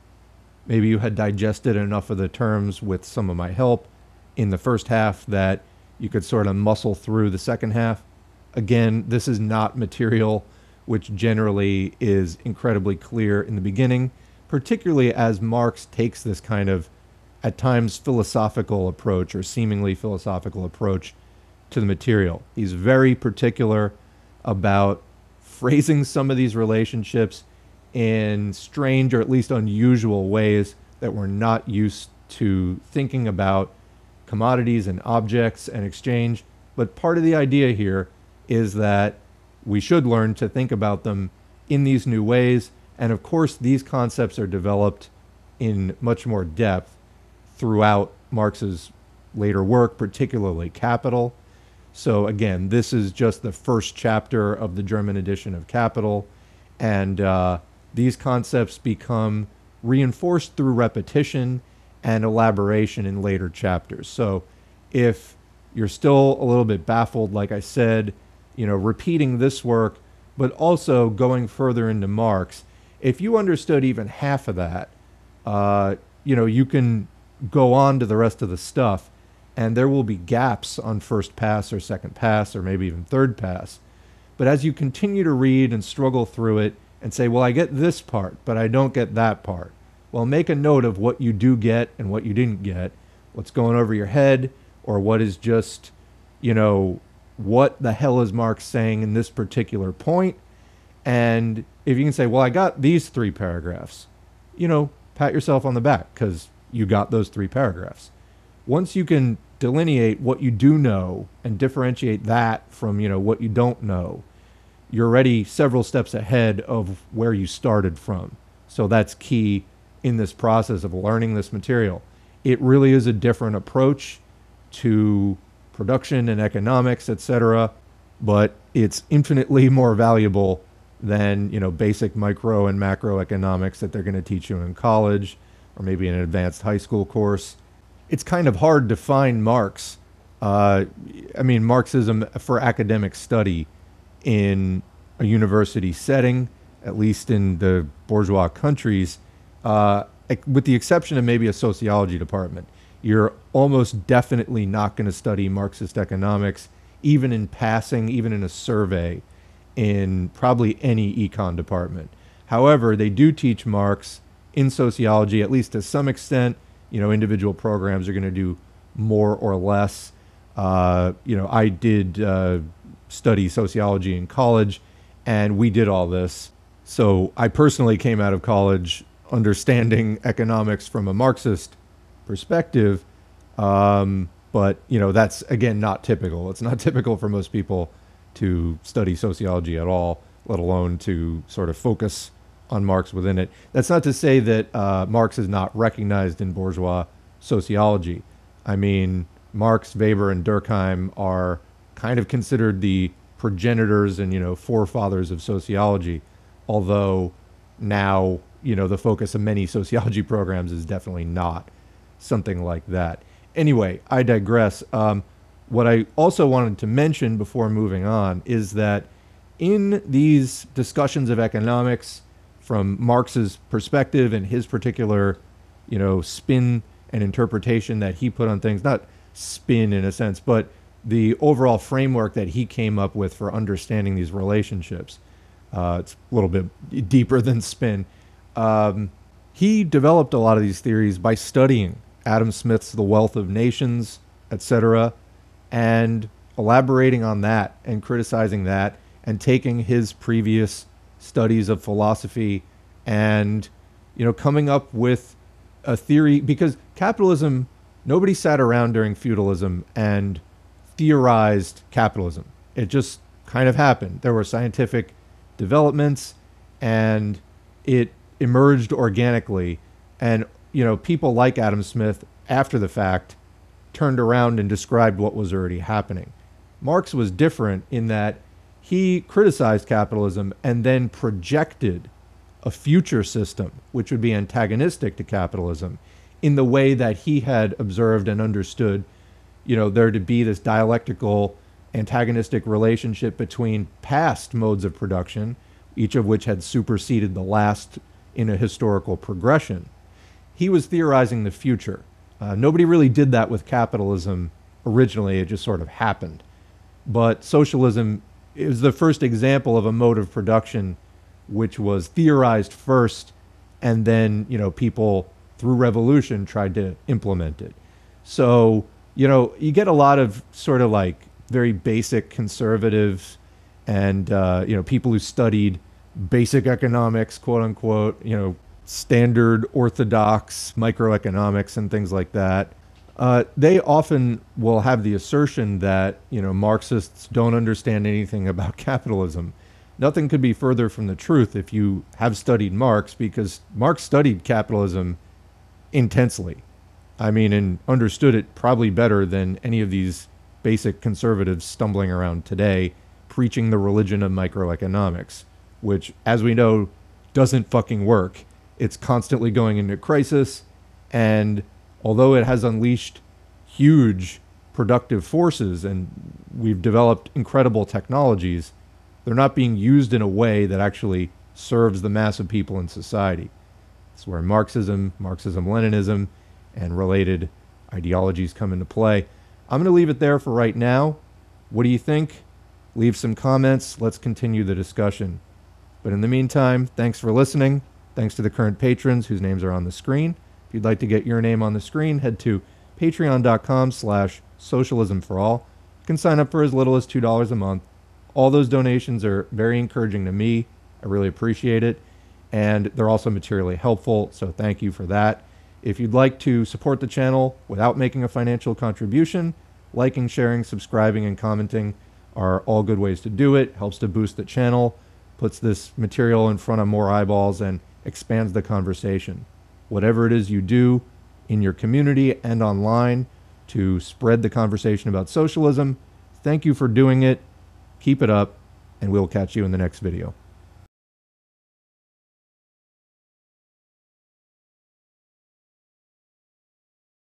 maybe you had digested enough of the terms with some of my help in the first half that you could sort of muscle through the second half. Again, this is not material which generally is incredibly clear in the beginning, particularly as Marx takes this kind of, at times, philosophical approach or seemingly philosophical approach to the material. He's very particular about phrasing some of these relationships in strange or at least unusual ways that we're not used to thinking about commodities and objects and exchange. But part of the idea here is that we should learn to think about them in these new ways. And of course, these concepts are developed in much more depth throughout Marx's later work, particularly Capital. So, again, this is just the first chapter of the German edition of Capital. And uh, these concepts become reinforced through repetition and elaboration in later chapters. So, if you're still a little bit baffled, like I said, you know, repeating this work, but also going further into Marx, if you understood even half of that, uh, you know, you can go on to the rest of the stuff, and there will be gaps on first pass or second pass or maybe even third pass. But as you continue to read and struggle through it and say, well, I get this part, but I don't get that part, well, make a note of what you do get and what you didn't get, what's going over your head, or what is just, you know, what the hell is Marx saying in this particular point? And if you can say, well, I got these three paragraphs, you know, pat yourself on the back because you got those three paragraphs. Once you can delineate what you do know and differentiate that from, you know, what you don't know, you're already several steps ahead of where you started from. So that's key in this process of learning this material. It really is a different approach to production and economics, etc. But it's infinitely more valuable than you know basic micro and macroeconomics that they're going to teach you in college or maybe an advanced high school course. It's kind of hard to find Marx. Uh, I mean, Marxism for academic study in a university setting, at least in the bourgeois countries, uh, with the exception of maybe a sociology department you're almost definitely not going to study Marxist economics, even in passing, even in a survey, in probably any econ department. However, they do teach Marx in sociology, at least to some extent. You know, individual programs are going to do more or less. Uh, you know, I did uh, study sociology in college, and we did all this. So I personally came out of college understanding economics from a Marxist perspective. Um, but you know that's again not typical. It's not typical for most people to study sociology at all, let alone to sort of focus on Marx within it. That's not to say that uh, Marx is not recognized in bourgeois sociology. I mean, Marx, Weber, and Durkheim are kind of considered the progenitors and you know forefathers of sociology, although now you know the focus of many sociology programs is definitely not something like that. Anyway, I digress. Um, what I also wanted to mention before moving on is that in these discussions of economics, from Marx's perspective and his particular, you know, spin and interpretation that he put on things, not spin in a sense, but the overall framework that he came up with for understanding these relationships. Uh, it's a little bit deeper than spin. Um, he developed a lot of these theories by studying Adam Smith's The Wealth of Nations, etc., and elaborating on that and criticizing that and taking his previous studies of philosophy and you know coming up with a theory because capitalism nobody sat around during feudalism and theorized capitalism. It just kind of happened. There were scientific developments and it emerged organically. And you know, people like Adam Smith, after the fact, turned around and described what was already happening. Marx was different in that he criticized capitalism and then projected a future system which would be antagonistic to capitalism in the way that he had observed and understood, you know, there to be this dialectical antagonistic relationship between past modes of production, each of which had superseded the last in a historical progression he was theorizing the future. Uh, nobody really did that with capitalism originally, it just sort of happened. But socialism is the first example of a mode of production which was theorized first, and then, you know, people through revolution tried to implement it. So, you know, you get a lot of sort of like very basic conservatives and uh, you know people who studied basic economics, quote unquote, you know, standard orthodox microeconomics and things like that. Uh, they often will have the assertion that you know Marxists don't understand anything about capitalism. Nothing could be further from the truth if you have studied Marx, because Marx studied capitalism intensely. I mean, and understood it probably better than any of these basic conservatives stumbling around today, preaching the religion of microeconomics, which, as we know, doesn't fucking work. It's constantly going into crisis, and although it has unleashed huge productive forces and we've developed incredible technologies, they're not being used in a way that actually serves the mass of people in society. It's where Marxism, Marxism Leninism, and related ideologies come into play. I'm going to leave it there for right now. What do you think? Leave some comments. Let's continue the discussion. But in the meantime, thanks for listening. Thanks to the current patrons whose names are on the screen. If you'd like to get your name on the screen, head to patreon.com slash socialism for all. You can sign up for as little as $2 a month. All those donations are very encouraging to me. I really appreciate it. And they're also materially helpful, so thank you for that. If you'd like to support the channel without making a financial contribution, liking, sharing, subscribing, and commenting are all good ways to do it. Helps to boost the channel, puts this material in front of more eyeballs, and expands the conversation whatever it is you do in your community and online to spread the conversation about socialism. Thank you for doing it. Keep it up, and we'll catch you in the next video.